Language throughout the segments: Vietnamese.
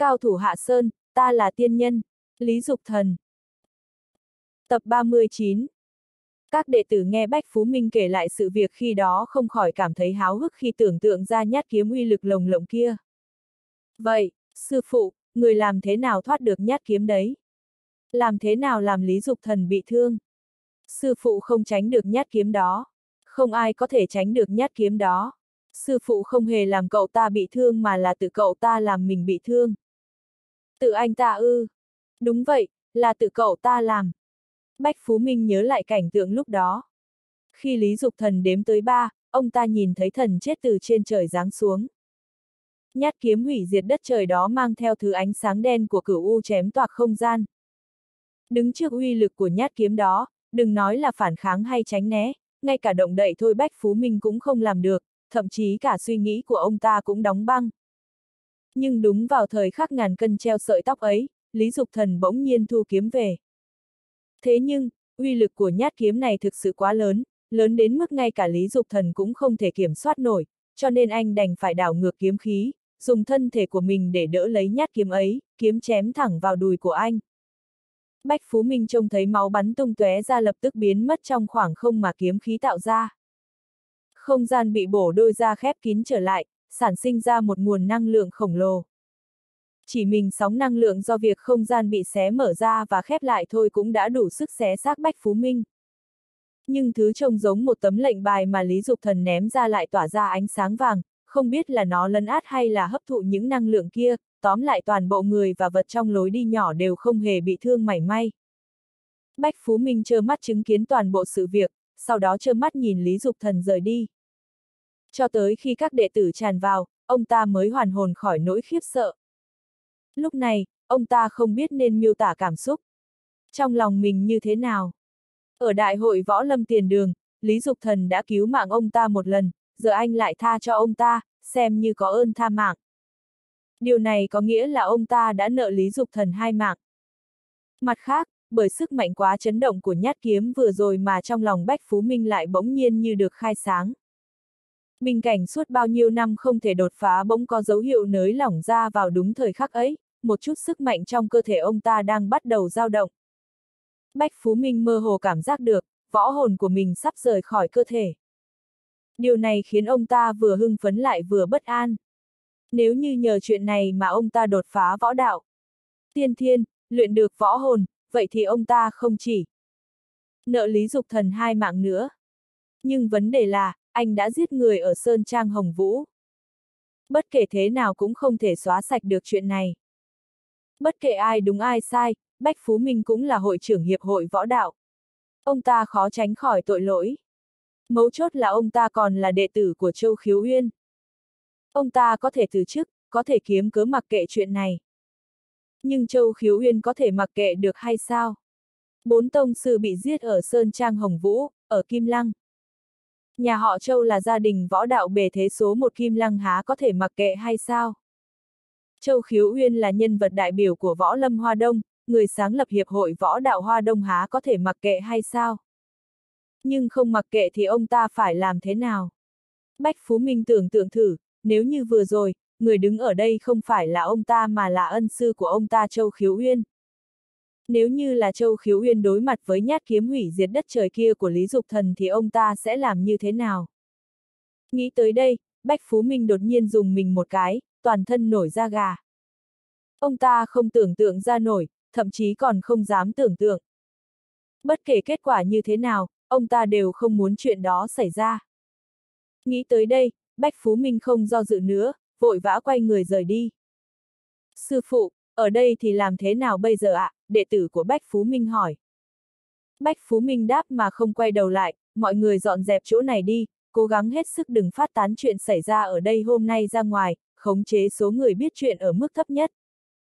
Cao thủ hạ sơn, ta là tiên nhân. Lý Dục Thần. Tập 39 Các đệ tử nghe Bách Phú Minh kể lại sự việc khi đó không khỏi cảm thấy háo hức khi tưởng tượng ra nhát kiếm uy lực lồng lộng kia. Vậy, sư phụ, người làm thế nào thoát được nhát kiếm đấy? Làm thế nào làm Lý Dục Thần bị thương? Sư phụ không tránh được nhát kiếm đó. Không ai có thể tránh được nhát kiếm đó. Sư phụ không hề làm cậu ta bị thương mà là tự cậu ta làm mình bị thương. Tự anh ta ư. Đúng vậy, là tự cậu ta làm. Bách Phú Minh nhớ lại cảnh tượng lúc đó. Khi Lý Dục Thần đếm tới ba, ông ta nhìn thấy thần chết từ trên trời giáng xuống. Nhát kiếm hủy diệt đất trời đó mang theo thứ ánh sáng đen của cửu u chém toạc không gian. Đứng trước uy lực của nhát kiếm đó, đừng nói là phản kháng hay tránh né, ngay cả động đậy thôi Bách Phú Minh cũng không làm được, thậm chí cả suy nghĩ của ông ta cũng đóng băng. Nhưng đúng vào thời khắc ngàn cân treo sợi tóc ấy, Lý Dục Thần bỗng nhiên thu kiếm về. Thế nhưng, uy lực của nhát kiếm này thực sự quá lớn, lớn đến mức ngay cả Lý Dục Thần cũng không thể kiểm soát nổi, cho nên anh đành phải đảo ngược kiếm khí, dùng thân thể của mình để đỡ lấy nhát kiếm ấy, kiếm chém thẳng vào đùi của anh. Bách Phú Minh trông thấy máu bắn tung tóe ra lập tức biến mất trong khoảng không mà kiếm khí tạo ra. Không gian bị bổ đôi ra khép kín trở lại, sản sinh ra một nguồn năng lượng khổng lồ. Chỉ mình sóng năng lượng do việc không gian bị xé mở ra và khép lại thôi cũng đã đủ sức xé xác Bách Phú Minh. Nhưng thứ trông giống một tấm lệnh bài mà Lý Dục Thần ném ra lại tỏa ra ánh sáng vàng, không biết là nó lấn át hay là hấp thụ những năng lượng kia, tóm lại toàn bộ người và vật trong lối đi nhỏ đều không hề bị thương mảy may. Bách Phú Minh trơ mắt chứng kiến toàn bộ sự việc, sau đó trơ mắt nhìn Lý Dục Thần rời đi. Cho tới khi các đệ tử tràn vào, ông ta mới hoàn hồn khỏi nỗi khiếp sợ. Lúc này, ông ta không biết nên miêu tả cảm xúc. Trong lòng mình như thế nào? Ở đại hội võ lâm tiền đường, Lý Dục Thần đã cứu mạng ông ta một lần, giờ anh lại tha cho ông ta, xem như có ơn tha mạng. Điều này có nghĩa là ông ta đã nợ Lý Dục Thần hai mạng. Mặt khác, bởi sức mạnh quá chấn động của nhát kiếm vừa rồi mà trong lòng Bách Phú Minh lại bỗng nhiên như được khai sáng minh cảnh suốt bao nhiêu năm không thể đột phá bỗng có dấu hiệu nới lỏng ra vào đúng thời khắc ấy, một chút sức mạnh trong cơ thể ông ta đang bắt đầu dao động. Bách Phú Minh mơ hồ cảm giác được, võ hồn của mình sắp rời khỏi cơ thể. Điều này khiến ông ta vừa hưng phấn lại vừa bất an. Nếu như nhờ chuyện này mà ông ta đột phá võ đạo, tiên thiên, luyện được võ hồn, vậy thì ông ta không chỉ nợ Lý Dục Thần hai mạng nữa. Nhưng vấn đề là, anh đã giết người ở Sơn Trang Hồng Vũ. Bất kể thế nào cũng không thể xóa sạch được chuyện này. Bất kể ai đúng ai sai, Bách Phú Minh cũng là hội trưởng hiệp hội võ đạo. Ông ta khó tránh khỏi tội lỗi. Mấu chốt là ông ta còn là đệ tử của Châu Khiếu Uyên. Ông ta có thể từ chức, có thể kiếm cớ mặc kệ chuyện này. Nhưng Châu Khiếu Uyên có thể mặc kệ được hay sao? Bốn tông sư bị giết ở Sơn Trang Hồng Vũ, ở Kim Lăng. Nhà họ Châu là gia đình võ đạo bề thế số một Kim Lăng há có thể mặc kệ hay sao? Châu Khiếu Uyên là nhân vật đại biểu của võ lâm Hoa Đông, người sáng lập Hiệp hội Võ đạo Hoa Đông há có thể mặc kệ hay sao? Nhưng không mặc kệ thì ông ta phải làm thế nào? Bách Phú Minh tưởng tượng thử, nếu như vừa rồi, người đứng ở đây không phải là ông ta mà là ân sư của ông ta Châu Khiếu Uyên. Nếu như là Châu Khiếu Uyên đối mặt với nhát kiếm hủy diệt đất trời kia của Lý Dục Thần thì ông ta sẽ làm như thế nào? Nghĩ tới đây, Bách Phú Minh đột nhiên dùng mình một cái, toàn thân nổi da gà. Ông ta không tưởng tượng ra nổi, thậm chí còn không dám tưởng tượng. Bất kể kết quả như thế nào, ông ta đều không muốn chuyện đó xảy ra. Nghĩ tới đây, Bách Phú Minh không do dự nữa, vội vã quay người rời đi. Sư phụ, ở đây thì làm thế nào bây giờ ạ? À? Đệ tử của Bách Phú Minh hỏi. Bách Phú Minh đáp mà không quay đầu lại, mọi người dọn dẹp chỗ này đi, cố gắng hết sức đừng phát tán chuyện xảy ra ở đây hôm nay ra ngoài, khống chế số người biết chuyện ở mức thấp nhất.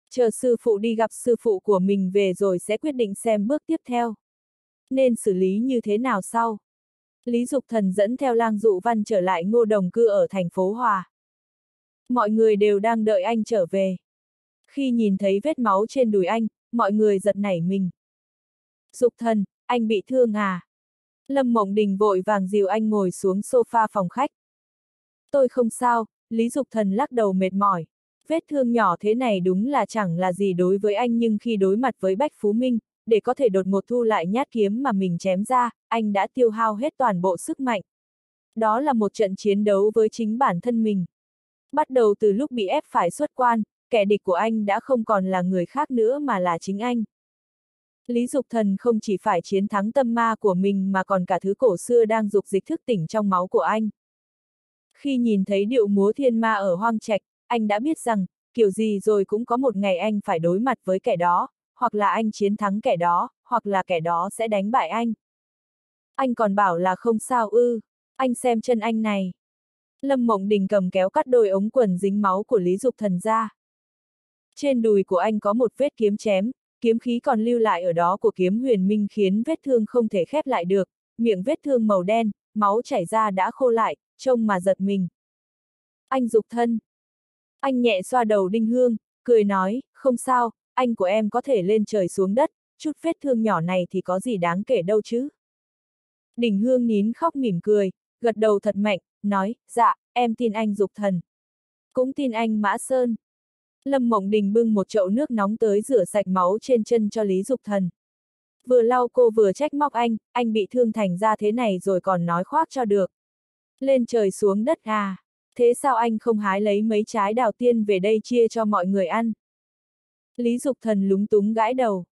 Chờ sư phụ đi gặp sư phụ của mình về rồi sẽ quyết định xem bước tiếp theo. Nên xử lý như thế nào sau? Lý Dục Thần dẫn theo lang dụ văn trở lại ngô đồng cư ở thành phố Hòa. Mọi người đều đang đợi anh trở về. Khi nhìn thấy vết máu trên đùi anh, mọi người giật nảy mình. Dục thần, anh bị thương à? Lâm Mộng Đình vội vàng dìu anh ngồi xuống sofa phòng khách. Tôi không sao, Lý Dục Thần lắc đầu mệt mỏi. Vết thương nhỏ thế này đúng là chẳng là gì đối với anh nhưng khi đối mặt với Bách Phú Minh, để có thể đột ngột thu lại nhát kiếm mà mình chém ra, anh đã tiêu hao hết toàn bộ sức mạnh. Đó là một trận chiến đấu với chính bản thân mình. Bắt đầu từ lúc bị ép phải xuất quan, kẻ địch của anh đã không còn là người khác nữa mà là chính anh. Lý Dục Thần không chỉ phải chiến thắng tâm ma của mình mà còn cả thứ cổ xưa đang dục dịch thức tỉnh trong máu của anh. Khi nhìn thấy điệu múa thiên ma ở hoang trạch, anh đã biết rằng, kiểu gì rồi cũng có một ngày anh phải đối mặt với kẻ đó, hoặc là anh chiến thắng kẻ đó, hoặc là kẻ đó sẽ đánh bại anh. Anh còn bảo là không sao ư, anh xem chân anh này. Lâm Mộng Đình cầm kéo cắt đôi ống quần dính máu của Lý Dục Thần ra. Trên đùi của anh có một vết kiếm chém, kiếm khí còn lưu lại ở đó của kiếm huyền minh khiến vết thương không thể khép lại được, miệng vết thương màu đen, máu chảy ra đã khô lại, trông mà giật mình. Anh Dục Thân. Anh nhẹ xoa đầu Đinh Hương, cười nói, không sao, anh của em có thể lên trời xuống đất, chút vết thương nhỏ này thì có gì đáng kể đâu chứ. Đình Hương nín khóc mỉm cười, gật đầu thật mạnh, nói, dạ, em tin anh Dục Thần. Cũng tin anh Mã Sơn. Lâm Mộng Đình bưng một chậu nước nóng tới rửa sạch máu trên chân cho Lý Dục Thần. Vừa lau cô vừa trách móc anh, anh bị thương thành ra thế này rồi còn nói khoác cho được. Lên trời xuống đất à, thế sao anh không hái lấy mấy trái đào tiên về đây chia cho mọi người ăn? Lý Dục Thần lúng túng gãi đầu.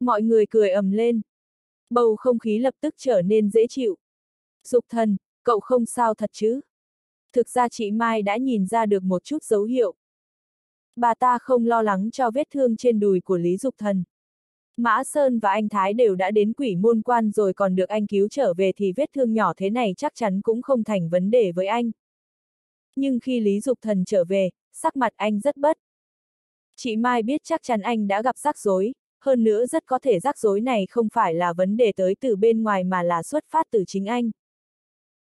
Mọi người cười ầm lên. Bầu không khí lập tức trở nên dễ chịu. Dục Thần, cậu không sao thật chứ? Thực ra chị Mai đã nhìn ra được một chút dấu hiệu. Bà ta không lo lắng cho vết thương trên đùi của Lý Dục Thần. Mã Sơn và anh Thái đều đã đến quỷ môn quan rồi còn được anh cứu trở về thì vết thương nhỏ thế này chắc chắn cũng không thành vấn đề với anh. Nhưng khi Lý Dục Thần trở về, sắc mặt anh rất bất. Chị Mai biết chắc chắn anh đã gặp rắc rối, hơn nữa rất có thể rắc rối này không phải là vấn đề tới từ bên ngoài mà là xuất phát từ chính anh.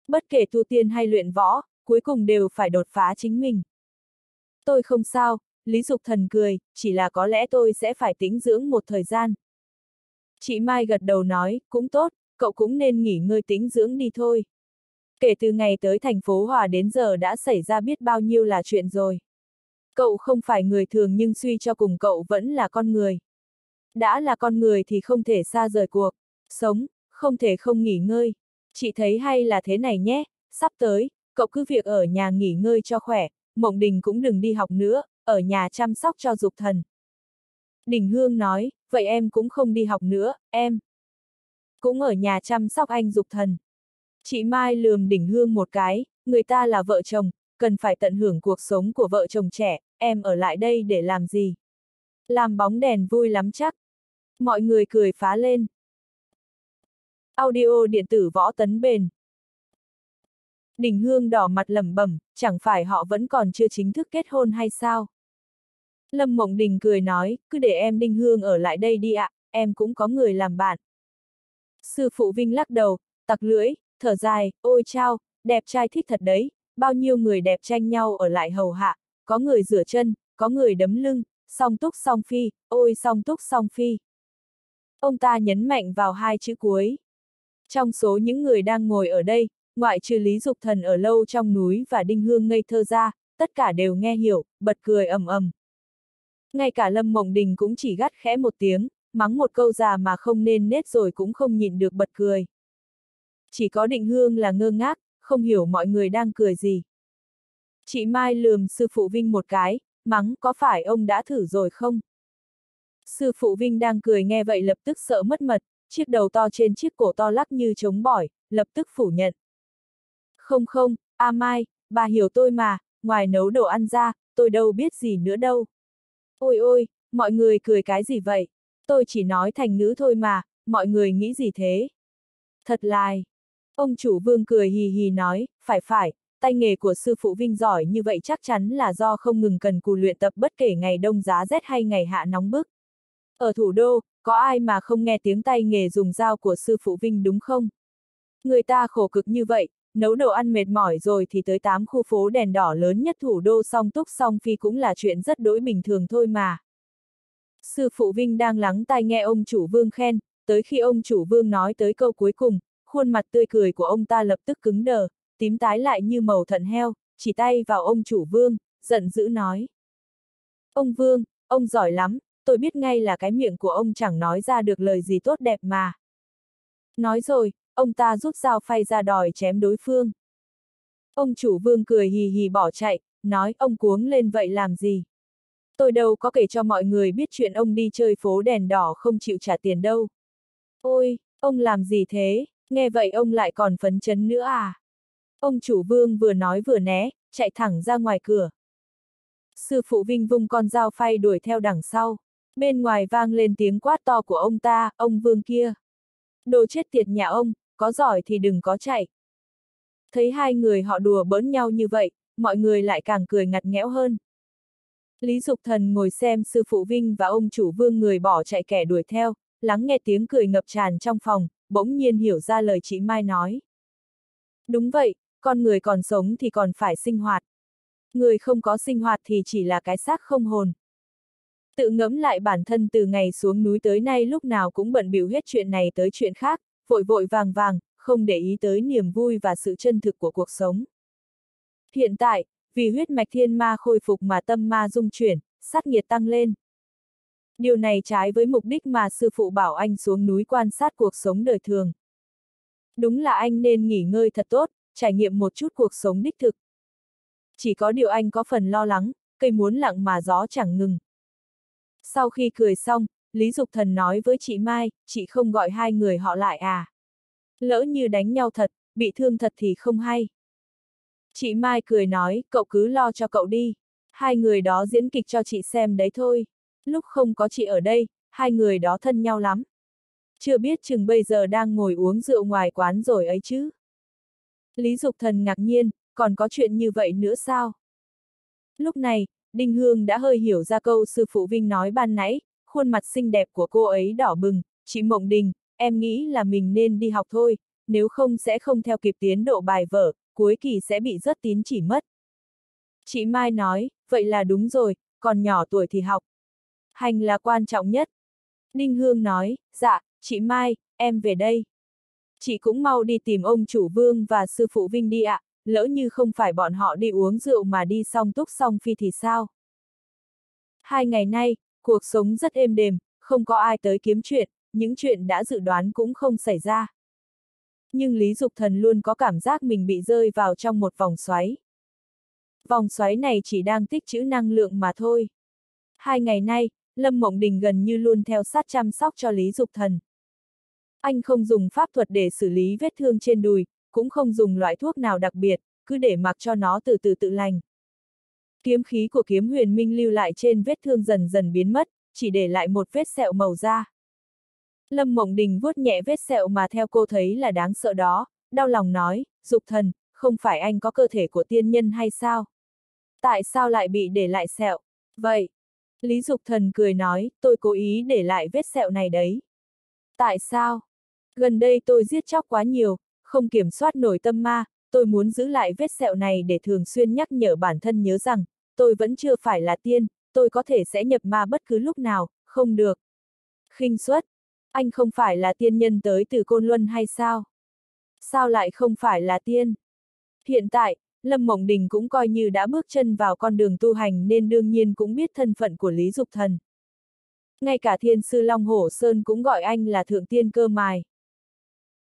Bất kể tu tiên hay luyện võ, cuối cùng đều phải đột phá chính mình. Tôi không sao, Lý Dục Thần cười, chỉ là có lẽ tôi sẽ phải tĩnh dưỡng một thời gian. Chị Mai gật đầu nói, cũng tốt, cậu cũng nên nghỉ ngơi tĩnh dưỡng đi thôi. Kể từ ngày tới thành phố Hòa đến giờ đã xảy ra biết bao nhiêu là chuyện rồi. Cậu không phải người thường nhưng suy cho cùng cậu vẫn là con người. Đã là con người thì không thể xa rời cuộc, sống, không thể không nghỉ ngơi. Chị thấy hay là thế này nhé, sắp tới, cậu cứ việc ở nhà nghỉ ngơi cho khỏe, Mộng Đình cũng đừng đi học nữa, ở nhà chăm sóc cho dục thần. Đình Hương nói, vậy em cũng không đi học nữa, em. Cũng ở nhà chăm sóc anh dục thần. Chị Mai lườm Đình Hương một cái, người ta là vợ chồng, cần phải tận hưởng cuộc sống của vợ chồng trẻ, em ở lại đây để làm gì? Làm bóng đèn vui lắm chắc. Mọi người cười phá lên. Audio điện tử võ tấn bền. Đình Hương đỏ mặt lẩm bẩm, chẳng phải họ vẫn còn chưa chính thức kết hôn hay sao? Lâm Mộng Đình cười nói, cứ để em Đinh Hương ở lại đây đi ạ, em cũng có người làm bạn. Sư phụ Vinh lắc đầu, tặc lưỡi, thở dài, ôi chao, đẹp trai thích thật đấy, bao nhiêu người đẹp tranh nhau ở lại hầu hạ, có người rửa chân, có người đấm lưng, song túc song phi, ôi song túc song phi. Ông ta nhấn mạnh vào hai chữ cuối. Trong số những người đang ngồi ở đây, ngoại trừ Lý Dục Thần ở lâu trong núi và Đinh Hương ngây thơ ra, tất cả đều nghe hiểu, bật cười ầm ầm. Ngay cả Lâm Mộng Đình cũng chỉ gắt khẽ một tiếng, mắng một câu già mà không nên nết rồi cũng không nhịn được bật cười. Chỉ có định hương là ngơ ngác, không hiểu mọi người đang cười gì. Chị Mai lườm sư phụ Vinh một cái, mắng có phải ông đã thử rồi không? Sư phụ Vinh đang cười nghe vậy lập tức sợ mất mật, chiếc đầu to trên chiếc cổ to lắc như trống bỏi, lập tức phủ nhận. Không không, A Mai, bà hiểu tôi mà, ngoài nấu đồ ăn ra, tôi đâu biết gì nữa đâu. Ôi ôi, mọi người cười cái gì vậy? Tôi chỉ nói thành ngữ thôi mà, mọi người nghĩ gì thế? Thật lai. Ông chủ vương cười hì hì nói, phải phải, tay nghề của sư phụ Vinh giỏi như vậy chắc chắn là do không ngừng cần cù luyện tập bất kể ngày đông giá rét hay ngày hạ nóng bức. Ở thủ đô, có ai mà không nghe tiếng tay nghề dùng dao của sư phụ Vinh đúng không? Người ta khổ cực như vậy, nấu đồ ăn mệt mỏi rồi thì tới 8 khu phố đèn đỏ lớn nhất thủ đô song túc song phi cũng là chuyện rất đối bình thường thôi mà. Sư phụ Vinh đang lắng tai nghe ông chủ vương khen, tới khi ông chủ vương nói tới câu cuối cùng, khuôn mặt tươi cười của ông ta lập tức cứng đờ, tím tái lại như màu thận heo, chỉ tay vào ông chủ vương, giận dữ nói. Ông Vương, ông giỏi lắm, tôi biết ngay là cái miệng của ông chẳng nói ra được lời gì tốt đẹp mà. Nói rồi, ông ta rút dao phay ra đòi chém đối phương. Ông chủ vương cười hì hì bỏ chạy, nói ông cuống lên vậy làm gì. Tôi đâu có kể cho mọi người biết chuyện ông đi chơi phố đèn đỏ không chịu trả tiền đâu. Ôi, ông làm gì thế, nghe vậy ông lại còn phấn chấn nữa à? Ông chủ vương vừa nói vừa né, chạy thẳng ra ngoài cửa. Sư phụ Vinh vung con dao phay đuổi theo đằng sau. Bên ngoài vang lên tiếng quát to của ông ta, ông vương kia. Đồ chết tiệt nhà ông, có giỏi thì đừng có chạy. Thấy hai người họ đùa bỡn nhau như vậy, mọi người lại càng cười ngặt nghẽo hơn. Lý Dục Thần ngồi xem sư phụ Vinh và ông chủ vương người bỏ chạy kẻ đuổi theo, lắng nghe tiếng cười ngập tràn trong phòng, bỗng nhiên hiểu ra lời chị Mai nói. Đúng vậy, con người còn sống thì còn phải sinh hoạt. Người không có sinh hoạt thì chỉ là cái xác không hồn. Tự ngẫm lại bản thân từ ngày xuống núi tới nay lúc nào cũng bận biểu hết chuyện này tới chuyện khác, vội vội vàng vàng, không để ý tới niềm vui và sự chân thực của cuộc sống. Hiện tại, vì huyết mạch thiên ma khôi phục mà tâm ma dung chuyển, sát nhiệt tăng lên. Điều này trái với mục đích mà sư phụ bảo anh xuống núi quan sát cuộc sống đời thường. Đúng là anh nên nghỉ ngơi thật tốt, trải nghiệm một chút cuộc sống đích thực. Chỉ có điều anh có phần lo lắng, cây muốn lặng mà gió chẳng ngừng. Sau khi cười xong, Lý Dục Thần nói với chị Mai, chị không gọi hai người họ lại à? Lỡ như đánh nhau thật, bị thương thật thì không hay. Chị Mai cười nói, cậu cứ lo cho cậu đi. Hai người đó diễn kịch cho chị xem đấy thôi. Lúc không có chị ở đây, hai người đó thân nhau lắm. Chưa biết chừng bây giờ đang ngồi uống rượu ngoài quán rồi ấy chứ. Lý Dục Thần ngạc nhiên, còn có chuyện như vậy nữa sao? Lúc này, Đinh Hương đã hơi hiểu ra câu sư phụ Vinh nói ban nãy, khuôn mặt xinh đẹp của cô ấy đỏ bừng, chị Mộng Đình, em nghĩ là mình nên đi học thôi, nếu không sẽ không theo kịp tiến độ bài vở, cuối kỳ sẽ bị rất tín chỉ mất. Chị Mai nói, vậy là đúng rồi, còn nhỏ tuổi thì học. Hành là quan trọng nhất. Đinh Hương nói, dạ, chị Mai, em về đây. Chị cũng mau đi tìm ông chủ vương và sư phụ Vinh đi ạ, lỡ như không phải bọn họ đi uống rượu mà đi xong túc xong phi thì sao? Hai ngày nay, cuộc sống rất êm đềm, không có ai tới kiếm chuyện, những chuyện đã dự đoán cũng không xảy ra. Nhưng Lý Dục Thần luôn có cảm giác mình bị rơi vào trong một vòng xoáy. Vòng xoáy này chỉ đang tích trữ năng lượng mà thôi. Hai ngày nay, Lâm Mộng Đình gần như luôn theo sát chăm sóc cho Lý Dục Thần. Anh không dùng pháp thuật để xử lý vết thương trên đùi, cũng không dùng loại thuốc nào đặc biệt, cứ để mặc cho nó từ từ tự lành. Kiếm khí của kiếm huyền minh lưu lại trên vết thương dần dần biến mất, chỉ để lại một vết sẹo màu da. Lâm Mộng Đình vuốt nhẹ vết sẹo mà theo cô thấy là đáng sợ đó, đau lòng nói, dục thần, không phải anh có cơ thể của tiên nhân hay sao? Tại sao lại bị để lại sẹo? Vậy, Lý Dục Thần cười nói, tôi cố ý để lại vết sẹo này đấy. Tại sao? Gần đây tôi giết chóc quá nhiều, không kiểm soát nổi tâm ma, tôi muốn giữ lại vết sẹo này để thường xuyên nhắc nhở bản thân nhớ rằng, tôi vẫn chưa phải là tiên, tôi có thể sẽ nhập ma bất cứ lúc nào, không được. khinh suất, anh không phải là tiên nhân tới từ Côn Luân hay sao? Sao lại không phải là tiên? Hiện tại, Lâm Mộng Đình cũng coi như đã bước chân vào con đường tu hành nên đương nhiên cũng biết thân phận của Lý Dục Thần. Ngay cả thiên sư Long Hổ Sơn cũng gọi anh là thượng tiên cơ mài.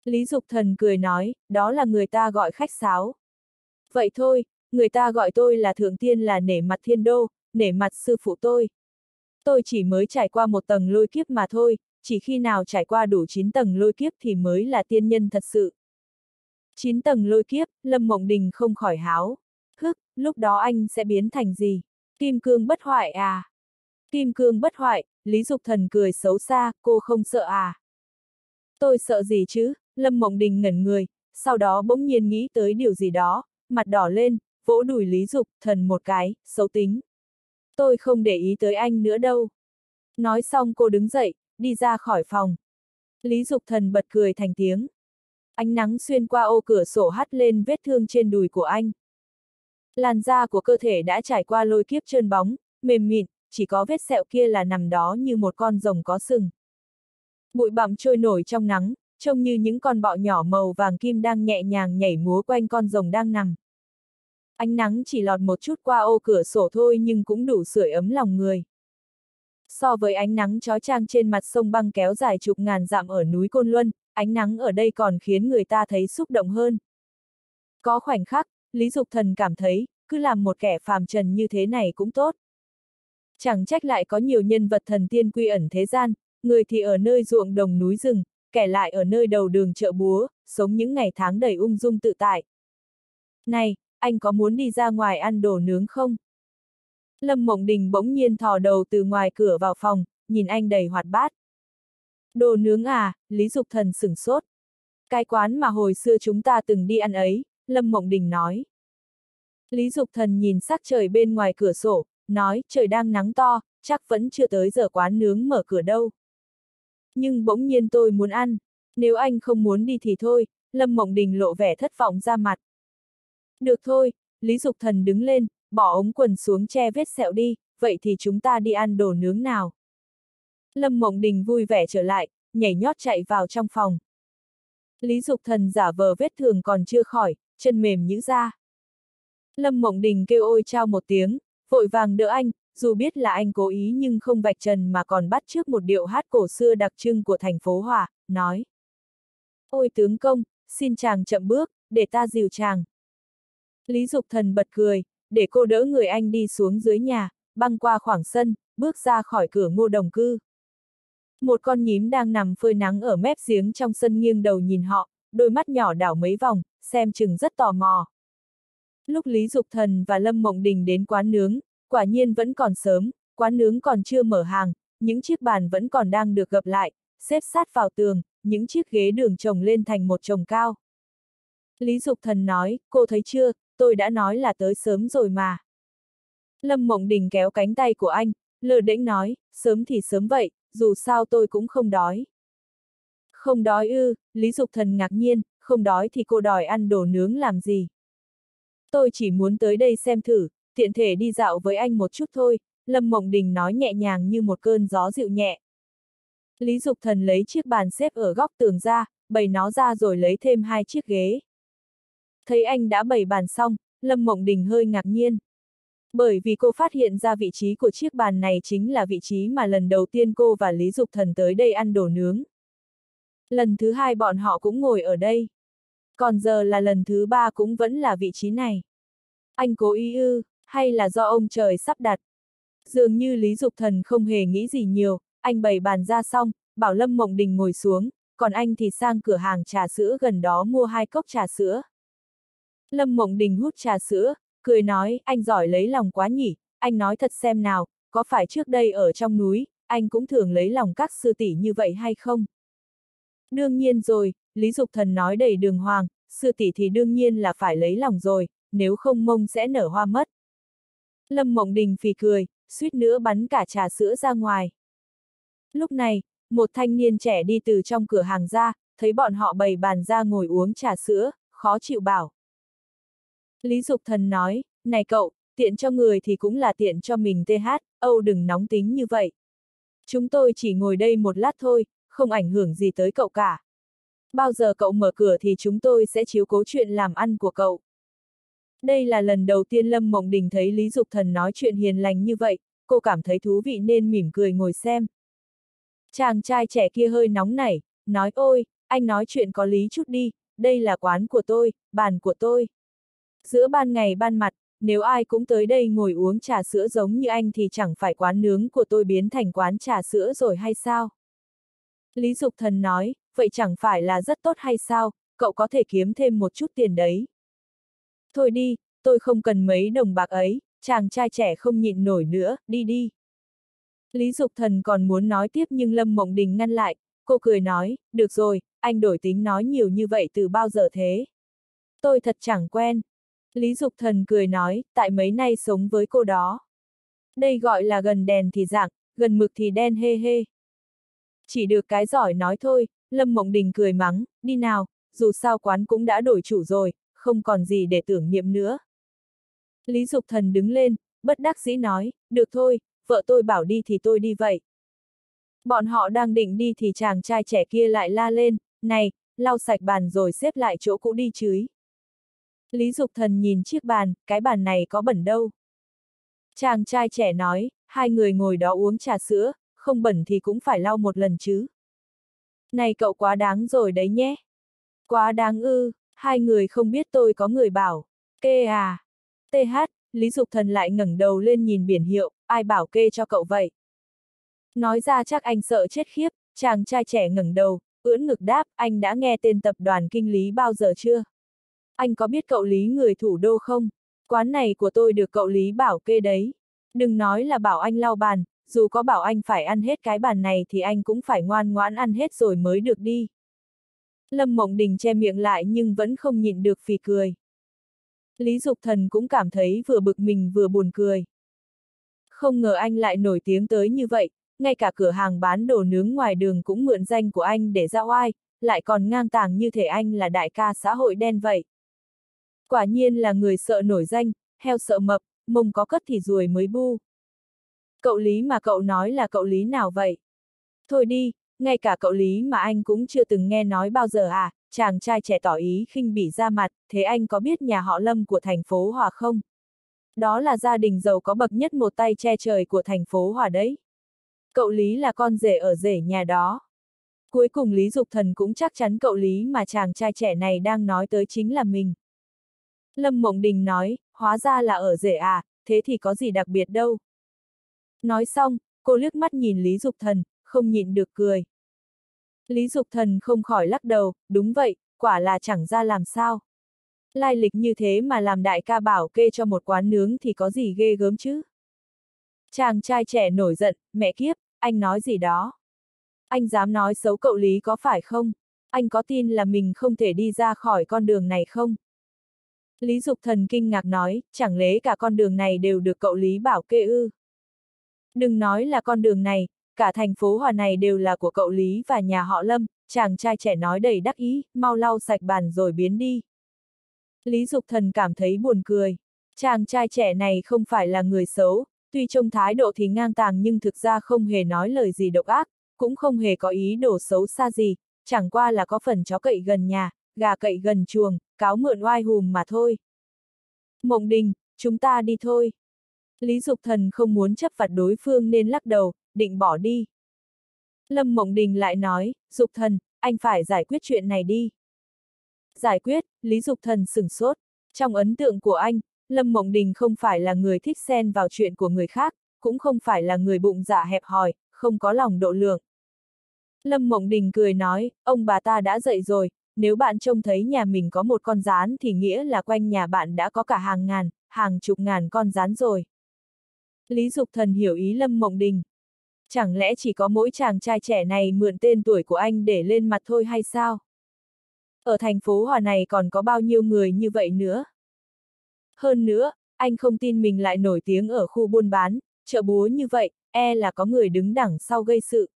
Lý Dục Thần cười nói, đó là người ta gọi khách sáo. Vậy thôi, người ta gọi tôi là thượng tiên là nể mặt thiên đô, nể mặt sư phụ tôi. Tôi chỉ mới trải qua một tầng lôi kiếp mà thôi, chỉ khi nào trải qua đủ 9 tầng lôi kiếp thì mới là tiên nhân thật sự. 9 tầng lôi kiếp, Lâm Mộng Đình không khỏi háo. Hức, lúc đó anh sẽ biến thành gì? Kim cương bất hoại à? Kim cương bất hoại, Lý Dục Thần cười xấu xa, cô không sợ à? Tôi sợ gì chứ? Lâm Mộng Đình ngẩn người, sau đó bỗng nhiên nghĩ tới điều gì đó, mặt đỏ lên, vỗ đùi Lý Dục Thần một cái, xấu tính. Tôi không để ý tới anh nữa đâu. Nói xong cô đứng dậy, đi ra khỏi phòng. Lý Dục Thần bật cười thành tiếng. Ánh nắng xuyên qua ô cửa sổ hắt lên vết thương trên đùi của anh. Làn da của cơ thể đã trải qua lôi kiếp trơn bóng, mềm mịn, chỉ có vết sẹo kia là nằm đó như một con rồng có sừng. Bụi bặm trôi nổi trong nắng, trông như những con bọ nhỏ màu vàng kim đang nhẹ nhàng nhảy múa quanh con rồng đang nằm. Ánh nắng chỉ lọt một chút qua ô cửa sổ thôi nhưng cũng đủ sưởi ấm lòng người. So với ánh nắng chói trang trên mặt sông băng kéo dài chục ngàn dặm ở núi Côn Luân, ánh nắng ở đây còn khiến người ta thấy xúc động hơn. Có khoảnh khắc, Lý Dục Thần cảm thấy, cứ làm một kẻ phàm trần như thế này cũng tốt. Chẳng trách lại có nhiều nhân vật thần tiên quy ẩn thế gian, người thì ở nơi ruộng đồng núi rừng, kẻ lại ở nơi đầu đường chợ búa, sống những ngày tháng đầy ung dung tự tại. Này, anh có muốn đi ra ngoài ăn đồ nướng không? Lâm Mộng Đình bỗng nhiên thò đầu từ ngoài cửa vào phòng, nhìn anh đầy hoạt bát. Đồ nướng à, Lý Dục Thần sửng sốt. Cái quán mà hồi xưa chúng ta từng đi ăn ấy, Lâm Mộng Đình nói. Lý Dục Thần nhìn sắc trời bên ngoài cửa sổ, nói trời đang nắng to, chắc vẫn chưa tới giờ quán nướng mở cửa đâu. Nhưng bỗng nhiên tôi muốn ăn, nếu anh không muốn đi thì thôi, Lâm Mộng Đình lộ vẻ thất vọng ra mặt. Được thôi, Lý Dục Thần đứng lên, bỏ ống quần xuống che vết sẹo đi, vậy thì chúng ta đi ăn đồ nướng nào. Lâm Mộng Đình vui vẻ trở lại, nhảy nhót chạy vào trong phòng. Lý Dục Thần giả vờ vết thương còn chưa khỏi, chân mềm nhữ ra. Lâm Mộng Đình kêu ôi trao một tiếng, vội vàng đỡ anh, dù biết là anh cố ý nhưng không vạch trần mà còn bắt trước một điệu hát cổ xưa đặc trưng của thành phố Hòa, nói. Ôi tướng công, xin chàng chậm bước, để ta dìu chàng. Lý Dục Thần bật cười, để cô đỡ người anh đi xuống dưới nhà, băng qua khoảng sân, bước ra khỏi cửa ngô đồng cư. Một con nhím đang nằm phơi nắng ở mép giếng trong sân nghiêng đầu nhìn họ, đôi mắt nhỏ đảo mấy vòng, xem chừng rất tò mò. Lúc Lý Dục Thần và Lâm Mộng Đình đến quán nướng, quả nhiên vẫn còn sớm, quán nướng còn chưa mở hàng, những chiếc bàn vẫn còn đang được gập lại, xếp sát vào tường, những chiếc ghế đường trồng lên thành một chồng cao. Lý Dục Thần nói, cô thấy chưa, tôi đã nói là tới sớm rồi mà. Lâm Mộng Đình kéo cánh tay của anh, lờ đễnh nói, sớm thì sớm vậy, dù sao tôi cũng không đói. Không đói ư, Lý Dục Thần ngạc nhiên, không đói thì cô đòi ăn đồ nướng làm gì. Tôi chỉ muốn tới đây xem thử, tiện thể đi dạo với anh một chút thôi, Lâm Mộng Đình nói nhẹ nhàng như một cơn gió dịu nhẹ. Lý Dục Thần lấy chiếc bàn xếp ở góc tường ra, bày nó ra rồi lấy thêm hai chiếc ghế. Thấy anh đã bày bàn xong, Lâm Mộng Đình hơi ngạc nhiên. Bởi vì cô phát hiện ra vị trí của chiếc bàn này chính là vị trí mà lần đầu tiên cô và Lý Dục Thần tới đây ăn đồ nướng. Lần thứ hai bọn họ cũng ngồi ở đây. Còn giờ là lần thứ ba cũng vẫn là vị trí này. Anh cố ý ư, hay là do ông trời sắp đặt? Dường như Lý Dục Thần không hề nghĩ gì nhiều, anh bày bàn ra xong, bảo Lâm Mộng Đình ngồi xuống, còn anh thì sang cửa hàng trà sữa gần đó mua hai cốc trà sữa. Lâm Mộng Đình hút trà sữa, cười nói, anh giỏi lấy lòng quá nhỉ, anh nói thật xem nào, có phải trước đây ở trong núi, anh cũng thường lấy lòng các sư tỷ như vậy hay không? Đương nhiên rồi, Lý Dục Thần nói đầy đường hoàng, sư tỷ thì đương nhiên là phải lấy lòng rồi, nếu không mông sẽ nở hoa mất. Lâm Mộng Đình phì cười, suýt nữa bắn cả trà sữa ra ngoài. Lúc này, một thanh niên trẻ đi từ trong cửa hàng ra, thấy bọn họ bày bàn ra ngồi uống trà sữa, khó chịu bảo. Lý Dục Thần nói, này cậu, tiện cho người thì cũng là tiện cho mình TH, Âu đừng nóng tính như vậy. Chúng tôi chỉ ngồi đây một lát thôi, không ảnh hưởng gì tới cậu cả. Bao giờ cậu mở cửa thì chúng tôi sẽ chiếu cố chuyện làm ăn của cậu. Đây là lần đầu tiên Lâm Mộng Đình thấy Lý Dục Thần nói chuyện hiền lành như vậy, cô cảm thấy thú vị nên mỉm cười ngồi xem. Chàng trai trẻ kia hơi nóng nảy, nói ôi, anh nói chuyện có lý chút đi, đây là quán của tôi, bàn của tôi. Giữa ban ngày ban mặt, nếu ai cũng tới đây ngồi uống trà sữa giống như anh thì chẳng phải quán nướng của tôi biến thành quán trà sữa rồi hay sao? Lý Dục Thần nói, vậy chẳng phải là rất tốt hay sao, cậu có thể kiếm thêm một chút tiền đấy. Thôi đi, tôi không cần mấy đồng bạc ấy, chàng trai trẻ không nhịn nổi nữa, đi đi. Lý Dục Thần còn muốn nói tiếp nhưng Lâm Mộng Đình ngăn lại, cô cười nói, được rồi, anh đổi tính nói nhiều như vậy từ bao giờ thế? Tôi thật chẳng quen. Lý Dục Thần cười nói, tại mấy nay sống với cô đó. Đây gọi là gần đèn thì dạng, gần mực thì đen hê hê. Chỉ được cái giỏi nói thôi, Lâm Mộng Đình cười mắng, đi nào, dù sao quán cũng đã đổi chủ rồi, không còn gì để tưởng niệm nữa. Lý Dục Thần đứng lên, bất đắc dĩ nói, được thôi, vợ tôi bảo đi thì tôi đi vậy. Bọn họ đang định đi thì chàng trai trẻ kia lại la lên, này, lau sạch bàn rồi xếp lại chỗ cũ đi chứ. Lý Dục Thần nhìn chiếc bàn, cái bàn này có bẩn đâu. Chàng trai trẻ nói, hai người ngồi đó uống trà sữa, không bẩn thì cũng phải lau một lần chứ. Này cậu quá đáng rồi đấy nhé. Quá đáng ư, hai người không biết tôi có người bảo. Kê à. TH, Lý Dục Thần lại ngẩng đầu lên nhìn biển hiệu, ai bảo kê cho cậu vậy? Nói ra chắc anh sợ chết khiếp, chàng trai trẻ ngẩng đầu, ưỡn ngực đáp, anh đã nghe tên tập đoàn kinh lý bao giờ chưa? Anh có biết cậu Lý người thủ đô không? Quán này của tôi được cậu Lý bảo kê đấy. Đừng nói là bảo anh lau bàn, dù có bảo anh phải ăn hết cái bàn này thì anh cũng phải ngoan ngoãn ăn hết rồi mới được đi. Lâm Mộng Đình che miệng lại nhưng vẫn không nhịn được phì cười. Lý Dục Thần cũng cảm thấy vừa bực mình vừa buồn cười. Không ngờ anh lại nổi tiếng tới như vậy, ngay cả cửa hàng bán đồ nướng ngoài đường cũng mượn danh của anh để ra oai, lại còn ngang tàng như thể anh là đại ca xã hội đen vậy. Quả nhiên là người sợ nổi danh, heo sợ mập, mông có cất thì ruồi mới bu. Cậu Lý mà cậu nói là cậu Lý nào vậy? Thôi đi, ngay cả cậu Lý mà anh cũng chưa từng nghe nói bao giờ à, chàng trai trẻ tỏ ý khinh bỉ ra mặt, thế anh có biết nhà họ Lâm của thành phố Hòa không? Đó là gia đình giàu có bậc nhất một tay che trời của thành phố Hòa đấy. Cậu Lý là con rể ở rể nhà đó. Cuối cùng Lý Dục Thần cũng chắc chắn cậu Lý mà chàng trai trẻ này đang nói tới chính là mình. Lâm Mộng Đình nói, hóa ra là ở rể à, thế thì có gì đặc biệt đâu. Nói xong, cô liếc mắt nhìn Lý Dục Thần, không nhịn được cười. Lý Dục Thần không khỏi lắc đầu, đúng vậy, quả là chẳng ra làm sao. Lai lịch như thế mà làm đại ca bảo kê cho một quán nướng thì có gì ghê gớm chứ. Chàng trai trẻ nổi giận, mẹ kiếp, anh nói gì đó. Anh dám nói xấu cậu Lý có phải không? Anh có tin là mình không thể đi ra khỏi con đường này không? Lý Dục Thần kinh ngạc nói, chẳng lẽ cả con đường này đều được cậu Lý bảo kê ư? Đừng nói là con đường này, cả thành phố Hòa này đều là của cậu Lý và nhà họ Lâm, chàng trai trẻ nói đầy đắc ý, mau lau sạch bàn rồi biến đi. Lý Dục Thần cảm thấy buồn cười. Chàng trai trẻ này không phải là người xấu, tuy trông thái độ thì ngang tàng nhưng thực ra không hề nói lời gì độc ác, cũng không hề có ý đồ xấu xa gì, chẳng qua là có phần chó cậy gần nhà, gà cậy gần chuồng, cáo mượn oai hùm mà thôi. Mộng đình, chúng ta đi thôi. Lý Dục Thần không muốn chấp vặt đối phương nên lắc đầu, định bỏ đi. Lâm Mộng Đình lại nói, Dục Thần, anh phải giải quyết chuyện này đi. Giải quyết, Lý Dục Thần sửng sốt. Trong ấn tượng của anh, Lâm Mộng Đình không phải là người thích xen vào chuyện của người khác, cũng không phải là người bụng dạ hẹp hòi, không có lòng độ lượng. Lâm Mộng Đình cười nói, ông bà ta đã dậy rồi, nếu bạn trông thấy nhà mình có một con rán thì nghĩa là quanh nhà bạn đã có cả hàng ngàn, hàng chục ngàn con rán rồi. Lý Dục Thần hiểu ý Lâm Mộng Đình. Chẳng lẽ chỉ có mỗi chàng trai trẻ này mượn tên tuổi của anh để lên mặt thôi hay sao? Ở thành phố Hòa này còn có bao nhiêu người như vậy nữa? Hơn nữa, anh không tin mình lại nổi tiếng ở khu buôn bán, chợ búa như vậy, e là có người đứng đằng sau gây sự.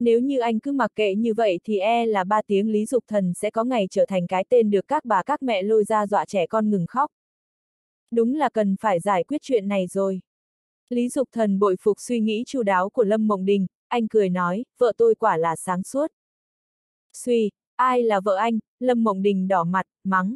Nếu như anh cứ mặc kệ như vậy thì e là ba tiếng Lý Dục Thần sẽ có ngày trở thành cái tên được các bà các mẹ lôi ra dọa trẻ con ngừng khóc. Đúng là cần phải giải quyết chuyện này rồi. Lý Dục Thần bội phục suy nghĩ chu đáo của Lâm Mộng Đình, anh cười nói, vợ tôi quả là sáng suốt. Suy, ai là vợ anh, Lâm Mộng Đình đỏ mặt, mắng.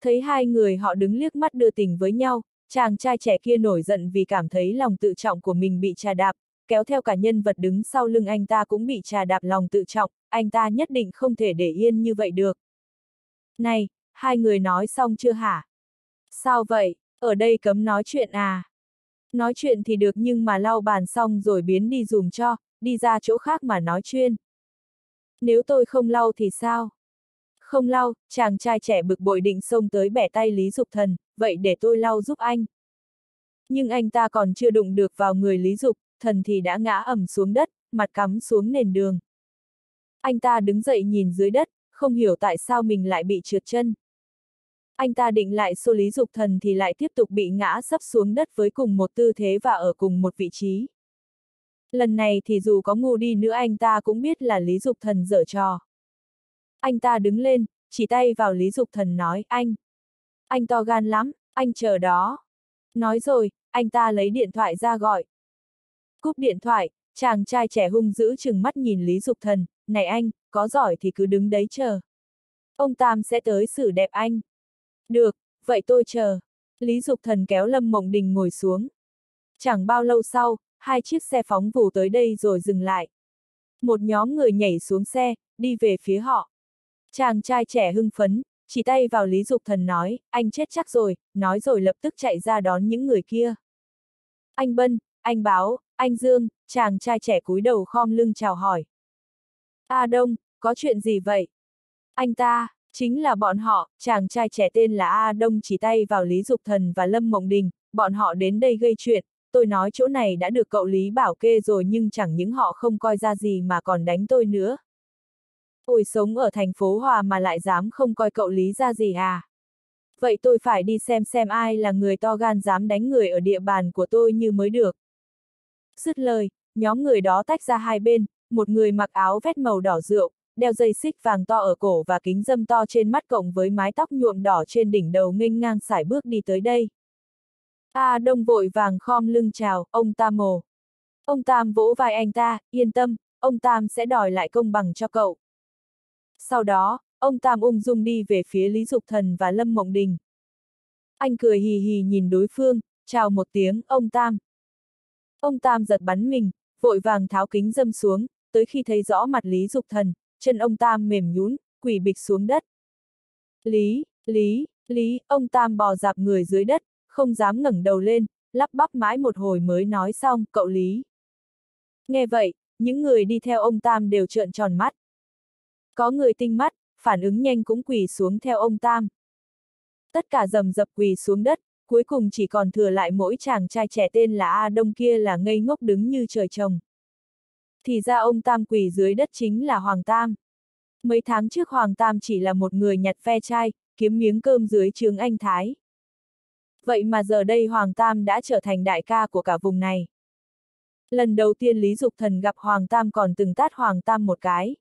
Thấy hai người họ đứng liếc mắt đưa tình với nhau, chàng trai trẻ kia nổi giận vì cảm thấy lòng tự trọng của mình bị trà đạp, kéo theo cả nhân vật đứng sau lưng anh ta cũng bị trà đạp lòng tự trọng, anh ta nhất định không thể để yên như vậy được. Này, hai người nói xong chưa hả? Sao vậy, ở đây cấm nói chuyện à? Nói chuyện thì được nhưng mà lau bàn xong rồi biến đi dùm cho, đi ra chỗ khác mà nói chuyên. Nếu tôi không lau thì sao? Không lau, chàng trai trẻ bực bội định xông tới bẻ tay Lý Dục Thần, vậy để tôi lau giúp anh. Nhưng anh ta còn chưa đụng được vào người Lý Dục, thần thì đã ngã ẩm xuống đất, mặt cắm xuống nền đường. Anh ta đứng dậy nhìn dưới đất, không hiểu tại sao mình lại bị trượt chân. Anh ta định lại xô Lý Dục Thần thì lại tiếp tục bị ngã sấp xuống đất với cùng một tư thế và ở cùng một vị trí. Lần này thì dù có ngu đi nữa anh ta cũng biết là Lý Dục Thần dở trò. Anh ta đứng lên, chỉ tay vào Lý Dục Thần nói, anh. Anh to gan lắm, anh chờ đó. Nói rồi, anh ta lấy điện thoại ra gọi. Cúp điện thoại, chàng trai trẻ hung dữ chừng mắt nhìn Lý Dục Thần, này anh, có giỏi thì cứ đứng đấy chờ. Ông Tam sẽ tới xử đẹp anh. Được, vậy tôi chờ. Lý Dục Thần kéo Lâm Mộng Đình ngồi xuống. Chẳng bao lâu sau, hai chiếc xe phóng vù tới đây rồi dừng lại. Một nhóm người nhảy xuống xe, đi về phía họ. Chàng trai trẻ hưng phấn, chỉ tay vào Lý Dục Thần nói, anh chết chắc rồi, nói rồi lập tức chạy ra đón những người kia. Anh Bân, anh Báo, anh Dương, chàng trai trẻ cúi đầu khom lưng chào hỏi. A Đông, có chuyện gì vậy? Anh ta, chính là bọn họ, chàng trai trẻ tên là A Đông chỉ tay vào Lý Dục Thần và Lâm Mộng Đình, bọn họ đến đây gây chuyện, tôi nói chỗ này đã được cậu Lý bảo kê rồi nhưng chẳng những họ không coi ra gì mà còn đánh tôi nữa. Ôi sống ở thành phố Hòa mà lại dám không coi cậu Lý ra gì à? Vậy tôi phải đi xem xem ai là người to gan dám đánh người ở địa bàn của tôi như mới được. Dứt lời, nhóm người đó tách ra hai bên, một người mặc áo vét màu đỏ rượu, đeo dây xích vàng to ở cổ và kính dâm to trên mắt cộng với mái tóc nhuộm đỏ trên đỉnh đầu nghênh ngang sải bước đi tới đây. A à, Đông vội vàng khom lưng chào, ông Tam mồ. Ông Tam vỗ vai anh ta, yên tâm, ông Tam sẽ đòi lại công bằng cho cậu. Sau đó, ông Tam ung dung đi về phía Lý Dục Thần và Lâm Mộng Đình. Anh cười hì hì nhìn đối phương, chào một tiếng, ông Tam. Ông Tam giật bắn mình, vội vàng tháo kính dâm xuống, tới khi thấy rõ mặt Lý Dục Thần, chân ông Tam mềm nhún, quỳ bịch xuống đất. Lý, Lý, Lý, ông Tam bò dạp người dưới đất, không dám ngẩng đầu lên, lắp bắp mãi một hồi mới nói xong, cậu Lý. Nghe vậy, những người đi theo ông Tam đều trợn tròn mắt. Có người tinh mắt, phản ứng nhanh cũng quỳ xuống theo ông Tam. Tất cả dầm dập quỳ xuống đất, cuối cùng chỉ còn thừa lại mỗi chàng trai trẻ tên là A Đông kia là ngây ngốc đứng như trời trồng. Thì ra ông Tam quỳ dưới đất chính là Hoàng Tam. Mấy tháng trước Hoàng Tam chỉ là một người nhặt phe chai, kiếm miếng cơm dưới trường anh Thái. Vậy mà giờ đây Hoàng Tam đã trở thành đại ca của cả vùng này. Lần đầu tiên Lý Dục Thần gặp Hoàng Tam còn từng tát Hoàng Tam một cái.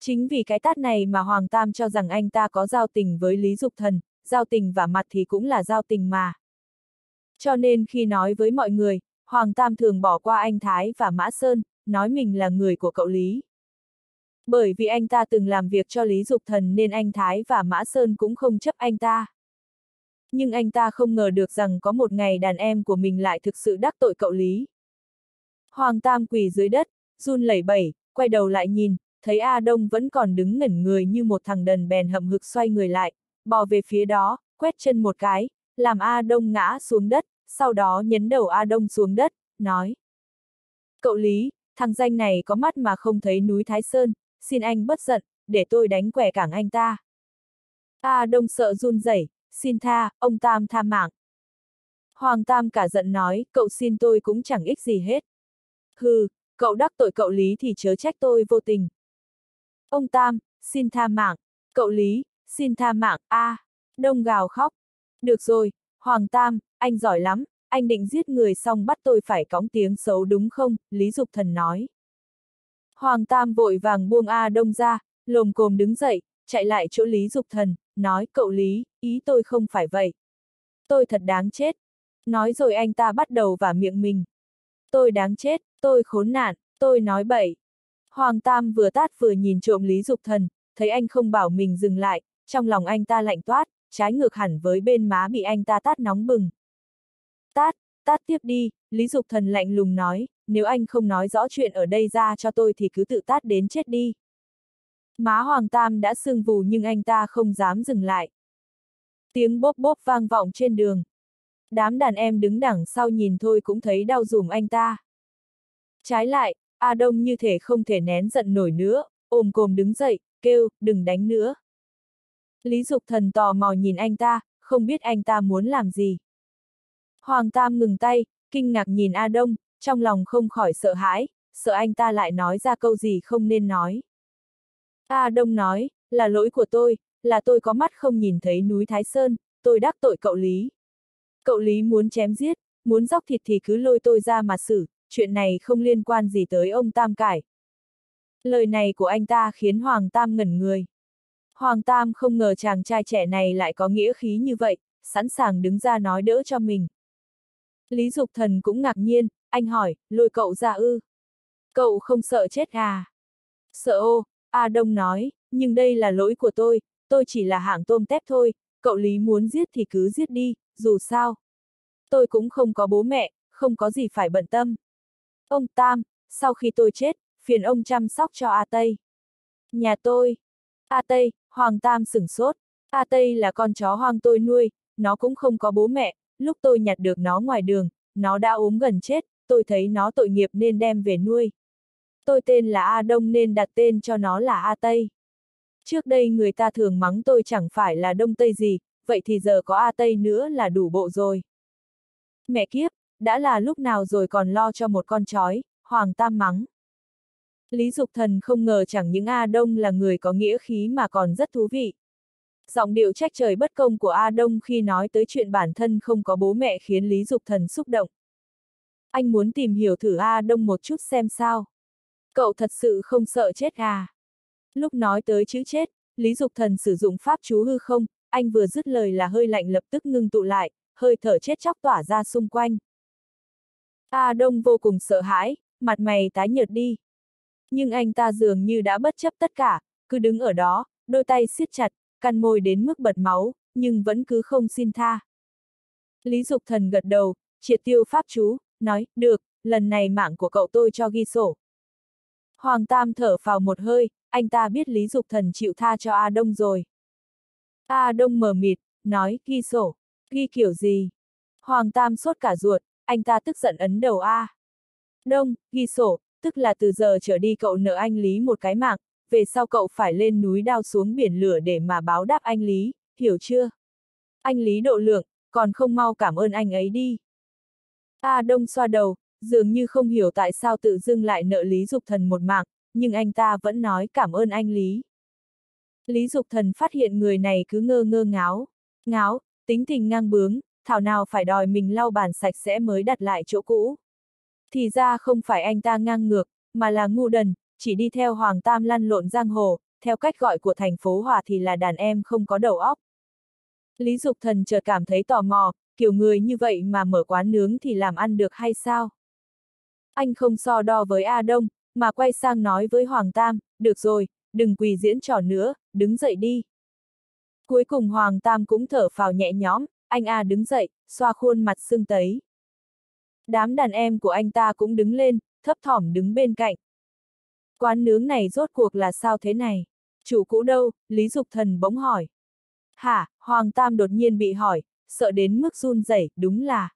Chính vì cái tát này mà Hoàng Tam cho rằng anh ta có giao tình với Lý Dục Thần, giao tình và mặt thì cũng là giao tình mà. Cho nên khi nói với mọi người, Hoàng Tam thường bỏ qua anh Thái và Mã Sơn, nói mình là người của cậu Lý. Bởi vì anh ta từng làm việc cho Lý Dục Thần nên anh Thái và Mã Sơn cũng không chấp anh ta. Nhưng anh ta không ngờ được rằng có một ngày đàn em của mình lại thực sự đắc tội cậu Lý. Hoàng Tam quỳ dưới đất, run lẩy bẩy, quay đầu lại nhìn, thấy A Đông vẫn còn đứng ngẩn người như một thằng đần bèn hậm hực xoay người lại, bò về phía đó, quét chân một cái, làm A Đông ngã xuống đất, sau đó nhấn đầu A Đông xuống đất, nói. Cậu Lý, thằng danh này có mắt mà không thấy núi Thái Sơn, xin anh bất giận, để tôi đánh quẻ cảng anh ta. A Đông sợ run rẩy, xin tha, ông Tam tha mạng. Hoàng Tam cả giận nói, cậu xin tôi cũng chẳng ích gì hết. Hừ, cậu đắc tội cậu Lý thì chớ trách tôi vô tình. Ông Tam, xin tha mạng. Cậu Lý, xin tha mạng, a à, Đông gào khóc. Được rồi, Hoàng Tam, anh giỏi lắm, anh định giết người xong bắt tôi phải cóng tiếng xấu đúng không? Lý Dục Thần nói. Hoàng Tam vội vàng buông A Đông ra, lồm cồm đứng dậy, chạy lại chỗ Lý Dục Thần, nói cậu Lý, ý tôi không phải vậy. Tôi thật đáng chết. Nói rồi anh ta bắt đầu vả miệng mình. Tôi đáng chết, tôi khốn nạn, tôi nói bậy. Hoàng Tam vừa tát vừa nhìn trộm Lý Dục Thần, thấy anh không bảo mình dừng lại, trong lòng anh ta lạnh toát, trái ngược hẳn với bên má bị anh ta tát nóng bừng. Tát, tát tiếp đi, Lý Dục Thần lạnh lùng nói, nếu anh không nói rõ chuyện ở đây ra cho tôi thì cứ tự tát đến chết đi. Má Hoàng Tam đã sưng vù nhưng anh ta không dám dừng lại. Tiếng bốp bốp vang vọng trên đường. Đám đàn em đứng đằng sau nhìn thôi cũng thấy đau dùm anh ta. Trái lại, A Đông như thể không thể nén giận nổi nữa, ôm cồm đứng dậy, kêu, đừng đánh nữa. Lý Dục Thần tò mò nhìn anh ta, không biết anh ta muốn làm gì. Hoàng Tam ngừng tay, kinh ngạc nhìn A Đông, trong lòng không khỏi sợ hãi, sợ anh ta lại nói ra câu gì không nên nói. A Đông nói, là lỗi của tôi, là tôi có mắt không nhìn thấy núi Thái Sơn, tôi đắc tội cậu Lý. Cậu Lý muốn chém giết, muốn dóc thịt thì cứ lôi tôi ra mà xử, chuyện này không liên quan gì tới ông Tam Cải. Lời này của anh ta khiến Hoàng Tam ngẩn người. Hoàng Tam không ngờ chàng trai trẻ này lại có nghĩa khí như vậy, sẵn sàng đứng ra nói đỡ cho mình. Lý Dục Thần cũng ngạc nhiên, anh hỏi, lôi cậu ra ư. Cậu không sợ chết à? Sợ ô, A Đông nói, nhưng đây là lỗi của tôi, tôi chỉ là hạng tôm tép thôi, cậu Lý muốn giết thì cứ giết đi, dù sao. Tôi cũng không có bố mẹ, không có gì phải bận tâm. Ông Tam, sau khi tôi chết, phiền ông chăm sóc cho A Tây. Nhà tôi. A Tây, Hoàng Tam sửng sốt. A Tây là con chó hoang tôi nuôi, nó cũng không có bố mẹ, lúc tôi nhặt được nó ngoài đường, nó đã ốm gần chết, tôi thấy nó tội nghiệp nên đem về nuôi. Tôi tên là A Đông nên đặt tên cho nó là A Tây. Trước đây người ta thường mắng tôi chẳng phải là Đông Tây gì, vậy thì giờ có A Tây nữa là đủ bộ rồi. Mẹ kiếp, đã là lúc nào rồi còn lo cho một con chói, Hoàng Tam mắng. Lý Dục Thần không ngờ chẳng những A Đông là người có nghĩa khí mà còn rất thú vị. Giọng điệu trách trời bất công của A Đông khi nói tới chuyện bản thân không có bố mẹ khiến Lý Dục Thần xúc động. Anh muốn tìm hiểu thử A Đông một chút xem sao. Cậu thật sự không sợ chết à? Lúc nói tới chữ chết, Lý Dục Thần sử dụng pháp chú hư không, anh vừa dứt lời là hơi lạnh lập tức ngưng tụ lại, hơi thở chết chóc tỏa ra xung quanh. A Đông vô cùng sợ hãi, mặt mày tái nhợt đi. Nhưng anh ta dường như đã bất chấp tất cả, cứ đứng ở đó, đôi tay siết chặt, căn môi đến mức bật máu, nhưng vẫn cứ không xin tha. Lý Dục Thần gật đầu, triệt tiêu pháp chú, nói, được, lần này mạng của cậu tôi cho ghi sổ. Hoàng Tam thở vào một hơi, anh ta biết Lý Dục Thần chịu tha cho A Đông rồi. A Đông mờ mịt, nói, ghi sổ, ghi kiểu gì? Hoàng Tam sốt cả ruột, anh ta tức giận ấn đầu A. Đông, ghi sổ, tức là từ giờ trở đi cậu nợ anh Lý một cái mạng, về sau cậu phải lên núi đao xuống biển lửa để mà báo đáp anh Lý, hiểu chưa? Anh Lý độ lượng, còn không mau cảm ơn anh ấy đi. A Đông xoa đầu, dường như không hiểu tại sao tự dưng lại nợ Lý Dục Thần một mạng, nhưng anh ta vẫn nói cảm ơn anh Lý. Lý Dục Thần phát hiện người này cứ ngơ ngơ ngáo, ngáo, tính tình ngang bướng, thảo nào phải đòi mình lau bàn sạch sẽ mới đặt lại chỗ cũ. Thì ra không phải anh ta ngang ngược, mà là ngu đần, chỉ đi theo Hoàng Tam lăn lộn giang hồ, theo cách gọi của thành phố Hòa thì là đàn em không có đầu óc. Lý Dục Thần chợt cảm thấy tò mò, kiểu người như vậy mà mở quán nướng thì làm ăn được hay sao? Anh không so đo với A Đông, mà quay sang nói với Hoàng Tam, được rồi, đừng quỳ diễn trò nữa, đứng dậy đi. Cuối cùng Hoàng Tam cũng thở phào nhẹ nhõm, anh A đứng dậy, xoa khuôn mặt sưng tấy. Đám đàn em của anh ta cũng đứng lên, thấp thỏm đứng bên cạnh. Quán nướng này rốt cuộc là sao thế này? Chủ cũ đâu? Lý Dục Thần bỗng hỏi. Hả, Hoàng Tam đột nhiên bị hỏi, sợ đến mức run rẩy, đúng là.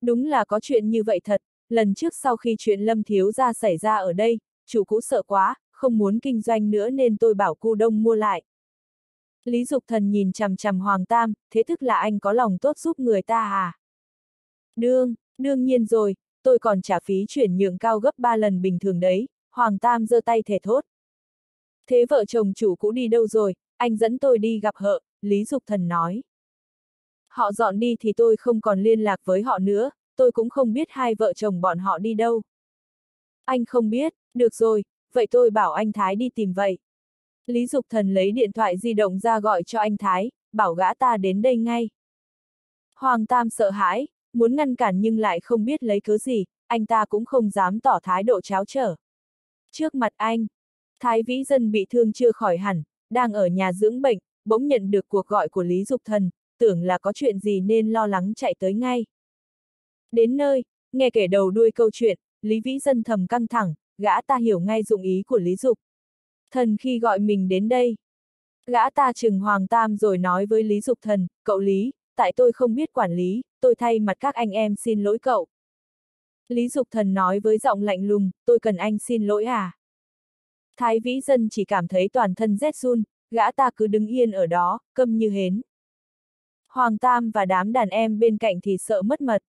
Đúng là có chuyện như vậy thật, lần trước sau khi chuyện Lâm Thiếu Gia xảy ra ở đây, chủ cũ sợ quá, không muốn kinh doanh nữa nên tôi bảo cu đông mua lại. Lý Dục Thần nhìn chằm chằm Hoàng Tam, thế tức là anh có lòng tốt giúp người ta à? Đương, đương nhiên rồi, tôi còn trả phí chuyển nhượng cao gấp 3 lần bình thường đấy, Hoàng Tam giơ tay thể thốt. Thế vợ chồng chủ cũ đi đâu rồi, anh dẫn tôi đi gặp họ, Lý Dục Thần nói. Họ dọn đi thì tôi không còn liên lạc với họ nữa, tôi cũng không biết hai vợ chồng bọn họ đi đâu. Anh không biết, được rồi, vậy tôi bảo anh Thái đi tìm vậy. Lý Dục Thần lấy điện thoại di động ra gọi cho anh Thái, bảo gã ta đến đây ngay. Hoàng Tam sợ hãi, muốn ngăn cản nhưng lại không biết lấy cớ gì, anh ta cũng không dám tỏ thái độ cháo trở. Trước mặt anh, Thái Vĩ Dân bị thương chưa khỏi hẳn, đang ở nhà dưỡng bệnh, bỗng nhận được cuộc gọi của Lý Dục Thần, tưởng là có chuyện gì nên lo lắng chạy tới ngay. Đến nơi, nghe kể đầu đuôi câu chuyện, Lý Vĩ Dân thầm căng thẳng, gã ta hiểu ngay dụng ý của Lý Dục. Thần khi gọi mình đến đây. Gã ta chừng Hoàng Tam rồi nói với Lý Dục Thần, cậu Lý, tại tôi không biết quản lý, tôi thay mặt các anh em xin lỗi cậu. Lý Dục Thần nói với giọng lạnh lùng, tôi cần anh xin lỗi à? Thái Vĩ Dân chỉ cảm thấy toàn thân rét run, gã ta cứ đứng yên ở đó, câm như hến. Hoàng Tam và đám đàn em bên cạnh thì sợ mất mật.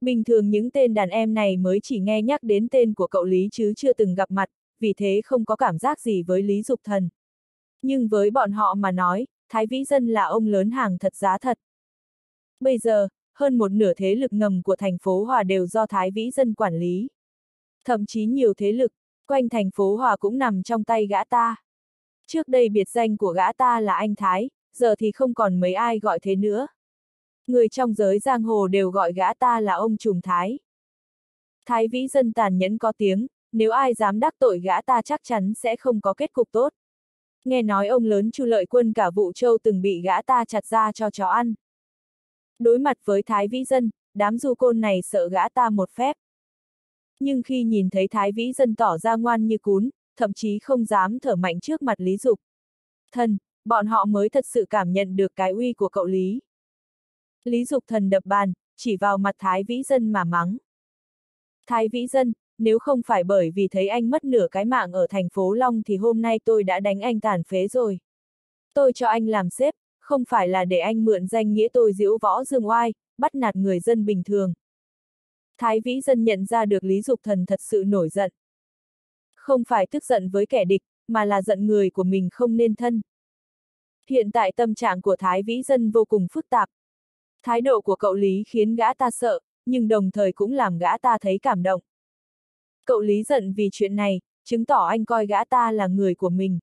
Bình thường những tên đàn em này mới chỉ nghe nhắc đến tên của cậu Lý chứ chưa từng gặp mặt, vì thế không có cảm giác gì với Lý Dục Thần. Nhưng với bọn họ mà nói, Thái Vĩ Dân là ông lớn hàng thật giá thật. Bây giờ, hơn một nửa thế lực ngầm của thành phố Hòa đều do Thái Vĩ Dân quản lý. Thậm chí nhiều thế lực, quanh thành phố Hòa cũng nằm trong tay gã ta. Trước đây biệt danh của gã ta là anh Thái, giờ thì không còn mấy ai gọi thế nữa. Người trong giới giang hồ đều gọi gã ta là ông trùm Thái. Thái Vĩ Dân tàn nhẫn có tiếng, nếu ai dám đắc tội gã ta chắc chắn sẽ không có kết cục tốt. Nghe nói ông lớn Chu Lợi Quân cả vụ châu từng bị gã ta chặt ra cho chó ăn. Đối mặt với Thái Vĩ Dân, đám du côn này sợ gã ta một phép. Nhưng khi nhìn thấy Thái Vĩ Dân tỏ ra ngoan như cún, thậm chí không dám thở mạnh trước mặt Lý Dục. Thần, bọn họ mới thật sự cảm nhận được cái uy của cậu Lý. Lý Dục thần đập bàn, chỉ vào mặt Thái Vĩ Dân mà mắng. Thái Vĩ Dân, nếu không phải bởi vì thấy anh mất nửa cái mạng ở thành phố Long thì hôm nay tôi đã đánh anh tàn phế rồi. Tôi cho anh làm sếp, không phải là để anh mượn danh nghĩa tôi diễu võ dương oai, bắt nạt người dân bình thường. Thái Vĩ Dân nhận ra được Lý Dục Thần thật sự nổi giận. Không phải tức giận với kẻ địch, mà là giận người của mình không nên thân. Hiện tại tâm trạng của Thái Vĩ Dân vô cùng phức tạp. Thái độ của cậu Lý khiến gã ta sợ, nhưng đồng thời cũng làm gã ta thấy cảm động. Cậu Lý giận vì chuyện này, chứng tỏ anh coi gã ta là người của mình.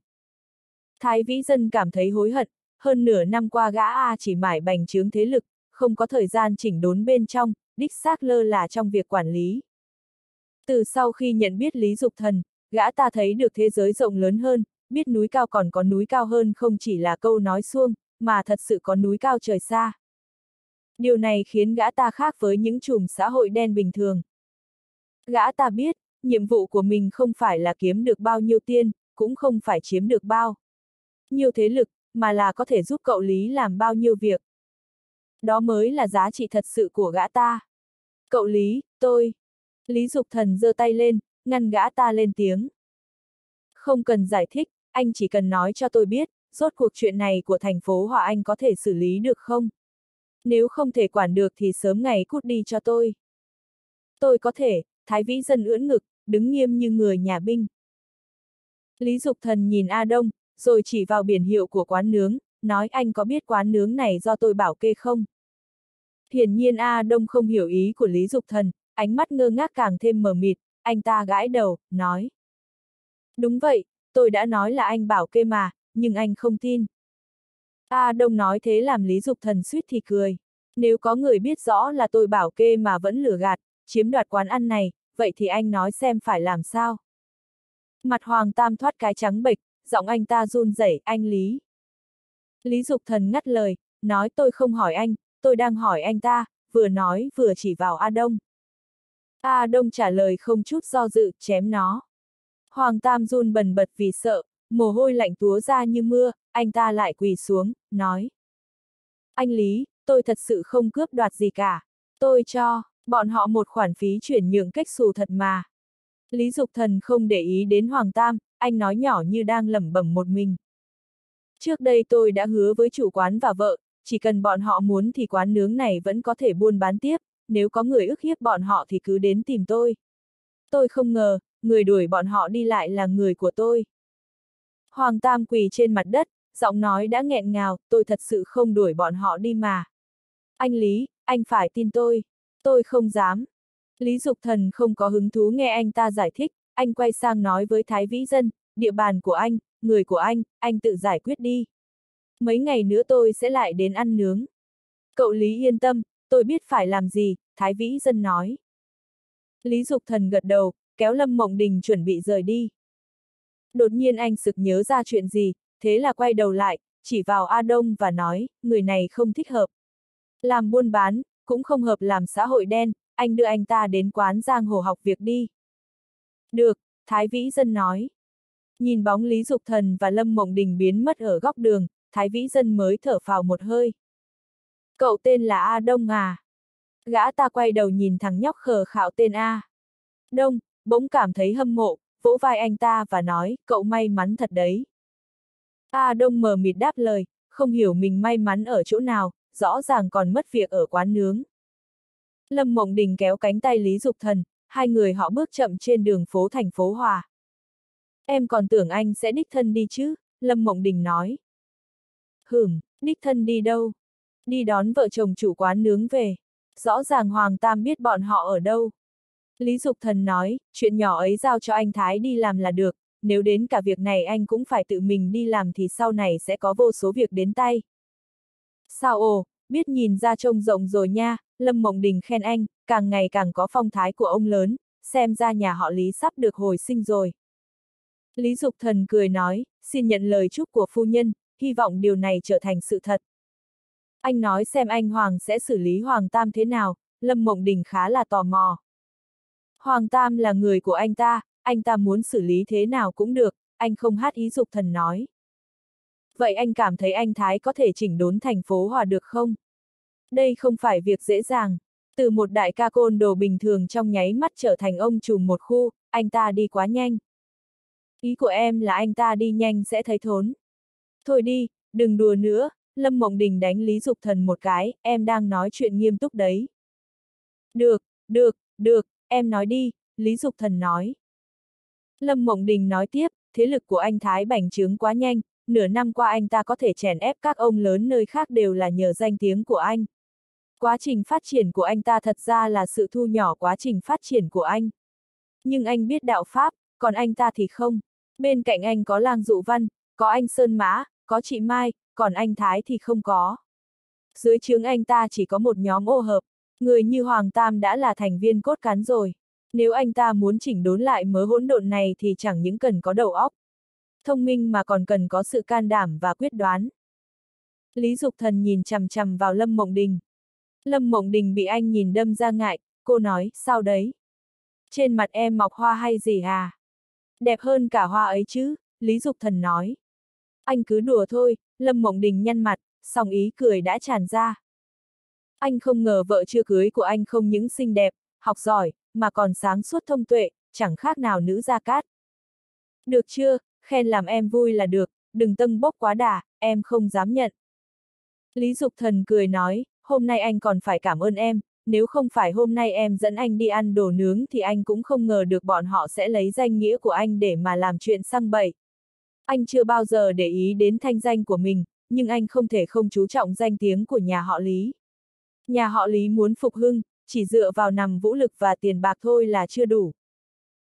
Thái Vĩ Dân cảm thấy hối hận, hơn nửa năm qua gã A chỉ mải bành trướng thế lực, không có thời gian chỉnh đốn bên trong, đích xác lơ là trong việc quản lý. Từ sau khi nhận biết Lý Dục Thần, gã ta thấy được thế giới rộng lớn hơn, biết núi cao còn có núi cao hơn không chỉ là câu nói xuông, mà thật sự có núi cao trời xa. Điều này khiến gã ta khác với những chùm xã hội đen bình thường. Gã ta biết, nhiệm vụ của mình không phải là kiếm được bao nhiêu tiền, cũng không phải chiếm được bao nhiêu thế lực, mà là có thể giúp cậu Lý làm bao nhiêu việc. Đó mới là giá trị thật sự của gã ta. Cậu Lý, tôi. Lý Dục Thần giơ tay lên, ngăn gã ta lên tiếng. Không cần giải thích, anh chỉ cần nói cho tôi biết, rốt cuộc chuyện này của thành phố Hòa Anh có thể xử lý được không? Nếu không thể quản được thì sớm ngày cút đi cho tôi. Tôi có thể, Thái Vĩ Dân ưỡn ngực, đứng nghiêm như người nhà binh. Lý Dục Thần nhìn A Đông, rồi chỉ vào biển hiệu của quán nướng, nói anh có biết quán nướng này do tôi bảo kê không? Hiển nhiên A Đông không hiểu ý của Lý Dục Thần, ánh mắt ngơ ngác càng thêm mờ mịt, anh ta gãi đầu, nói. Đúng vậy, tôi đã nói là anh bảo kê mà, nhưng anh không tin. A Đông nói thế làm Lý Dục Thần suýt thì cười. Nếu có người biết rõ là tôi bảo kê mà vẫn lừa gạt, chiếm đoạt quán ăn này, vậy thì anh nói xem phải làm sao. Mặt Hoàng Tam thoát cái trắng bệch, giọng anh ta run rẩy, anh Lý. Lý Dục Thần ngắt lời, nói tôi không hỏi anh, tôi đang hỏi anh ta, vừa nói vừa chỉ vào A Đông. A Đông trả lời không chút do dự, chém nó. Hoàng Tam run bần bật vì sợ, mồ hôi lạnh túa ra như mưa, anh ta lại quỳ xuống, nói. Anh Lý, tôi thật sự không cướp đoạt gì cả. Tôi cho, bọn họ một khoản phí chuyển nhượng cách xù thật mà. Lý Dục Thần không để ý đến Hoàng Tam, anh nói nhỏ như đang lẩm bẩm một mình. Trước đây tôi đã hứa với chủ quán và vợ, chỉ cần bọn họ muốn thì quán nướng này vẫn có thể buôn bán tiếp, nếu có người ức hiếp bọn họ thì cứ đến tìm tôi. Tôi không ngờ, người đuổi bọn họ đi lại là người của tôi. Hoàng Tam quỳ trên mặt đất, giọng nói đã nghẹn ngào, tôi thật sự không đuổi bọn họ đi mà. Anh Lý, anh phải tin tôi. Tôi không dám. Lý Dục Thần không có hứng thú nghe anh ta giải thích, anh quay sang nói với Thái Vĩ Dân, địa bàn của anh, người của anh, anh tự giải quyết đi. Mấy ngày nữa tôi sẽ lại đến ăn nướng. Cậu Lý yên tâm, tôi biết phải làm gì, Thái Vĩ Dân nói. Lý Dục Thần gật đầu, kéo Lâm Mộng Đình chuẩn bị rời đi. Đột nhiên anh sực nhớ ra chuyện gì, thế là quay đầu lại, chỉ vào A Đông và nói, người này không thích hợp. Làm buôn bán, cũng không hợp làm xã hội đen, anh đưa anh ta đến quán giang hồ học việc đi. Được, Thái Vĩ Dân nói. Nhìn bóng Lý Dục Thần và Lâm Mộng Đình biến mất ở góc đường, Thái Vĩ Dân mới thở phào một hơi. Cậu tên là A Đông à? Gã ta quay đầu nhìn thằng nhóc khờ khạo tên A. Đông, bỗng cảm thấy hâm mộ, vỗ vai anh ta và nói, cậu may mắn thật đấy. A Đông mờ mịt đáp lời, không hiểu mình may mắn ở chỗ nào, rõ ràng còn mất việc ở quán nướng. Lâm Mộng Đình kéo cánh tay Lý Dục Thần, hai người họ bước chậm trên đường phố thành phố Hòa. Em còn tưởng anh sẽ đích thân đi chứ, Lâm Mộng Đình nói. Hửm, đích thân đi đâu? Đi đón vợ chồng chủ quán nướng về. Rõ ràng Hoàng Tam biết bọn họ ở đâu. Lý Dục Thần nói, chuyện nhỏ ấy giao cho anh Thái đi làm là được, nếu đến cả việc này anh cũng phải tự mình đi làm thì sau này sẽ có vô số việc đến tay. Sao ồ, biết nhìn ra trông rộng rồi nha, Lâm Mộng Đình khen anh, càng ngày càng có phong thái của ông lớn, xem ra nhà họ Lý sắp được hồi sinh rồi. Lý Dục Thần cười nói, xin nhận lời chúc của phu nhân, hy vọng điều này trở thành sự thật. Anh nói xem anh Hoàng sẽ xử lý Hoàng Tam thế nào, Lâm Mộng Đình khá là tò mò. Hoàng Tam là người của anh ta, anh ta muốn xử lý thế nào cũng được, anh không hát ý dục thần nói. Vậy anh cảm thấy anh Thái có thể chỉnh đốn thành phố Hòa được không? Đây không phải việc dễ dàng. Từ một đại ca côn đồ bình thường trong nháy mắt trở thành ông trùm một khu, anh ta đi quá nhanh. Ý của em là anh ta đi nhanh sẽ thấy thốn. Thôi đi, đừng đùa nữa, Lâm Mộng Đình đánh Lý Dục Thần một cái, em đang nói chuyện nghiêm túc đấy. Được, được, được, em nói đi, Lý Dục Thần nói. Lâm Mộng Đình nói tiếp, thế lực của anh Thái bành trướng quá nhanh, nửa năm qua anh ta có thể chèn ép các ông lớn nơi khác đều là nhờ danh tiếng của anh. Quá trình phát triển của anh ta thật ra là sự thu nhỏ quá trình phát triển của anh. Nhưng anh biết đạo Pháp, còn anh ta thì không. Bên cạnh anh có lang dụ văn, có anh Sơn Mã, có chị Mai, còn anh Thái thì không có. Dưới trướng anh ta chỉ có một nhóm ô hợp, người như Hoàng Tam đã là thành viên cốt cán rồi. Nếu anh ta muốn chỉnh đốn lại mớ hỗn độn này thì chẳng những cần có đầu óc. Thông minh mà còn cần có sự can đảm và quyết đoán. Lý Dục Thần nhìn chằm chằm vào Lâm Mộng Đình. Lâm Mộng Đình bị anh nhìn đâm ra ngại, cô nói, sao đấy? Trên mặt em mọc hoa hay gì à? Đẹp hơn cả hoa ấy chứ, Lý Dục Thần nói. Anh cứ đùa thôi, Lâm Mộng Đình nhăn mặt, song ý cười đã tràn ra. Anh không ngờ vợ chưa cưới của anh không những xinh đẹp, học giỏi, mà còn sáng suốt thông tuệ, chẳng khác nào nữ gia cát. Được chưa, khen làm em vui là được, đừng tâng bốc quá đà, em không dám nhận. Lý Dục Thần cười nói, hôm nay anh còn phải cảm ơn em, nếu không phải hôm nay em dẫn anh đi ăn đồ nướng thì anh cũng không ngờ được bọn họ sẽ lấy danh nghĩa của anh để mà làm chuyện sang bậy. Anh chưa bao giờ để ý đến thanh danh của mình, nhưng anh không thể không chú trọng danh tiếng của nhà họ Lý. Nhà họ Lý muốn phục hưng, chỉ dựa vào nằm vũ lực và tiền bạc thôi là chưa đủ.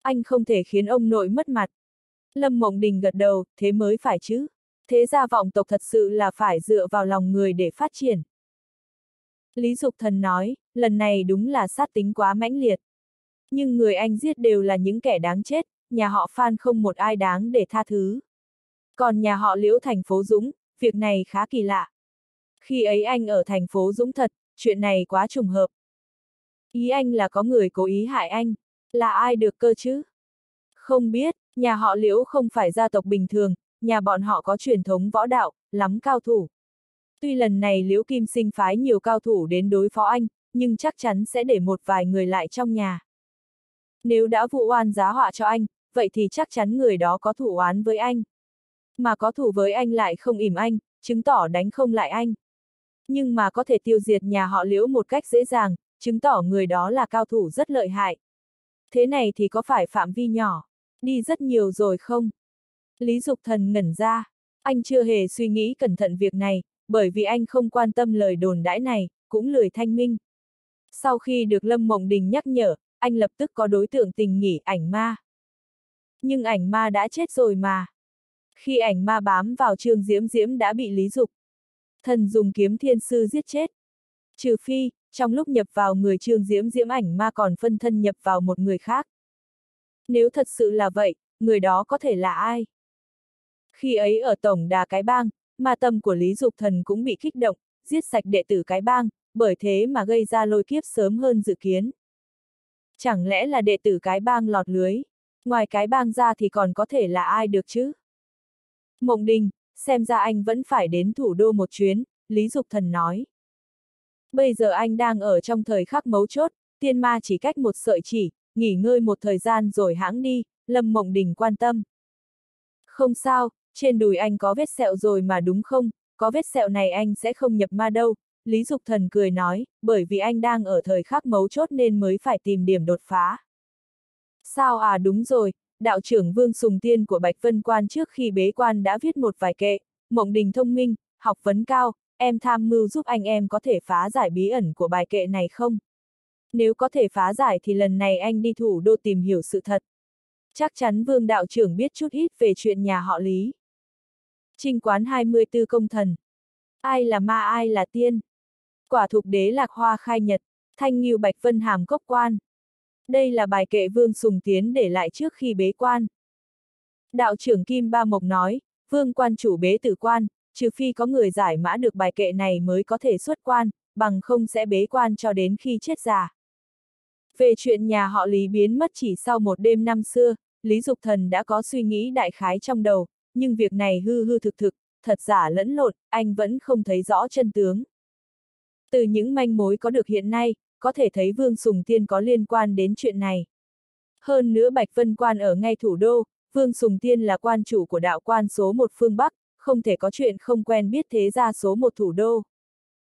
Anh không thể khiến ông nội mất mặt. Lâm Mộng Đình gật đầu, thế mới phải chứ. Thế gia vọng tộc thật sự là phải dựa vào lòng người để phát triển. Lý Dục Thần nói, lần này đúng là sát tính quá mãnh liệt. Nhưng người anh giết đều là những kẻ đáng chết, nhà họ Phan không một ai đáng để tha thứ. Còn nhà họ Liễu thành phố Dũng, việc này khá kỳ lạ. Khi ấy anh ở thành phố Dũng thật, chuyện này quá trùng hợp. Ý anh là có người cố ý hại anh, là ai được cơ chứ? Không biết, nhà họ Liễu không phải gia tộc bình thường, nhà bọn họ có truyền thống võ đạo, lắm cao thủ. Tuy lần này Liễu Kim Sinh phái nhiều cao thủ đến đối phó anh, nhưng chắc chắn sẽ để một vài người lại trong nhà. Nếu đã vụ oan giá họa cho anh, vậy thì chắc chắn người đó có thủ oán với anh. Mà có thủ với anh lại không ỉm anh, chứng tỏ đánh không lại anh. Nhưng mà có thể tiêu diệt nhà họ liễu một cách dễ dàng, chứng tỏ người đó là cao thủ rất lợi hại. Thế này thì có phải phạm vi nhỏ, đi rất nhiều rồi không? Lý Dục Thần ngẩn ra, anh chưa hề suy nghĩ cẩn thận việc này, bởi vì anh không quan tâm lời đồn đãi này, cũng lười thanh minh. Sau khi được Lâm Mộng Đình nhắc nhở, anh lập tức có đối tượng tình nghỉ ảnh ma. Nhưng ảnh ma đã chết rồi mà. Khi ảnh ma bám vào Trương Diễm Diễm đã bị Lý Dục. Thần dùng kiếm thiên sư giết chết. Trừ phi, trong lúc nhập vào người Trương Diễm Diễm ảnh ma còn phân thân nhập vào một người khác. Nếu thật sự là vậy, người đó có thể là ai? Khi ấy ở tổng đà cái bang, ma tâm của Lý Dục Thần cũng bị kích động, giết sạch đệ tử cái bang, bởi thế mà gây ra lôi kiếp sớm hơn dự kiến. Chẳng lẽ là đệ tử cái bang lọt lưới? Ngoài cái bang ra thì còn có thể là ai được chứ? Mộng Đình, xem ra anh vẫn phải đến thủ đô một chuyến, Lý Dục Thần nói. Bây giờ anh đang ở trong thời khắc mấu chốt, tiên ma chỉ cách một sợi chỉ, nghỉ ngơi một thời gian rồi hãng đi, Lâm Mộng Đình quan tâm. Không sao, trên đùi anh có vết sẹo rồi mà đúng không, có vết sẹo này anh sẽ không nhập ma đâu, Lý Dục Thần cười nói, bởi vì anh đang ở thời khắc mấu chốt nên mới phải tìm điểm đột phá. Sao à đúng rồi, đạo trưởng Vương Sùng Tiên của Bạch Vân Quan trước khi bế quan đã viết một vài kệ, mộng đình thông minh, học vấn cao, em tham mưu giúp anh em có thể phá giải bí ẩn của bài kệ này không? Nếu có thể phá giải thì lần này anh đi thủ đô tìm hiểu sự thật. Chắc chắn Vương đạo trưởng biết chút ít về chuyện nhà họ Lý. Trinh quán 24 công thần. Ai là ma ai là tiên? Quả thục đế lạc hoa khai nhật, thanh nghiêu bạch vân hàm cốc quan. Đây là bài kệ Vương Sùng Tiến để lại trước khi bế quan. Đạo trưởng Kim Ba Mộc nói, Vương quan chủ bế tử quan, trừ phi có người giải mã được bài kệ này mới có thể xuất quan, bằng không sẽ bế quan cho đến khi chết già. Về chuyện nhà họ Lý biến mất chỉ sau một đêm năm xưa, Lý Dục Thần đã có suy nghĩ đại khái trong đầu, nhưng việc này hư hư thực thực, thật giả lẫn lộn, anh vẫn không thấy rõ chân tướng. Từ những manh mối có được hiện nay, có thể thấy Vương Sùng Tiên có liên quan đến chuyện này. Hơn nữa Bạch Vân Quan ở ngay thủ đô, Vương Sùng Tiên là quan chủ của đạo quan số một phương Bắc, không thể có chuyện không quen biết thế gia số một thủ đô.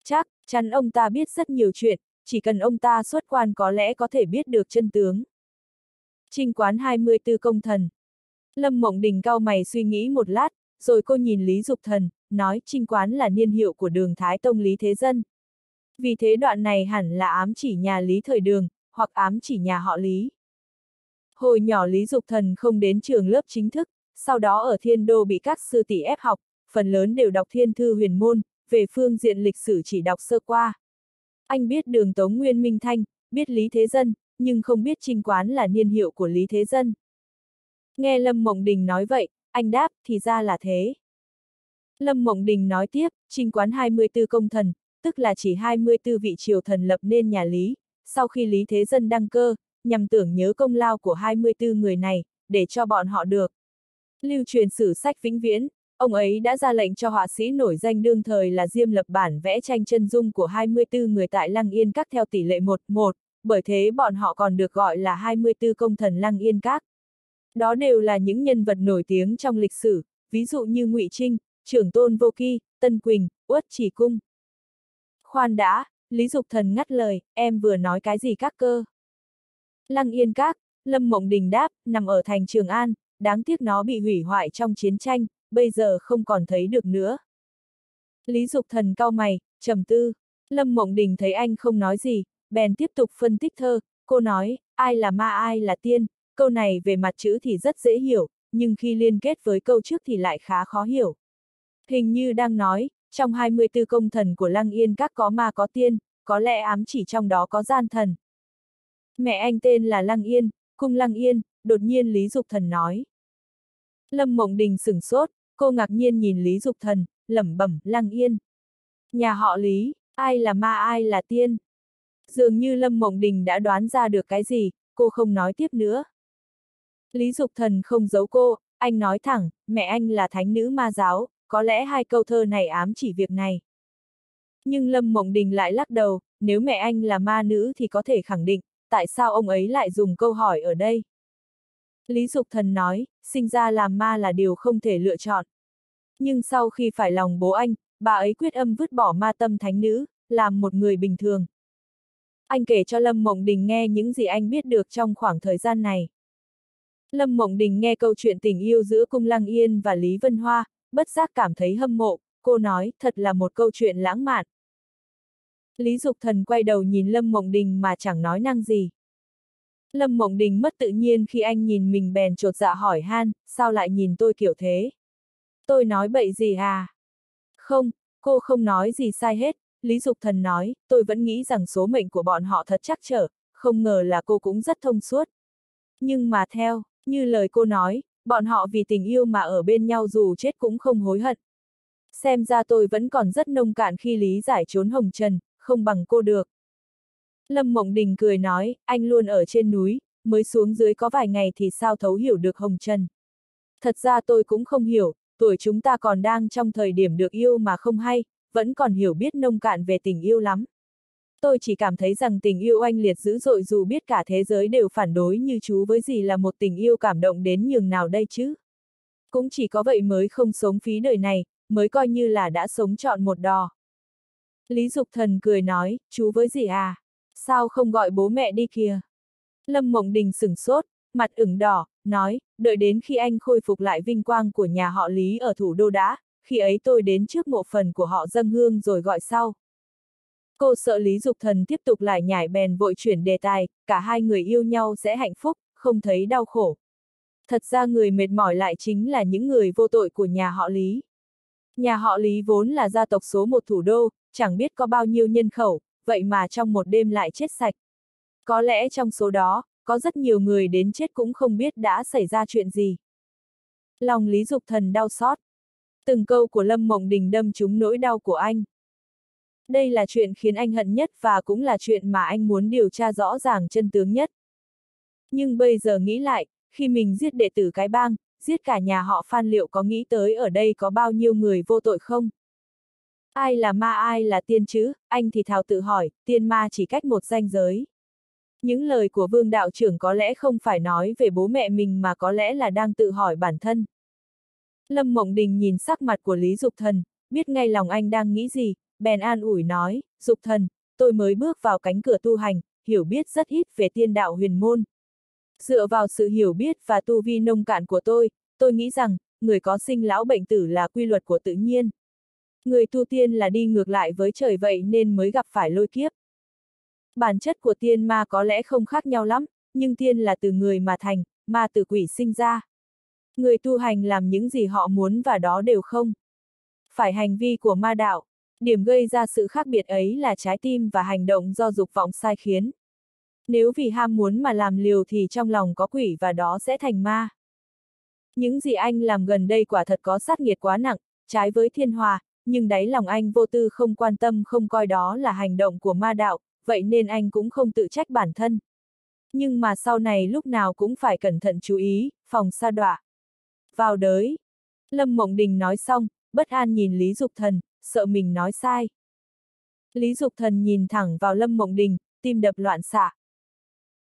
Chắc chắn ông ta biết rất nhiều chuyện, chỉ cần ông ta xuất quan có lẽ có thể biết được chân tướng. Trinh quán 24 công thần. Lâm Mộng Đình cao mày suy nghĩ một lát, rồi cô nhìn Lý Dục Thần, nói trinh quán là niên hiệu của đường Thái Tông Lý Thế Dân. Vì thế đoạn này hẳn là ám chỉ nhà Lý thời đường, hoặc ám chỉ nhà họ Lý. Hồi nhỏ Lý Dục Thần không đến trường lớp chính thức, sau đó ở thiên đô bị các sư tỷ ép học, phần lớn đều đọc thiên thư huyền môn, về phương diện lịch sử chỉ đọc sơ qua. Anh biết đường Tống Nguyên Minh Thanh, biết Lý Thế Dân, nhưng không biết trinh quán là niên hiệu của Lý Thế Dân. Nghe Lâm Mộng Đình nói vậy, anh đáp, thì ra là thế. Lâm Mộng Đình nói tiếp, trinh quán 24 công thần, tức là chỉ 24 vị triều thần lập nên nhà Lý, sau khi Lý Thế Dân đăng cơ, nhằm tưởng nhớ công lao của 24 người này, để cho bọn họ được. Lưu truyền sử sách vĩnh viễn, ông ấy đã ra lệnh cho họa sĩ nổi danh đương thời là Diêm lập bản vẽ tranh chân dung của 24 người tại Lăng Yên Các theo tỷ lệ 1-1, bởi thế bọn họ còn được gọi là 24 công thần Lăng Yên Các. Đó đều là những nhân vật nổi tiếng trong lịch sử, ví dụ như Ngụy Trinh, Trưởng Tôn Vô Kỳ, Tân Quỳnh, Uất Chỉ Cung. Khoan đã, Lý Dục Thần ngắt lời, em vừa nói cái gì các cơ? Lăng Yên Các, Lâm Mộng Đình đáp, nằm ở thành Trường An, đáng tiếc nó bị hủy hoại trong chiến tranh, bây giờ không còn thấy được nữa. Lý Dục Thần cao mày, trầm tư. Lâm Mộng Đình thấy anh không nói gì, bèn tiếp tục phân tích thơ, cô nói, ai là ma ai là tiên, câu này về mặt chữ thì rất dễ hiểu, nhưng khi liên kết với câu trước thì lại khá khó hiểu. Hình như đang nói, trong 24 công thần của Lăng Yên các có ma có tiên, có lẽ ám chỉ trong đó có gian thần. Mẹ anh tên là Lăng Yên, cung Lăng Yên, đột nhiên Lý Dục Thần nói. Lâm Mộng Đình sửng sốt, cô ngạc nhiên nhìn Lý Dục Thần, lẩm bẩm, Lăng Yên. Nhà họ Lý, ai là ma ai là tiên? Dường như Lâm Mộng Đình đã đoán ra được cái gì, cô không nói tiếp nữa. Lý Dục Thần không giấu cô, anh nói thẳng, mẹ anh là thánh nữ ma giáo, có lẽ hai câu thơ này ám chỉ việc này. Nhưng Lâm Mộng Đình lại lắc đầu, nếu mẹ anh là ma nữ thì có thể khẳng định, tại sao ông ấy lại dùng câu hỏi ở đây? Lý Dục Thần nói, sinh ra làm ma là điều không thể lựa chọn. Nhưng sau khi phải lòng bố anh, bà ấy quyết âm vứt bỏ ma tâm thánh nữ, làm một người bình thường. Anh kể cho Lâm Mộng Đình nghe những gì anh biết được trong khoảng thời gian này. Lâm Mộng Đình nghe câu chuyện tình yêu giữa Cung Lăng Yên và Lý Vân Hoa, bất giác cảm thấy hâm mộ, cô nói, thật là một câu chuyện lãng mạn. Lý Dục Thần quay đầu nhìn Lâm Mộng Đình mà chẳng nói năng gì. Lâm Mộng Đình mất tự nhiên khi anh nhìn mình bèn trột dạ hỏi han, sao lại nhìn tôi kiểu thế? Tôi nói bậy gì à? Không, cô không nói gì sai hết, Lý Dục Thần nói, tôi vẫn nghĩ rằng số mệnh của bọn họ thật chắc trở, không ngờ là cô cũng rất thông suốt. Nhưng mà theo, như lời cô nói, bọn họ vì tình yêu mà ở bên nhau dù chết cũng không hối hận. Xem ra tôi vẫn còn rất nông cạn khi lý giải trốn hồng trần, không bằng cô được. Lâm Mộng Đình cười nói, anh luôn ở trên núi, mới xuống dưới có vài ngày thì sao thấu hiểu được hồng trần. Thật ra tôi cũng không hiểu, tuổi chúng ta còn đang trong thời điểm được yêu mà không hay, vẫn còn hiểu biết nông cạn về tình yêu lắm. Tôi chỉ cảm thấy rằng tình yêu anh liệt dữ dội dù biết cả thế giới đều phản đối như chú với gì là một tình yêu cảm động đến nhường nào đây chứ. Cũng chỉ có vậy mới không sống phí đời này, mới coi như là đã sống trọn một đò. Lý Dục Thần cười nói, chú với gì à? Sao không gọi bố mẹ đi kìa? Lâm Mộng Đình sửng sốt, mặt ửng đỏ, nói, đợi đến khi anh khôi phục lại vinh quang của nhà họ Lý ở thủ đô đã, khi ấy tôi đến trước mộ phần của họ dâng hương rồi gọi sau. Cô sợ Lý Dục Thần tiếp tục lại nhảy bèn vội chuyển đề tài, cả hai người yêu nhau sẽ hạnh phúc, không thấy đau khổ. Thật ra người mệt mỏi lại chính là những người vô tội của nhà họ Lý. Nhà họ Lý vốn là gia tộc số một thủ đô, chẳng biết có bao nhiêu nhân khẩu, vậy mà trong một đêm lại chết sạch. Có lẽ trong số đó, có rất nhiều người đến chết cũng không biết đã xảy ra chuyện gì. Lòng Lý Dục Thần đau xót. Từng câu của Lâm Mộng Đình đâm trúng nỗi đau của anh. Đây là chuyện khiến anh hận nhất và cũng là chuyện mà anh muốn điều tra rõ ràng chân tướng nhất. Nhưng bây giờ nghĩ lại, khi mình giết đệ tử cái bang, giết cả nhà họ Phan liệu có nghĩ tới ở đây có bao nhiêu người vô tội không? Ai là ma ai là tiên chứ, anh thì thào tự hỏi, tiên ma chỉ cách một ranh giới. Những lời của vương đạo trưởng có lẽ không phải nói về bố mẹ mình mà có lẽ là đang tự hỏi bản thân. Lâm Mộng Đình nhìn sắc mặt của Lý Dục Thần, biết ngay lòng anh đang nghĩ gì, bèn an ủi nói, Dục Thần, tôi mới bước vào cánh cửa tu hành, hiểu biết rất ít về tiên đạo huyền môn. Dựa vào sự hiểu biết và tu vi nông cạn của tôi, tôi nghĩ rằng, người có sinh lão bệnh tử là quy luật của tự nhiên. Người tu tiên là đi ngược lại với trời vậy nên mới gặp phải lôi kiếp. Bản chất của tiên ma có lẽ không khác nhau lắm, nhưng tiên là từ người mà thành, ma từ quỷ sinh ra. Người tu hành làm những gì họ muốn và đó đều không. Phải hành vi của ma đạo. Điểm gây ra sự khác biệt ấy là trái tim và hành động do dục vọng sai khiến. Nếu vì ham muốn mà làm liều thì trong lòng có quỷ và đó sẽ thành ma. Những gì anh làm gần đây quả thật có sát nghiệt quá nặng, trái với thiên hòa, nhưng đáy lòng anh vô tư không quan tâm không coi đó là hành động của ma đạo, vậy nên anh cũng không tự trách bản thân. Nhưng mà sau này lúc nào cũng phải cẩn thận chú ý, phòng sa đọa. Vào đới. Lâm Mộng Đình nói xong, bất an nhìn Lý Dục Thần, sợ mình nói sai. Lý Dục Thần nhìn thẳng vào Lâm Mộng Đình, tim đập loạn xạ.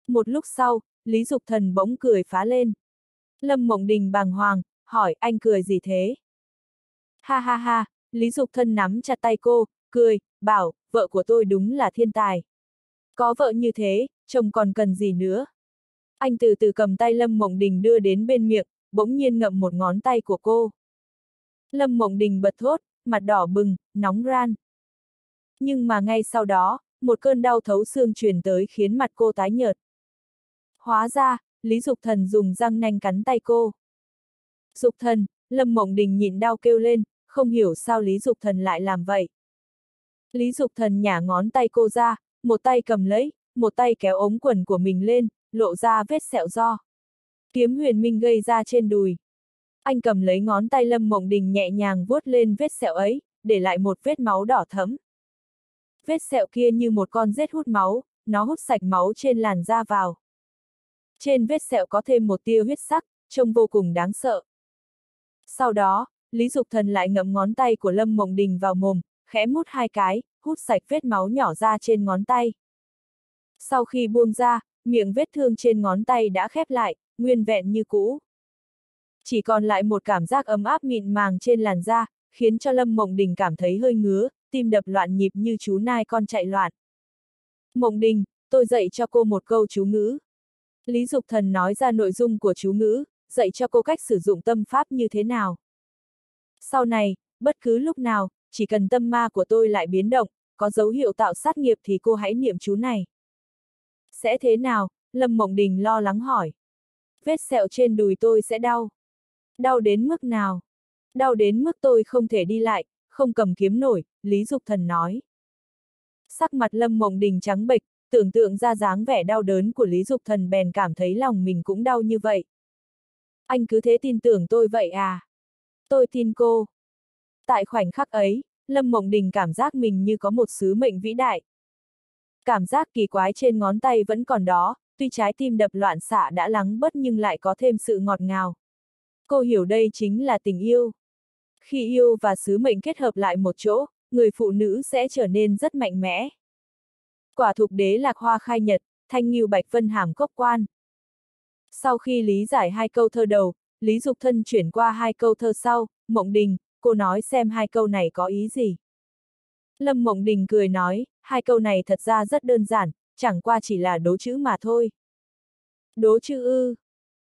Một lúc sau, Lý Dục Thần bỗng cười phá lên. Lâm Mộng Đình bàng hoàng, hỏi anh cười gì thế? Ha ha ha, Lý Dục Thân nắm chặt tay cô, cười, bảo, vợ của tôi đúng là thiên tài. Có vợ như thế, chồng còn cần gì nữa? Anh từ từ cầm tay Lâm Mộng Đình đưa đến bên miệng, bỗng nhiên ngậm một ngón tay của cô. Lâm Mộng Đình bật thốt, mặt đỏ bừng, nóng ran. Nhưng mà ngay sau đó, một cơn đau thấu xương truyền tới khiến mặt cô tái nhợt. Hóa ra, Lý Dục Thần dùng răng nanh cắn tay cô. Dục Thần, Lâm Mộng Đình nhịn đau kêu lên, không hiểu sao Lý Dục Thần lại làm vậy. Lý Dục Thần nhả ngón tay cô ra, một tay cầm lấy, một tay kéo ống quần của mình lên, lộ ra vết sẹo do. Kiếm huyền minh gây ra trên đùi. Anh cầm lấy ngón tay Lâm Mộng Đình nhẹ nhàng vuốt lên vết sẹo ấy, để lại một vết máu đỏ thấm. Vết sẹo kia như một con rết hút máu, nó hút sạch máu trên làn da vào. Trên vết sẹo có thêm một tia huyết sắc, trông vô cùng đáng sợ. Sau đó, Lý Dục Thần lại ngậm ngón tay của Lâm Mộng Đình vào mồm, khẽ mút hai cái, hút sạch vết máu nhỏ ra trên ngón tay. Sau khi buông ra, miệng vết thương trên ngón tay đã khép lại, nguyên vẹn như cũ. Chỉ còn lại một cảm giác ấm áp mịn màng trên làn da, khiến cho Lâm Mộng Đình cảm thấy hơi ngứa, tim đập loạn nhịp như chú nai con chạy loạn. Mộng Đình, tôi dạy cho cô một câu chú ngữ. Lý Dục Thần nói ra nội dung của chú ngữ, dạy cho cô cách sử dụng tâm pháp như thế nào. Sau này, bất cứ lúc nào, chỉ cần tâm ma của tôi lại biến động, có dấu hiệu tạo sát nghiệp thì cô hãy niệm chú này. Sẽ thế nào? Lâm Mộng Đình lo lắng hỏi. Vết sẹo trên đùi tôi sẽ đau. Đau đến mức nào? Đau đến mức tôi không thể đi lại, không cầm kiếm nổi, Lý Dục Thần nói. Sắc mặt Lâm Mộng Đình trắng bệch, tưởng tượng ra dáng vẻ đau đớn của Lý Dục Thần bèn cảm thấy lòng mình cũng đau như vậy. Anh cứ thế tin tưởng tôi vậy à? Tôi tin cô. Tại khoảnh khắc ấy, Lâm Mộng Đình cảm giác mình như có một sứ mệnh vĩ đại. Cảm giác kỳ quái trên ngón tay vẫn còn đó, tuy trái tim đập loạn xạ đã lắng bớt nhưng lại có thêm sự ngọt ngào. Cô hiểu đây chính là tình yêu. Khi yêu và sứ mệnh kết hợp lại một chỗ, người phụ nữ sẽ trở nên rất mạnh mẽ. Quả thục đế lạc hoa khai nhật, thanh nghiêu bạch vân hàm cốc quan. Sau khi lý giải hai câu thơ đầu, Lý Dục Thân chuyển qua hai câu thơ sau, Mộng Đình, cô nói xem hai câu này có ý gì. Lâm Mộng Đình cười nói, hai câu này thật ra rất đơn giản, chẳng qua chỉ là đố chữ mà thôi. Đố chữ ư.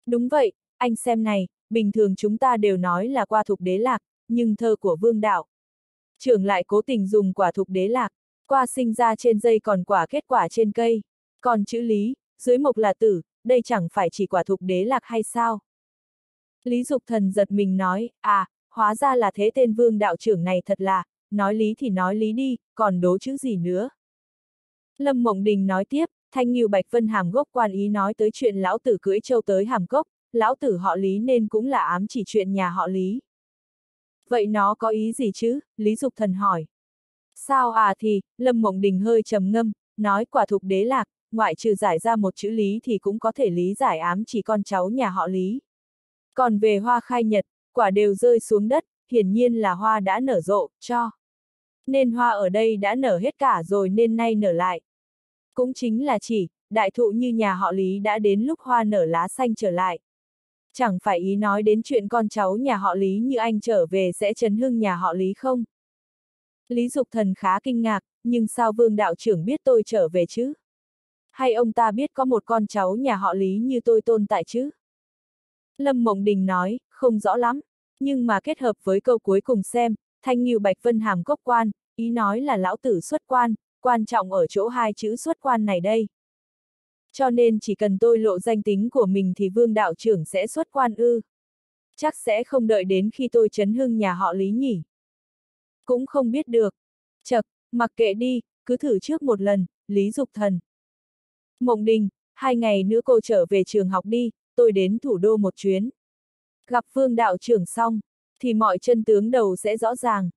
Đúng vậy, anh xem này, bình thường chúng ta đều nói là qua thục đế lạc, nhưng thơ của vương đạo. Trưởng lại cố tình dùng quả thục đế lạc, qua sinh ra trên dây còn quả kết quả trên cây. Còn chữ lý, dưới mộc là tử, đây chẳng phải chỉ quả thục đế lạc hay sao? Lý Dục Thần giật mình nói, à, hóa ra là thế tên vương đạo trưởng này thật là, nói lý thì nói lý đi, còn đố chữ gì nữa. Lâm Mộng Đình nói tiếp, Thanh Nghiêu Bạch Vân Hàm Gốc quan ý nói tới chuyện lão tử cưỡi châu tới Hàm Cốc, lão tử họ lý nên cũng là ám chỉ chuyện nhà họ lý. Vậy nó có ý gì chứ? Lý Dục Thần hỏi. Sao à thì, Lâm Mộng Đình hơi trầm ngâm, nói quả thục đế lạc, ngoại trừ giải ra một chữ lý thì cũng có thể lý giải ám chỉ con cháu nhà họ lý. Còn về hoa khai nhật, quả đều rơi xuống đất, hiển nhiên là hoa đã nở rộ, cho. Nên hoa ở đây đã nở hết cả rồi nên nay nở lại. Cũng chính là chỉ, đại thụ như nhà họ Lý đã đến lúc hoa nở lá xanh trở lại. Chẳng phải ý nói đến chuyện con cháu nhà họ Lý như anh trở về sẽ chấn hưng nhà họ Lý không? Lý Dục Thần khá kinh ngạc, nhưng sao vương đạo trưởng biết tôi trở về chứ? Hay ông ta biết có một con cháu nhà họ Lý như tôi tồn tại chứ? Lâm Mộng Đình nói, không rõ lắm, nhưng mà kết hợp với câu cuối cùng xem, Thanh Nghiêu Bạch Vân Hàm cốc quan, ý nói là lão tử xuất quan, quan trọng ở chỗ hai chữ xuất quan này đây. Cho nên chỉ cần tôi lộ danh tính của mình thì vương đạo trưởng sẽ xuất quan ư. Chắc sẽ không đợi đến khi tôi chấn hưng nhà họ Lý nhỉ. Cũng không biết được. Chật, mặc kệ đi, cứ thử trước một lần, Lý Dục Thần. Mộng Đình, hai ngày nữa cô trở về trường học đi, tôi đến thủ đô một chuyến. Gặp vương đạo trưởng xong, thì mọi chân tướng đầu sẽ rõ ràng.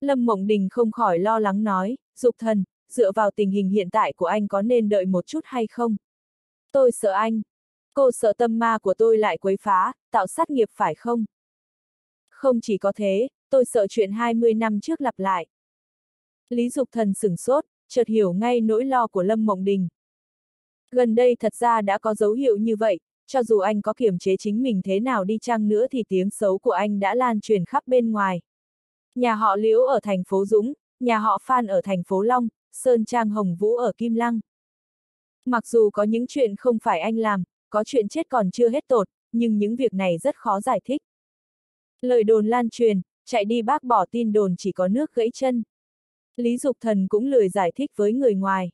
Lâm Mộng Đình không khỏi lo lắng nói, Dục Thần, dựa vào tình hình hiện tại của anh có nên đợi một chút hay không? Tôi sợ anh. Cô sợ tâm ma của tôi lại quấy phá, tạo sát nghiệp phải không? Không chỉ có thế, tôi sợ chuyện 20 năm trước lặp lại. Lý Dục Thần sửng sốt, chợt hiểu ngay nỗi lo của Lâm Mộng Đình. Gần đây thật ra đã có dấu hiệu như vậy, cho dù anh có kiềm chế chính mình thế nào đi chăng nữa thì tiếng xấu của anh đã lan truyền khắp bên ngoài. Nhà họ Liễu ở thành phố Dũng, nhà họ Phan ở thành phố Long, Sơn Trang Hồng Vũ ở Kim Lăng. Mặc dù có những chuyện không phải anh làm, có chuyện chết còn chưa hết tột, nhưng những việc này rất khó giải thích. Lời đồn lan truyền, chạy đi bác bỏ tin đồn chỉ có nước gãy chân. Lý Dục Thần cũng lười giải thích với người ngoài.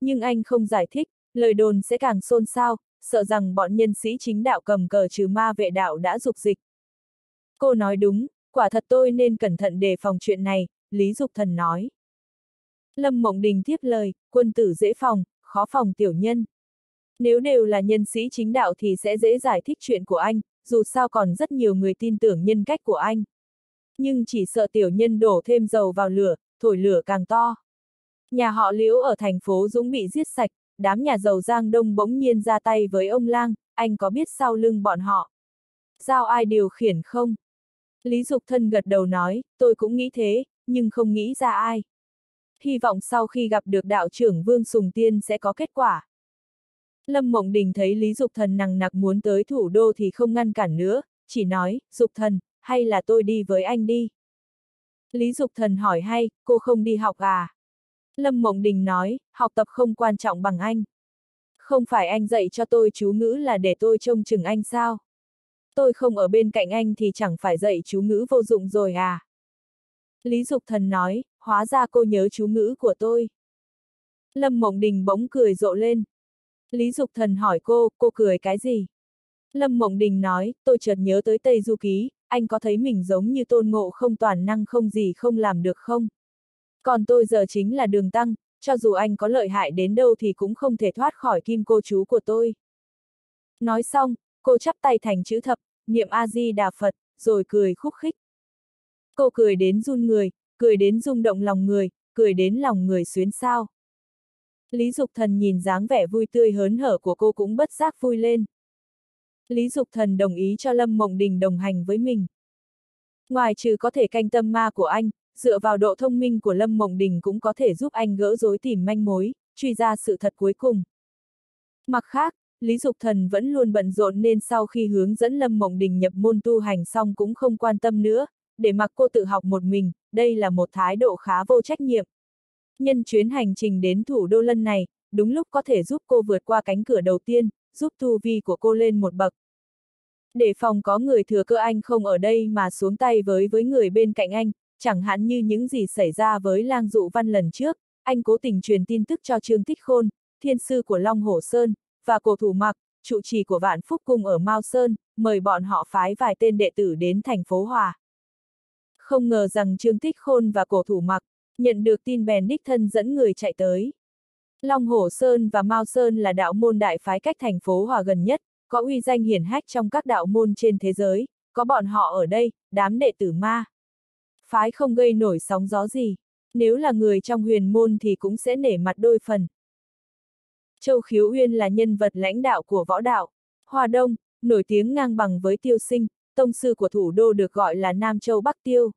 Nhưng anh không giải thích, lời đồn sẽ càng xôn xao, sợ rằng bọn nhân sĩ chính đạo cầm cờ trừ ma vệ đạo đã dục dịch. Cô nói đúng, quả thật tôi nên cẩn thận đề phòng chuyện này, Lý Dục Thần nói. Lâm Mộng Đình tiếp lời, quân tử dễ phòng, khó phòng tiểu nhân. Nếu đều là nhân sĩ chính đạo thì sẽ dễ giải thích chuyện của anh, dù sao còn rất nhiều người tin tưởng nhân cách của anh. Nhưng chỉ sợ tiểu nhân đổ thêm dầu vào lửa, thổi lửa càng to. Nhà họ Liễu ở thành phố Dũng bị giết sạch, đám nhà giàu Giang Đông bỗng nhiên ra tay với ông Lang, anh có biết sau lưng bọn họ? Giao ai điều khiển không? Lý Dục Thân gật đầu nói, tôi cũng nghĩ thế, nhưng không nghĩ ra ai. Hy vọng sau khi gặp được đạo trưởng Vương Sùng Tiên sẽ có kết quả. Lâm Mộng Đình thấy Lý Dục Thần nằng nặc muốn tới thủ đô thì không ngăn cản nữa, chỉ nói, Dục Thần, hay là tôi đi với anh đi. Lý Dục Thần hỏi hay, cô không đi học à? Lâm Mộng Đình nói, học tập không quan trọng bằng anh. Không phải anh dạy cho tôi chú ngữ là để tôi trông chừng anh sao? Tôi không ở bên cạnh anh thì chẳng phải dạy chú ngữ vô dụng rồi à? Lý Dục Thần nói, hóa ra cô nhớ chú ngữ của tôi. Lâm Mộng Đình bỗng cười rộ lên. Lý Dục Thần hỏi cô, cô cười cái gì? Lâm Mộng Đình nói, tôi chợt nhớ tới Tây Du Ký, anh có thấy mình giống như tôn ngộ không toàn năng không gì không làm được không? Còn tôi giờ chính là đường tăng, cho dù anh có lợi hại đến đâu thì cũng không thể thoát khỏi kim cô chú của tôi. Nói xong, cô chắp tay thành chữ thập, niệm A-di-đà Phật, rồi cười khúc khích. Cô cười đến run người, cười đến rung động lòng người, cười đến lòng người xuyến sao. Lý Dục Thần nhìn dáng vẻ vui tươi hớn hở của cô cũng bất giác vui lên. Lý Dục Thần đồng ý cho Lâm Mộng Đình đồng hành với mình. Ngoài trừ có thể canh tâm ma của anh, dựa vào độ thông minh của Lâm Mộng Đình cũng có thể giúp anh gỡ rối tìm manh mối, truy ra sự thật cuối cùng. Mặt khác, Lý Dục Thần vẫn luôn bận rộn nên sau khi hướng dẫn Lâm Mộng Đình nhập môn tu hành xong cũng không quan tâm nữa, để mặc cô tự học một mình, đây là một thái độ khá vô trách nhiệm. Nhân chuyến hành trình đến thủ đô lân này, đúng lúc có thể giúp cô vượt qua cánh cửa đầu tiên, giúp tu vi của cô lên một bậc. Để phòng có người thừa cơ anh không ở đây mà xuống tay với với người bên cạnh anh, chẳng hạn như những gì xảy ra với lang dụ văn lần trước, anh cố tình truyền tin tức cho Trương Tích Khôn, thiên sư của Long Hổ Sơn, và cổ thủ mặc, trụ trì của Vạn Phúc Cung ở Mao Sơn, mời bọn họ phái vài tên đệ tử đến thành phố Hòa. Không ngờ rằng Trương Tích Khôn và cổ thủ mặc, nhận được tin bèn đích thân dẫn người chạy tới. Long Hổ Sơn và Mao Sơn là đạo môn đại phái cách thành phố Hòa gần nhất, có uy danh hiển hách trong các đạo môn trên thế giới, có bọn họ ở đây, đám đệ tử ma, phái không gây nổi sóng gió gì. Nếu là người trong huyền môn thì cũng sẽ nể mặt đôi phần. Châu Khiếu Uyên là nhân vật lãnh đạo của võ đạo. Hoa Đông, nổi tiếng ngang bằng với tiêu sinh, tông sư của thủ đô được gọi là Nam Châu Bắc Tiêu.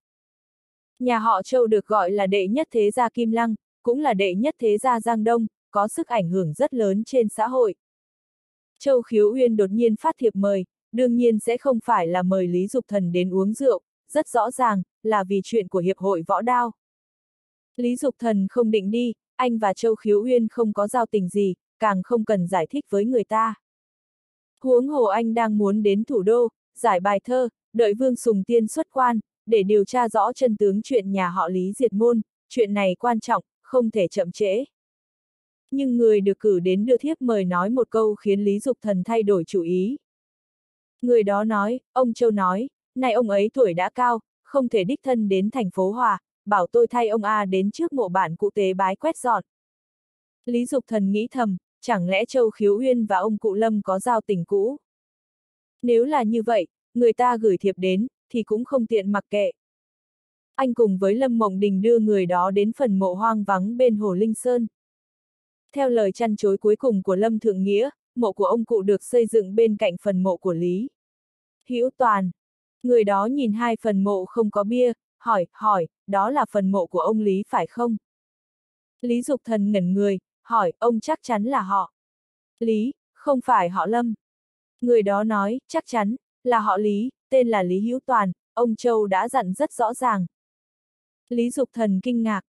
Nhà họ Châu được gọi là đệ nhất thế gia Kim Lăng, cũng là đệ nhất thế gia Giang Đông, có sức ảnh hưởng rất lớn trên xã hội. Châu Khiếu Uyên đột nhiên phát thiệp mời, đương nhiên sẽ không phải là mời Lý Dục Thần đến uống rượu, rất rõ ràng, là vì chuyện của Hiệp hội Võ Đao. Lý Dục Thần không định đi, anh và Châu Khiếu Uyên không có giao tình gì, càng không cần giải thích với người ta. Huống hồ anh đang muốn đến thủ đô, giải bài thơ, đợi Vương Sùng Tiên xuất quan, để điều tra rõ chân tướng chuyện nhà họ Lý diệt môn, chuyện này quan trọng, không thể chậm trễ. Nhưng người được cử đến đưa thiếp mời nói một câu khiến Lý Dục Thần thay đổi chủ ý. Người đó nói, ông Châu nói, nay ông ấy tuổi đã cao, không thể đích thân đến thành phố Hòa, bảo tôi thay ông A đến trước mộ bản cụ tế bái quét dọn. Lý Dục Thần nghĩ thầm, chẳng lẽ Châu Khiếu Uyên và ông cụ Lâm có giao tình cũ? Nếu là như vậy, người ta gửi thiệp đến, thì cũng không tiện mặc kệ. Anh cùng với Lâm Mộng Đình đưa người đó đến phần mộ hoang vắng bên Hồ Linh Sơn. Theo lời chăn chối cuối cùng của Lâm Thượng Nghĩa, mộ của ông cụ được xây dựng bên cạnh phần mộ của Lý. Hữu Toàn. Người đó nhìn hai phần mộ không có bia, hỏi, hỏi, đó là phần mộ của ông Lý phải không? Lý Dục Thần ngẩn người, hỏi, ông chắc chắn là họ. Lý, không phải họ Lâm. Người đó nói, chắc chắn, là họ Lý, tên là Lý Hữu Toàn, ông Châu đã dặn rất rõ ràng. Lý Dục Thần kinh ngạc.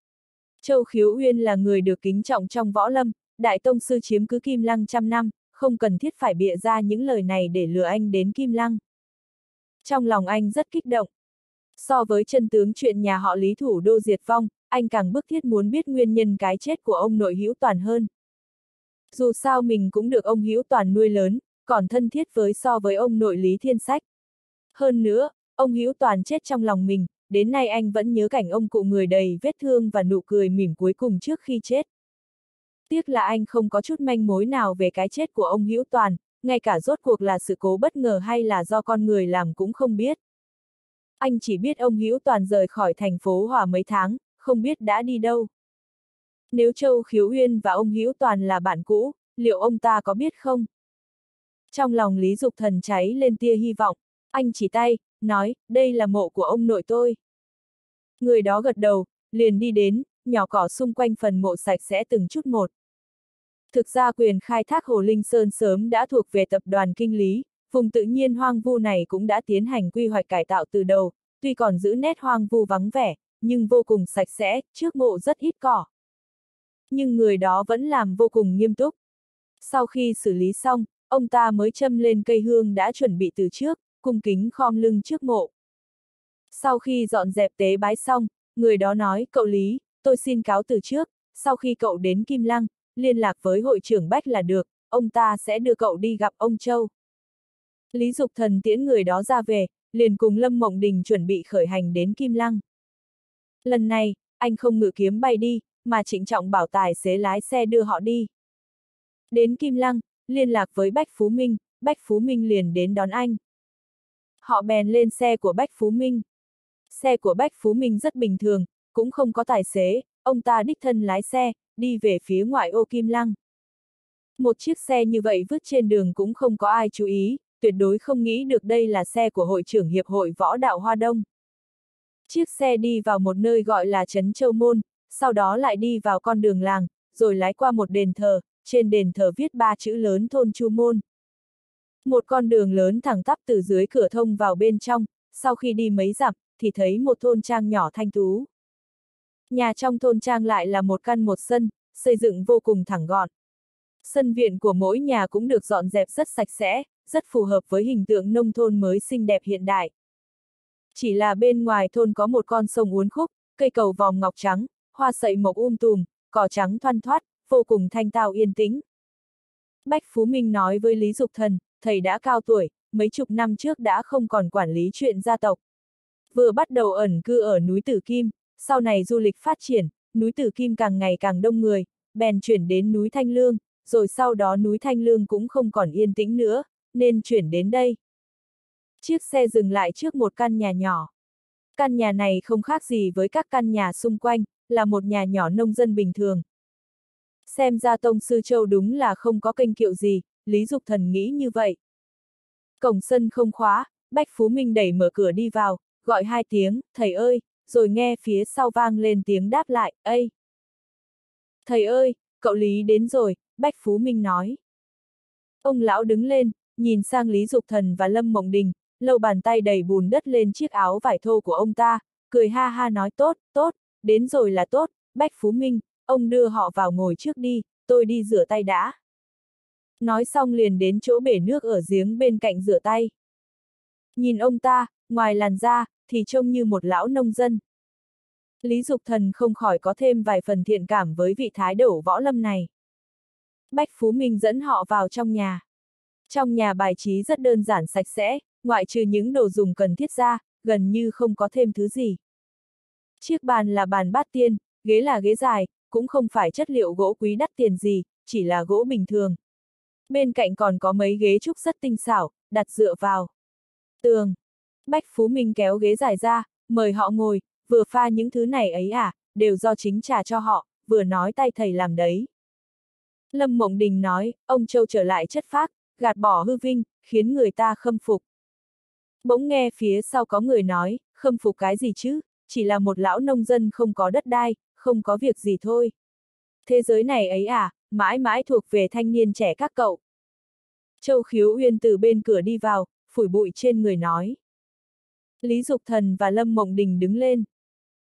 Châu Khiếu Uyên là người được kính trọng trong võ lâm, Đại Tông Sư chiếm cứ Kim Lăng trăm năm, không cần thiết phải bịa ra những lời này để lừa anh đến Kim Lăng. Trong lòng anh rất kích động. So với chân tướng chuyện nhà họ Lý thủ đô diệt vong, anh càng bức thiết muốn biết nguyên nhân cái chết của ông nội Hữu Toàn hơn. Dù sao mình cũng được ông Hữu Toàn nuôi lớn, còn thân thiết với so với ông nội Lý Thiên Sách. Hơn nữa, ông Hữu Toàn chết trong lòng mình, đến nay anh vẫn nhớ cảnh ông cụ người đầy vết thương và nụ cười mỉm cuối cùng trước khi chết. Tiếc là anh không có chút manh mối nào về cái chết của ông Hữu Toàn, ngay cả rốt cuộc là sự cố bất ngờ hay là do con người làm cũng không biết. Anh chỉ biết ông Hữu Toàn rời khỏi thành phố Hòa mấy tháng, không biết đã đi đâu. Nếu Châu Khiếu Uyên và ông Hữu Toàn là bạn cũ, liệu ông ta có biết không? Trong lòng Lý Dục Thần cháy lên tia hy vọng, anh chỉ tay, nói, đây là mộ của ông nội tôi. Người đó gật đầu, liền đi đến, nhỏ cỏ xung quanh phần mộ sạch sẽ từng chút một. Thực ra quyền khai thác Hồ Linh Sơn sớm đã thuộc về tập đoàn kinh lý, vùng tự nhiên hoang vu này cũng đã tiến hành quy hoạch cải tạo từ đầu, tuy còn giữ nét hoang vu vắng vẻ, nhưng vô cùng sạch sẽ, trước mộ rất ít cỏ. Nhưng người đó vẫn làm vô cùng nghiêm túc. Sau khi xử lý xong, ông ta mới châm lên cây hương đã chuẩn bị từ trước, cung kính khom lưng trước mộ. Sau khi dọn dẹp tế bái xong, người đó nói, cậu Lý, tôi xin cáo từ trước, sau khi cậu đến Kim Lăng, liên lạc với hội trưởng Bách là được, ông ta sẽ đưa cậu đi gặp ông Châu. Lý Dục Thần tiễn người đó ra về, liền cùng Lâm Mộng Đình chuẩn bị khởi hành đến Kim Lăng. Lần này, anh không ngự kiếm bay đi, mà trịnh trọng bảo tài xế lái xe đưa họ đi. Đến Kim Lăng, liên lạc với Bách Phú Minh, Bách Phú Minh liền đến đón anh. Họ bèn lên xe của Bách Phú Minh. Xe của Bách Phú Minh rất bình thường, cũng không có tài xế, ông ta đích thân lái xe, đi về phía ngoại ô Kim Lăng. Một chiếc xe như vậy vứt trên đường cũng không có ai chú ý, tuyệt đối không nghĩ được đây là xe của hội trưởng Hiệp hội Võ Đạo Hoa Đông. Chiếc xe đi vào một nơi gọi là Trấn Châu Môn, sau đó lại đi vào con đường làng, rồi lái qua một đền thờ, trên đền thờ viết ba chữ lớn thôn Chu Môn. Một con đường lớn thẳng tắp từ dưới cửa thông vào bên trong, sau khi đi mấy dặm, thì thấy một thôn trang nhỏ thanh tú. Nhà trong thôn trang lại là một căn một sân, xây dựng vô cùng thẳng gọn. Sân viện của mỗi nhà cũng được dọn dẹp rất sạch sẽ, rất phù hợp với hình tượng nông thôn mới xinh đẹp hiện đại. Chỉ là bên ngoài thôn có một con sông uốn khúc, cây cầu vòm ngọc trắng, hoa sậy mộc um tùm, cỏ trắng thoăn thoát, vô cùng thanh tao yên tĩnh. Bách Phú Minh nói với Lý Dục Thần, thầy đã cao tuổi, mấy chục năm trước đã không còn quản lý chuyện gia tộc. Vừa bắt đầu ẩn cư ở núi Tử Kim, sau này du lịch phát triển, núi Tử Kim càng ngày càng đông người, bèn chuyển đến núi Thanh Lương, rồi sau đó núi Thanh Lương cũng không còn yên tĩnh nữa, nên chuyển đến đây. Chiếc xe dừng lại trước một căn nhà nhỏ. Căn nhà này không khác gì với các căn nhà xung quanh, là một nhà nhỏ nông dân bình thường. Xem ra Tông Sư Châu đúng là không có kênh kiệu gì, Lý Dục Thần nghĩ như vậy. Cổng sân không khóa, Bách Phú Minh đẩy mở cửa đi vào, gọi hai tiếng, thầy ơi, rồi nghe phía sau vang lên tiếng đáp lại, ây. Thầy ơi, cậu Lý đến rồi, Bách Phú Minh nói. Ông lão đứng lên, nhìn sang Lý Dục Thần và Lâm Mộng Đình, lâu bàn tay đầy bùn đất lên chiếc áo vải thô của ông ta, cười ha ha nói tốt, tốt, đến rồi là tốt, Bách Phú Minh, ông đưa họ vào ngồi trước đi, tôi đi rửa tay đã. Nói xong liền đến chỗ bể nước ở giếng bên cạnh rửa tay. Nhìn ông ta, ngoài làn da, thì trông như một lão nông dân. Lý Dục Thần không khỏi có thêm vài phần thiện cảm với vị thái đổ võ lâm này. Bách Phú Minh dẫn họ vào trong nhà. Trong nhà bài trí rất đơn giản sạch sẽ, ngoại trừ những đồ dùng cần thiết ra, gần như không có thêm thứ gì. Chiếc bàn là bàn bát tiên, ghế là ghế dài, cũng không phải chất liệu gỗ quý đắt tiền gì, chỉ là gỗ bình thường. Bên cạnh còn có mấy ghế trúc rất tinh xảo, đặt dựa vào. Tường. Bách Phú Minh kéo ghế dài ra, mời họ ngồi, vừa pha những thứ này ấy à, đều do chính trà cho họ, vừa nói tay thầy làm đấy. Lâm Mộng Đình nói, ông Châu trở lại chất phác, gạt bỏ hư vinh, khiến người ta khâm phục. Bỗng nghe phía sau có người nói, khâm phục cái gì chứ, chỉ là một lão nông dân không có đất đai, không có việc gì thôi. Thế giới này ấy à, mãi mãi thuộc về thanh niên trẻ các cậu. Châu Khiếu Uyên từ bên cửa đi vào, phủi bụi trên người nói. Lý Dục Thần và Lâm Mộng Đình đứng lên.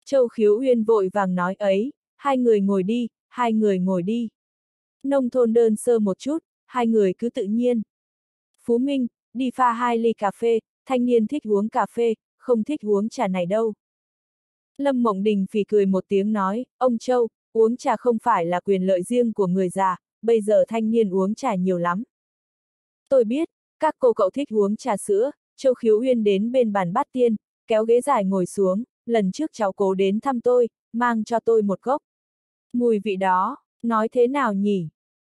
Châu Khiếu Uyên vội vàng nói ấy, hai người ngồi đi, hai người ngồi đi. Nông thôn đơn sơ một chút, hai người cứ tự nhiên. Phú Minh, đi pha hai ly cà phê, thanh niên thích uống cà phê, không thích uống trà này đâu. Lâm Mộng Đình phì cười một tiếng nói, ông Châu, uống trà không phải là quyền lợi riêng của người già, bây giờ thanh niên uống trà nhiều lắm. Tôi biết, các cô cậu thích uống trà sữa, Châu Khiếu Uyên đến bên bàn bát tiên, kéo ghế dài ngồi xuống, lần trước cháu cố đến thăm tôi, mang cho tôi một gốc. Mùi vị đó, nói thế nào nhỉ?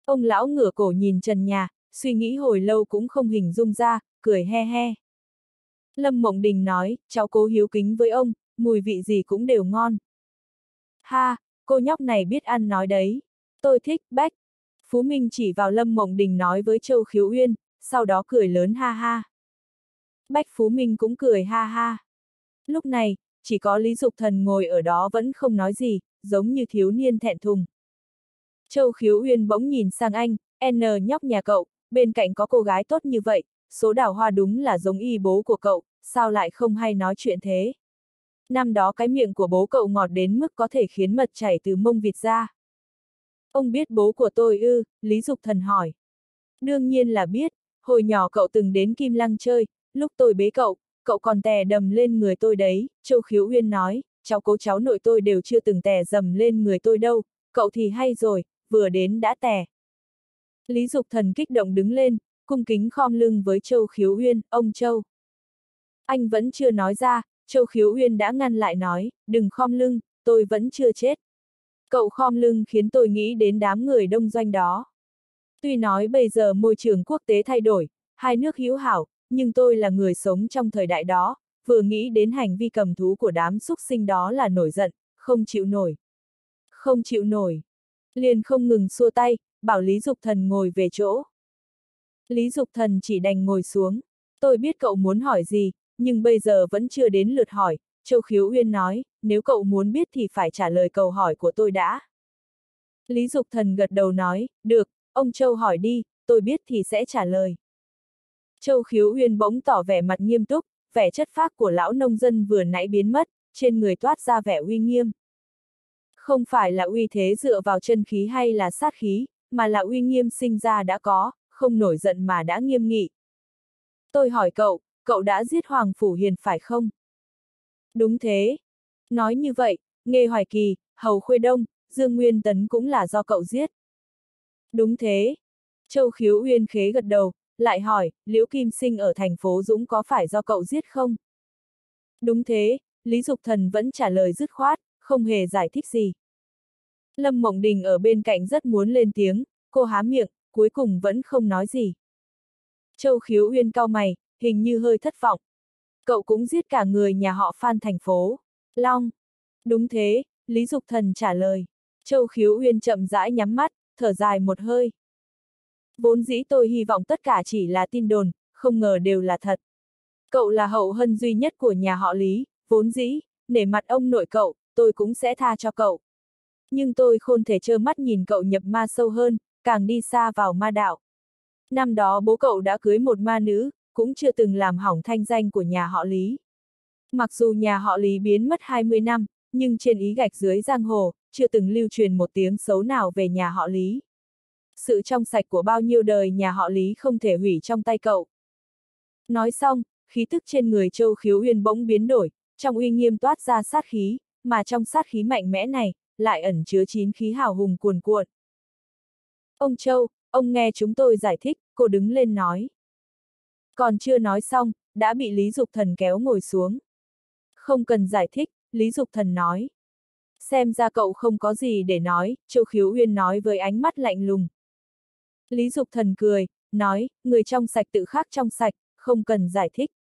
Ông lão ngửa cổ nhìn trần nhà, suy nghĩ hồi lâu cũng không hình dung ra, cười he he. Lâm Mộng Đình nói, cháu cố hiếu kính với ông, mùi vị gì cũng đều ngon. Ha, cô nhóc này biết ăn nói đấy. Tôi thích, Bách. Phú Minh chỉ vào Lâm Mộng Đình nói với Châu Khiếu Uyên, sau đó cười lớn ha ha. Bách Phú Minh cũng cười ha ha. Lúc này, chỉ có Lý Dục Thần ngồi ở đó vẫn không nói gì, giống như thiếu niên thẹn thùng. Châu Khiếu Uyên bỗng nhìn sang anh, N nhóc nhà cậu, bên cạnh có cô gái tốt như vậy, số đào hoa đúng là giống y bố của cậu, sao lại không hay nói chuyện thế? Năm đó cái miệng của bố cậu ngọt đến mức có thể khiến mật chảy từ mông vịt ra. Ông biết bố của tôi ư, Lý Dục Thần hỏi. Đương nhiên là biết, hồi nhỏ cậu từng đến Kim Lăng chơi, lúc tôi bế cậu, cậu còn tè đầm lên người tôi đấy, Châu Khiếu Uyên nói, cháu cố cháu nội tôi đều chưa từng tè dầm lên người tôi đâu, cậu thì hay rồi, vừa đến đã tè. Lý Dục Thần kích động đứng lên, cung kính khom lưng với Châu Khiếu Uyên, ông Châu. Anh vẫn chưa nói ra, Châu Khiếu Uyên đã ngăn lại nói, đừng khom lưng, tôi vẫn chưa chết. Cậu khom lưng khiến tôi nghĩ đến đám người đông doanh đó. Tuy nói bây giờ môi trường quốc tế thay đổi, hai nước hữu hảo, nhưng tôi là người sống trong thời đại đó, vừa nghĩ đến hành vi cầm thú của đám xúc sinh đó là nổi giận, không chịu nổi. Không chịu nổi. Liền không ngừng xua tay, bảo Lý Dục Thần ngồi về chỗ. Lý Dục Thần chỉ đành ngồi xuống. Tôi biết cậu muốn hỏi gì, nhưng bây giờ vẫn chưa đến lượt hỏi. Châu Khiếu Uyên nói, nếu cậu muốn biết thì phải trả lời câu hỏi của tôi đã. Lý Dục Thần gật đầu nói, được, ông Châu hỏi đi, tôi biết thì sẽ trả lời. Châu Khiếu Uyên bỗng tỏ vẻ mặt nghiêm túc, vẻ chất phác của lão nông dân vừa nãy biến mất, trên người toát ra vẻ uy nghiêm. Không phải là uy thế dựa vào chân khí hay là sát khí, mà là uy nghiêm sinh ra đã có, không nổi giận mà đã nghiêm nghị. Tôi hỏi cậu, cậu đã giết Hoàng Phủ Hiền phải không? Đúng thế. Nói như vậy, Nghê Hoài Kỳ, Hầu Khuê Đông, Dương Nguyên Tấn cũng là do cậu giết. Đúng thế. Châu Khiếu Uyên khế gật đầu, lại hỏi, Liễu Kim Sinh ở thành phố Dũng có phải do cậu giết không? Đúng thế, Lý Dục Thần vẫn trả lời dứt khoát, không hề giải thích gì. Lâm Mộng Đình ở bên cạnh rất muốn lên tiếng, cô há miệng, cuối cùng vẫn không nói gì. Châu Khiếu Uyên cao mày, hình như hơi thất vọng. Cậu cũng giết cả người nhà họ Phan thành phố. Long. Đúng thế, Lý Dục Thần trả lời. Châu Khiếu Uyên chậm rãi nhắm mắt, thở dài một hơi. Vốn dĩ tôi hy vọng tất cả chỉ là tin đồn, không ngờ đều là thật. Cậu là hậu hân duy nhất của nhà họ Lý, vốn dĩ, nể mặt ông nội cậu, tôi cũng sẽ tha cho cậu. Nhưng tôi không thể trơ mắt nhìn cậu nhập ma sâu hơn, càng đi xa vào ma đạo. Năm đó bố cậu đã cưới một ma nữ, cũng chưa từng làm hỏng thanh danh của nhà họ Lý. Mặc dù nhà họ Lý biến mất 20 năm, nhưng trên ý gạch dưới giang hồ, chưa từng lưu truyền một tiếng xấu nào về nhà họ Lý. Sự trong sạch của bao nhiêu đời nhà họ Lý không thể hủy trong tay cậu. Nói xong, khí tức trên người Châu Khiếu Uyên bỗng biến đổi, trong uy nghiêm toát ra sát khí, mà trong sát khí mạnh mẽ này, lại ẩn chứa chín khí hào hùng cuồn cuộn. Ông Châu, ông nghe chúng tôi giải thích, cô đứng lên nói. Còn chưa nói xong, đã bị Lý Dục Thần kéo ngồi xuống. Không cần giải thích, Lý Dục Thần nói. Xem ra cậu không có gì để nói, Châu Khiếu Uyên nói với ánh mắt lạnh lùng. Lý Dục Thần cười, nói, người trong sạch tự khắc trong sạch, không cần giải thích.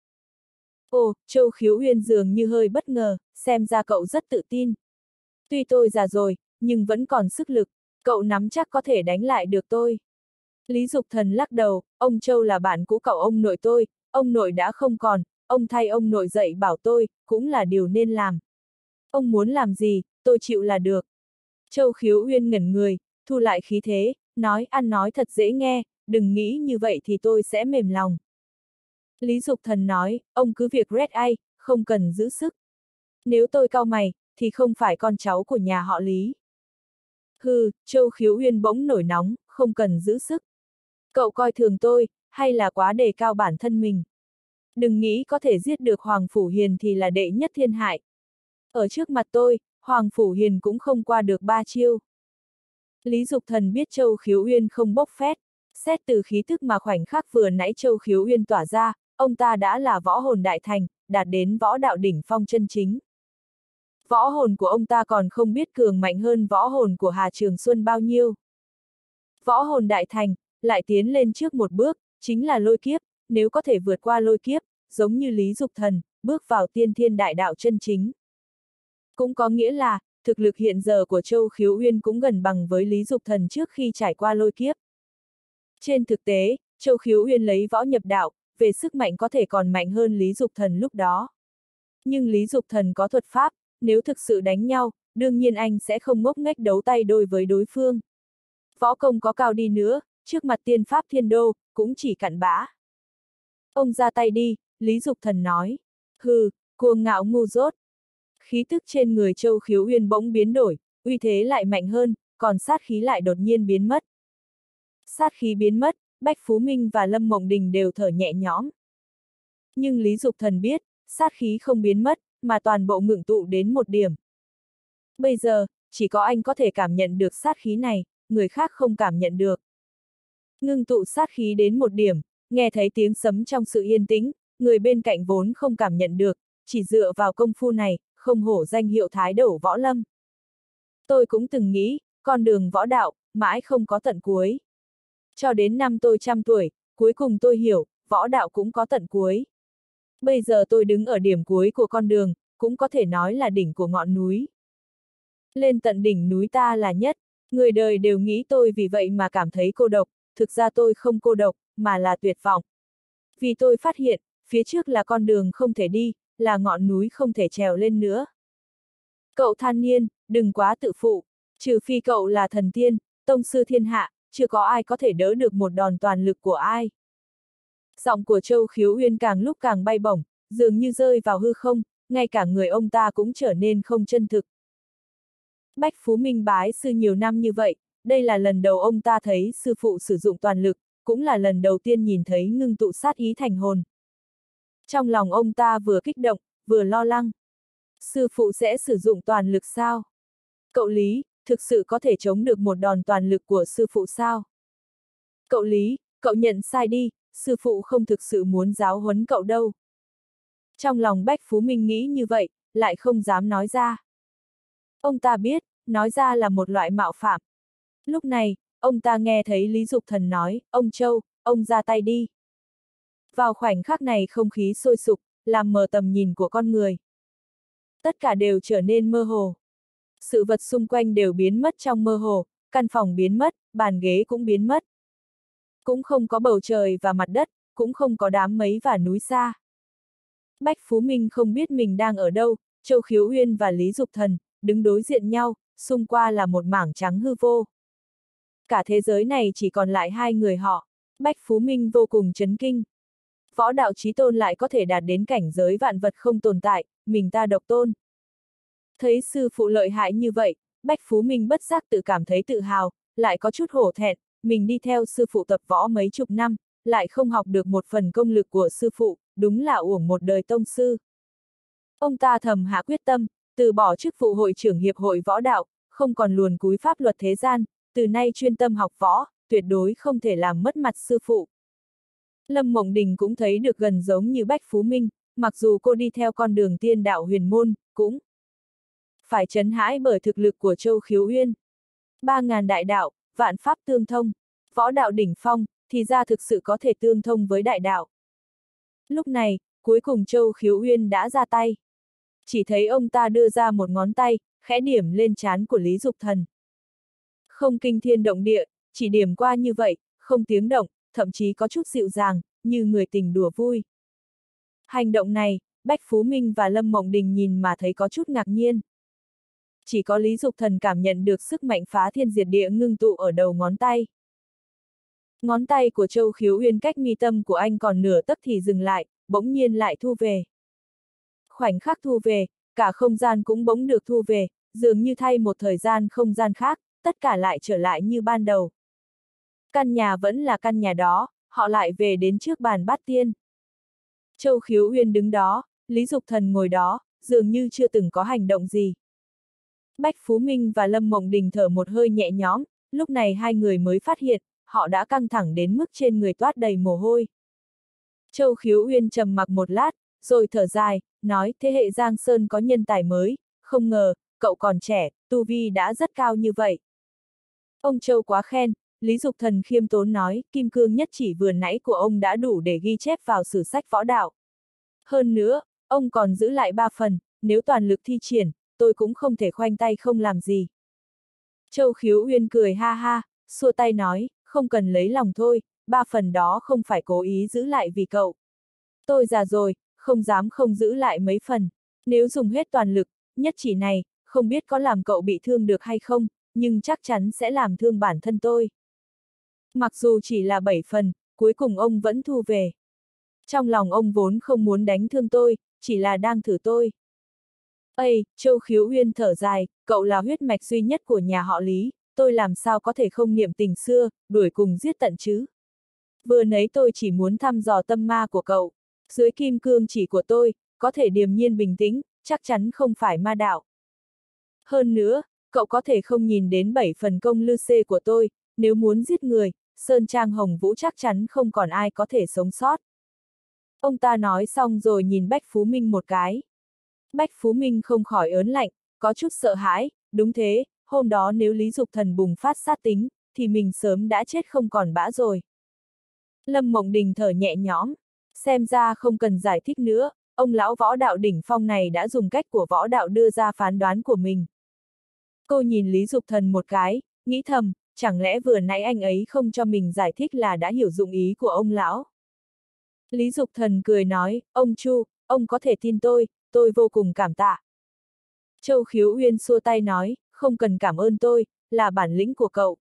Ồ, Châu Khiếu Uyên dường như hơi bất ngờ, xem ra cậu rất tự tin. Tuy tôi già rồi, nhưng vẫn còn sức lực, cậu nắm chắc có thể đánh lại được tôi. Lý Dục Thần lắc đầu, ông Châu là bạn cũ cậu ông nội tôi, ông nội đã không còn, ông thay ông nội dạy bảo tôi, cũng là điều nên làm. Ông muốn làm gì, tôi chịu là được. Châu Khiếu Uyên ngẩn người, thu lại khí thế, nói ăn nói thật dễ nghe, đừng nghĩ như vậy thì tôi sẽ mềm lòng. Lý Dục Thần nói, ông cứ việc red ai, không cần giữ sức. Nếu tôi cao mày, thì không phải con cháu của nhà họ Lý. Hừ, Châu Khiếu Uyên bỗng nổi nóng, không cần giữ sức. Cậu coi thường tôi, hay là quá đề cao bản thân mình. Đừng nghĩ có thể giết được Hoàng Phủ Hiền thì là đệ nhất thiên hại. Ở trước mặt tôi, Hoàng Phủ Hiền cũng không qua được ba chiêu. Lý Dục Thần biết Châu Khiếu Uyên không bốc phét, xét từ khí thức mà khoảnh khắc vừa nãy Châu Khiếu Uyên tỏa ra, ông ta đã là võ hồn đại thành, đạt đến võ đạo đỉnh phong chân chính. Võ hồn của ông ta còn không biết cường mạnh hơn võ hồn của Hà Trường Xuân bao nhiêu. Võ hồn đại thành, lại tiến lên trước một bước, chính là lôi kiếp, nếu có thể vượt qua lôi kiếp, giống như Lý Dục Thần, bước vào tiên thiên đại đạo chân chính. Cũng có nghĩa là, thực lực hiện giờ của Châu Khiếu Uyên cũng gần bằng với Lý Dục Thần trước khi trải qua lôi kiếp. Trên thực tế, Châu Khiếu Uyên lấy võ nhập đạo, về sức mạnh có thể còn mạnh hơn Lý Dục Thần lúc đó. Nhưng Lý Dục Thần có thuật pháp, nếu thực sự đánh nhau, đương nhiên anh sẽ không ngốc nghếch đấu tay đôi với đối phương. Võ công có cao đi nữa, trước mặt tiên pháp thiên đô, cũng chỉ cặn bã. Ông ra tay đi, Lý Dục Thần nói. Hừ, cuồng ngạo ngu dốt. Khí tức trên người Châu Khiếu Uyên bỗng biến đổi, uy thế lại mạnh hơn, còn sát khí lại đột nhiên biến mất. Sát khí biến mất, Bách Phú Minh và Lâm Mộng Đình đều thở nhẹ nhõm. Nhưng Lý Dục Thần biết, sát khí không biến mất, mà toàn bộ ngưỡng tụ đến một điểm. Bây giờ, chỉ có anh có thể cảm nhận được sát khí này, người khác không cảm nhận được. Ngưng tụ sát khí đến một điểm, nghe thấy tiếng sấm trong sự yên tĩnh, người bên cạnh vốn không cảm nhận được, chỉ dựa vào công phu này, không hổ danh hiệu thái đổ võ lâm. Tôi cũng từng nghĩ, con đường võ đạo, mãi không có tận cuối. Cho đến năm tôi trăm tuổi, cuối cùng tôi hiểu, võ đạo cũng có tận cuối. Bây giờ tôi đứng ở điểm cuối của con đường, cũng có thể nói là đỉnh của ngọn núi. Lên tận đỉnh núi ta là nhất, người đời đều nghĩ tôi vì vậy mà cảm thấy cô độc, thực ra tôi không cô độc, mà là tuyệt vọng. Vì tôi phát hiện, phía trước là con đường không thể đi, là ngọn núi không thể trèo lên nữa. Cậu than niên, đừng quá tự phụ, trừ phi cậu là thần tiên, tông sư thiên hạ, chưa có ai có thể đỡ được một đòn toàn lực của ai. Giọng của Châu Khiếu Uyên càng lúc càng bay bổng, dường như rơi vào hư không, ngay cả người ông ta cũng trở nên không chân thực. Bách Phú Minh bái sư nhiều năm như vậy, đây là lần đầu ông ta thấy sư phụ sử dụng toàn lực, cũng là lần đầu tiên nhìn thấy ngưng tụ sát ý thành hồn. Trong lòng ông ta vừa kích động, vừa lo lắng. Sư phụ sẽ sử dụng toàn lực sao? Cậu Lý, thực sự có thể chống được một đòn toàn lực của sư phụ sao? Cậu Lý, cậu nhận sai đi, sư phụ không thực sự muốn giáo huấn cậu đâu. Trong lòng Bách Phú Minh nghĩ như vậy, lại không dám nói ra. Ông ta biết, nói ra là một loại mạo phạm. Lúc này, ông ta nghe thấy Lý Dục Thần nói, ông Châu, ông ra tay đi. Vào khoảnh khắc này không khí sôi sục, làm mờ tầm nhìn của con người. Tất cả đều trở nên mơ hồ. Sự vật xung quanh đều biến mất trong mơ hồ, căn phòng biến mất, bàn ghế cũng biến mất. Cũng không có bầu trời và mặt đất, cũng không có đám mây và núi xa. Bách Phú Minh không biết mình đang ở đâu, Châu Khiếu Uyên và Lý Dục Thần, đứng đối diện nhau, xung qua là một mảng trắng hư vô. Cả thế giới này chỉ còn lại hai người họ. Bách Phú Minh vô cùng chấn kinh. Võ đạo trí tôn lại có thể đạt đến cảnh giới vạn vật không tồn tại, mình ta độc tôn. Thấy sư phụ lợi hại như vậy, Bách Phú Minh bất giác tự cảm thấy tự hào, lại có chút hổ thẹn, mình đi theo sư phụ tập võ mấy chục năm, lại không học được một phần công lực của sư phụ, đúng là uổng một đời tông sư. Ông ta thầm hạ quyết tâm, từ bỏ chức vụ hội trưởng hiệp hội võ đạo, không còn luồn cúi pháp luật thế gian, từ nay chuyên tâm học võ, tuyệt đối không thể làm mất mặt sư phụ. Lâm Mộng Đình cũng thấy được gần giống như Bách Phú Minh, mặc dù cô đi theo con đường tiên đạo huyền môn, cũng phải chấn hãi bởi thực lực của Châu Khiếu Uyên. Ba ngàn đại đạo, vạn pháp tương thông, võ đạo đỉnh phong, thì ra thực sự có thể tương thông với đại đạo. Lúc này, cuối cùng Châu Khiếu Uyên đã ra tay. Chỉ thấy ông ta đưa ra một ngón tay, khẽ điểm lên trán của Lý Dục Thần. Không kinh thiên động địa, chỉ điểm qua như vậy, không tiếng động, thậm chí có chút dịu dàng, như người tình đùa vui. Hành động này, Bách Phú Minh và Lâm Mộng Đình nhìn mà thấy có chút ngạc nhiên. Chỉ có Lý Dục Thần cảm nhận được sức mạnh phá thiên diệt địa ngưng tụ ở đầu ngón tay. Ngón tay của Châu Khiếu Uyên cách mi tâm của anh còn nửa tấc thì dừng lại, bỗng nhiên lại thu về. Khoảnh khắc thu về, cả không gian cũng bỗng được thu về, dường như thay một thời gian không gian khác, tất cả lại trở lại như ban đầu. Căn nhà vẫn là căn nhà đó, họ lại về đến trước bàn bát tiên. Châu Khiếu Uyên đứng đó, Lý Dục Thần ngồi đó, dường như chưa từng có hành động gì. Bách Phú Minh và Lâm Mộng Đình thở một hơi nhẹ nhõm, lúc này hai người mới phát hiện, họ đã căng thẳng đến mức trên người toát đầy mồ hôi. Châu Khiếu Uyên trầm mặc một lát, rồi thở dài, nói thế hệ Giang Sơn có nhân tài mới, không ngờ, cậu còn trẻ, tu vi đã rất cao như vậy. Ông Châu quá khen, Lý Dục Thần khiêm tốn nói, kim cương nhất chỉ vừa nãy của ông đã đủ để ghi chép vào sử sách võ đạo. Hơn nữa, ông còn giữ lại ba phần, nếu toàn lực thi triển, tôi cũng không thể khoanh tay không làm gì. Châu Khiếu Uyên cười ha ha, xua tay nói, không cần lấy lòng thôi, ba phần đó không phải cố ý giữ lại vì cậu. Tôi già rồi, không dám không giữ lại mấy phần. Nếu dùng hết toàn lực, nhất chỉ này, không biết có làm cậu bị thương được hay không, nhưng chắc chắn sẽ làm thương bản thân tôi. Mặc dù chỉ là bảy phần, cuối cùng ông vẫn thu về. Trong lòng ông vốn không muốn đánh thương tôi, chỉ là đang thử tôi. Ây, Châu Khiếu Uyên thở dài, cậu là huyết mạch duy nhất của nhà họ Lý, tôi làm sao có thể không niệm tình xưa, đuổi cùng giết tận chứ. Vừa nấy tôi chỉ muốn thăm dò tâm ma của cậu. Dưới kim cương chỉ của tôi, có thể điềm nhiên bình tĩnh, chắc chắn không phải ma đạo. Hơn nữa, cậu có thể không nhìn đến bảy phần công lư xê của tôi, nếu muốn giết người, Sơn Trang Hồng Vũ chắc chắn không còn ai có thể sống sót. Ông ta nói xong rồi nhìn Bách Phú Minh một cái. Bách Phú Minh không khỏi ớn lạnh, có chút sợ hãi, đúng thế, hôm đó nếu Lý Dục Thần bùng phát sát tính, thì mình sớm đã chết không còn bã rồi. Lâm Mộng Đình thở nhẹ nhõm, xem ra không cần giải thích nữa, ông lão võ đạo đỉnh phong này đã dùng cách của võ đạo đưa ra phán đoán của mình. Cô nhìn Lý Dục Thần một cái, nghĩ thầm, chẳng lẽ vừa nãy anh ấy không cho mình giải thích là đã hiểu dụng ý của ông lão. Lý Dục Thần cười nói, ông Chu, ông có thể tin tôi, tôi vô cùng cảm tạ. Châu Khiếu Uyên xua tay nói, không cần cảm ơn tôi, là bản lĩnh của cậu.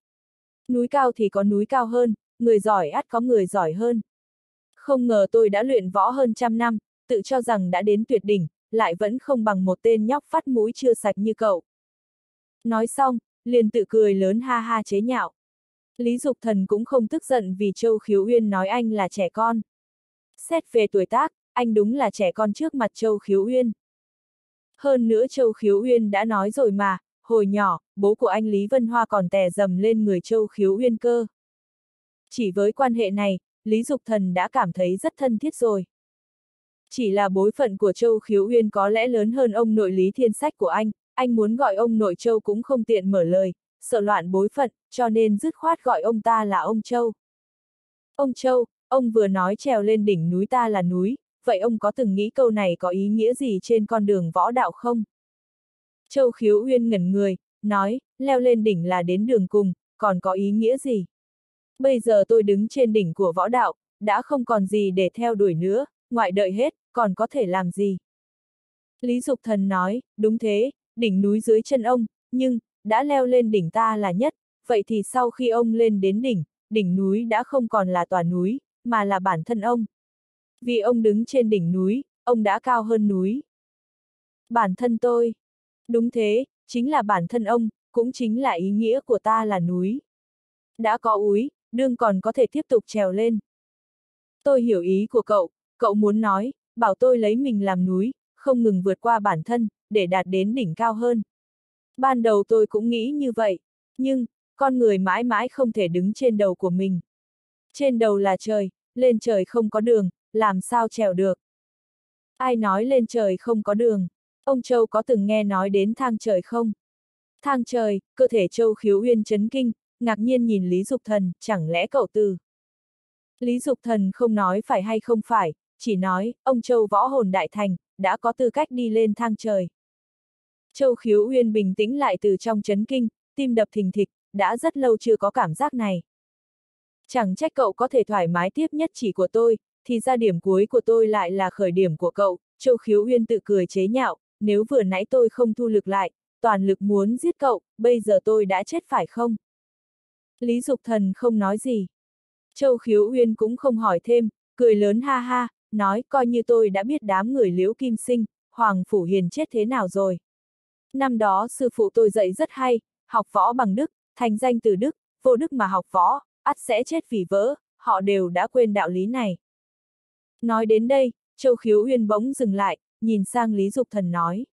Núi cao thì có núi cao hơn, người giỏi ắt có người giỏi hơn. Không ngờ tôi đã luyện võ hơn trăm năm, tự cho rằng đã đến tuyệt đỉnh, lại vẫn không bằng một tên nhóc phát mũi chưa sạch như cậu. Nói xong, liền tự cười lớn ha ha chế nhạo. Lý Dục Thần cũng không tức giận vì Châu Khiếu Uyên nói anh là trẻ con. Xét về tuổi tác, anh đúng là trẻ con trước mặt Châu Khiếu Uyên. Hơn nữa Châu Khiếu Uyên đã nói rồi mà, hồi nhỏ, bố của anh Lý Vân Hoa còn tè dầm lên người Châu Khiếu Uyên cơ. Chỉ với quan hệ này, Lý Dục Thần đã cảm thấy rất thân thiết rồi. Chỉ là bối phận của Châu Khiếu Uyên có lẽ lớn hơn ông nội Lý Thiên Sách của anh, anh muốn gọi ông nội Châu cũng không tiện mở lời, sợ loạn bối phận, cho nên dứt khoát gọi ông ta là ông Châu. Ông Châu, ông vừa nói trèo lên đỉnh núi ta là núi, vậy ông có từng nghĩ câu này có ý nghĩa gì trên con đường võ đạo không? Châu Khiếu Uyên ngẩn người, nói, leo lên đỉnh là đến đường cùng, còn có ý nghĩa gì? Bây giờ tôi đứng trên đỉnh của võ đạo, đã không còn gì để theo đuổi nữa, ngoại đợi hết, còn có thể làm gì? Lý Dục Thần nói, đúng thế, đỉnh núi dưới chân ông, nhưng, đã leo lên đỉnh ta là nhất, vậy thì sau khi ông lên đến đỉnh, đỉnh núi đã không còn là tòa núi, mà là bản thân ông. Vì ông đứng trên đỉnh núi, ông đã cao hơn núi. Bản thân tôi. Đúng thế, chính là bản thân ông, cũng chính là ý nghĩa của ta là núi. Đã có úi, đương còn có thể tiếp tục trèo lên. Tôi hiểu ý của cậu, cậu muốn nói, bảo tôi lấy mình làm núi, không ngừng vượt qua bản thân, để đạt đến đỉnh cao hơn. Ban đầu tôi cũng nghĩ như vậy, nhưng, con người mãi mãi không thể đứng trên đầu của mình. Trên đầu là trời, lên trời không có đường, làm sao trèo được. Ai nói lên trời không có đường? Ông Châu có từng nghe nói đến thang trời không? Thang trời, cơ thể Châu khiếu uyên chấn kinh, ngạc nhiên nhìn Lý Dục Thần, chẳng lẽ cậu từ. Lý Dục Thần không nói phải hay không phải, chỉ nói, ông Châu võ hồn đại thành, đã có tư cách đi lên thang trời. Châu khiếu uyên bình tĩnh lại từ trong chấn kinh, tim đập thình thịch, đã rất lâu chưa có cảm giác này. Chẳng trách cậu có thể thoải mái tiếp nhất chỉ của tôi, thì ra điểm cuối của tôi lại là khởi điểm của cậu, Châu Khiếu Uyên tự cười chế nhạo, nếu vừa nãy tôi không thu lực lại, toàn lực muốn giết cậu, bây giờ tôi đã chết phải không? Lý Dục Thần không nói gì. Châu Khiếu Uyên cũng không hỏi thêm, cười lớn ha ha, nói coi như tôi đã biết đám người liễu kim sinh, Hoàng Phủ Hiền chết thế nào rồi. Năm đó sư phụ tôi dạy rất hay, học võ bằng đức, thành danh từ đức, vô đức mà học võ, ắt sẽ chết vì vỡ, họ đều đã quên đạo lý này. Nói đến đây, Châu Khiếu Uyên bỗng dừng lại, nhìn sang Lý Dục Thần nói.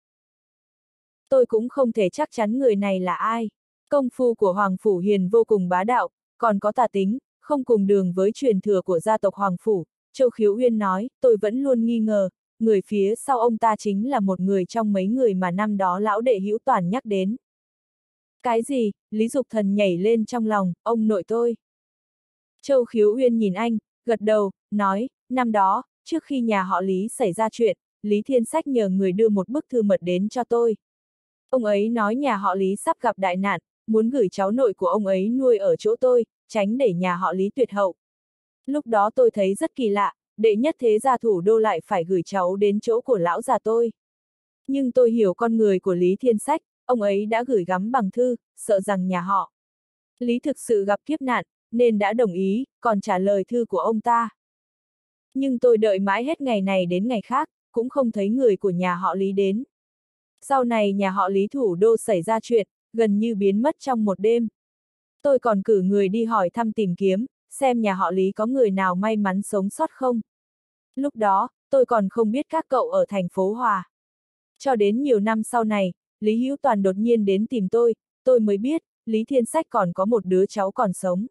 Tôi cũng không thể chắc chắn người này là ai. Công phu của Hoàng Phủ Hiền vô cùng bá đạo, còn có tà tính, không cùng đường với truyền thừa của gia tộc Hoàng Phủ. Châu Khiếu Uyên nói, tôi vẫn luôn nghi ngờ, người phía sau ông ta chính là một người trong mấy người mà năm đó lão đệ hữu toàn nhắc đến. Cái gì, Lý Dục Thần nhảy lên trong lòng, ông nội tôi. Châu Khiếu Uyên nhìn anh, gật đầu, nói, năm đó, trước khi nhà họ Lý xảy ra chuyện, Lý Thiên Sách nhờ người đưa một bức thư mật đến cho tôi. Ông ấy nói nhà họ Lý sắp gặp đại nạn, muốn gửi cháu nội của ông ấy nuôi ở chỗ tôi, tránh để nhà họ Lý tuyệt hậu. Lúc đó tôi thấy rất kỳ lạ, đệ nhất thế gia thủ đô lại phải gửi cháu đến chỗ của lão già tôi. Nhưng tôi hiểu con người của Lý Thiên Sách, ông ấy đã gửi gắm bằng thư, sợ rằng nhà họ. Lý thực sự gặp kiếp nạn, nên đã đồng ý, còn trả lời thư của ông ta. Nhưng tôi đợi mãi hết ngày này đến ngày khác, cũng không thấy người của nhà họ Lý đến. Sau này nhà họ Lý thủ đô xảy ra chuyện, gần như biến mất trong một đêm. Tôi còn cử người đi hỏi thăm tìm kiếm, xem nhà họ Lý có người nào may mắn sống sót không. Lúc đó, tôi còn không biết các cậu ở thành phố Hòa. Cho đến nhiều năm sau này, Lý Hữu Toàn đột nhiên đến tìm tôi, tôi mới biết, Lý Thiên Sách còn có một đứa cháu còn sống.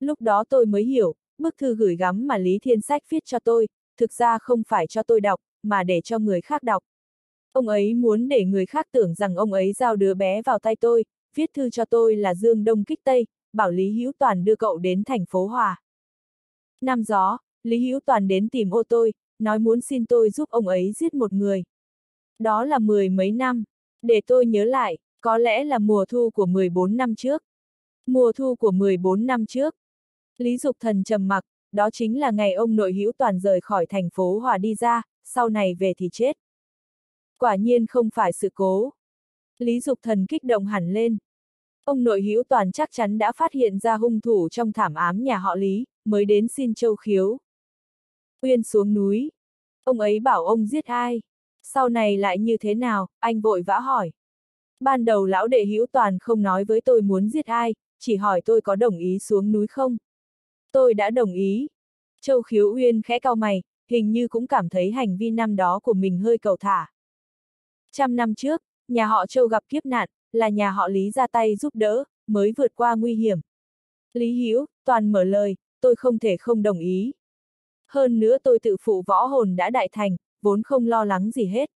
Lúc đó tôi mới hiểu, bức thư gửi gắm mà Lý Thiên Sách viết cho tôi, thực ra không phải cho tôi đọc, mà để cho người khác đọc. Ông ấy muốn để người khác tưởng rằng ông ấy giao đứa bé vào tay tôi, viết thư cho tôi là Dương Đông Kích Tây, bảo Lý Hữu Toàn đưa cậu đến thành phố Hòa. Năm gió, Lý Hữu Toàn đến tìm ô tôi, nói muốn xin tôi giúp ông ấy giết một người. Đó là mười mấy năm, để tôi nhớ lại, có lẽ là mùa thu của 14 năm trước. Mùa thu của 14 năm trước. Lý Dục Thần trầm mặc, đó chính là ngày ông nội hữu toàn rời khỏi thành phố Hòa đi ra, sau này về thì chết. Quả nhiên không phải sự cố. Lý Dục Thần kích động hẳn lên. Ông nội hữu toàn chắc chắn đã phát hiện ra hung thủ trong thảm ám nhà họ Lý, mới đến xin châu khiếu. Uyên xuống núi. Ông ấy bảo ông giết ai? Sau này lại như thế nào? Anh vội vã hỏi. Ban đầu lão đệ hữu toàn không nói với tôi muốn giết ai, chỉ hỏi tôi có đồng ý xuống núi không. Tôi đã đồng ý. Châu Khiếu Uyên khẽ cau mày, hình như cũng cảm thấy hành vi năm đó của mình hơi cầu thả. Trăm năm trước, nhà họ Châu gặp kiếp nạn, là nhà họ Lý ra tay giúp đỡ, mới vượt qua nguy hiểm. Lý Hữu toàn mở lời, tôi không thể không đồng ý. Hơn nữa tôi tự phụ võ hồn đã đại thành, vốn không lo lắng gì hết.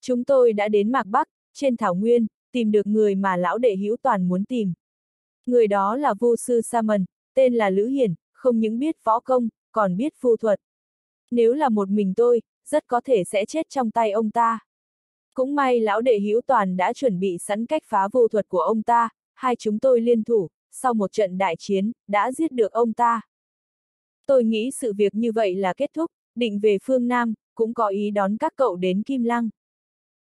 Chúng tôi đã đến Mạc Bắc, trên Thảo Nguyên, tìm được người mà lão đệ hữu toàn muốn tìm. Người đó là vô sư Sa Mần, tên là Lữ Hiển, không những biết võ công, còn biết phu thuật. Nếu là một mình tôi, rất có thể sẽ chết trong tay ông ta. Cũng may lão đệ hữu toàn đã chuẩn bị sẵn cách phá vô thuật của ông ta, hai chúng tôi liên thủ, sau một trận đại chiến, đã giết được ông ta. Tôi nghĩ sự việc như vậy là kết thúc, định về phương Nam, cũng có ý đón các cậu đến Kim Lăng.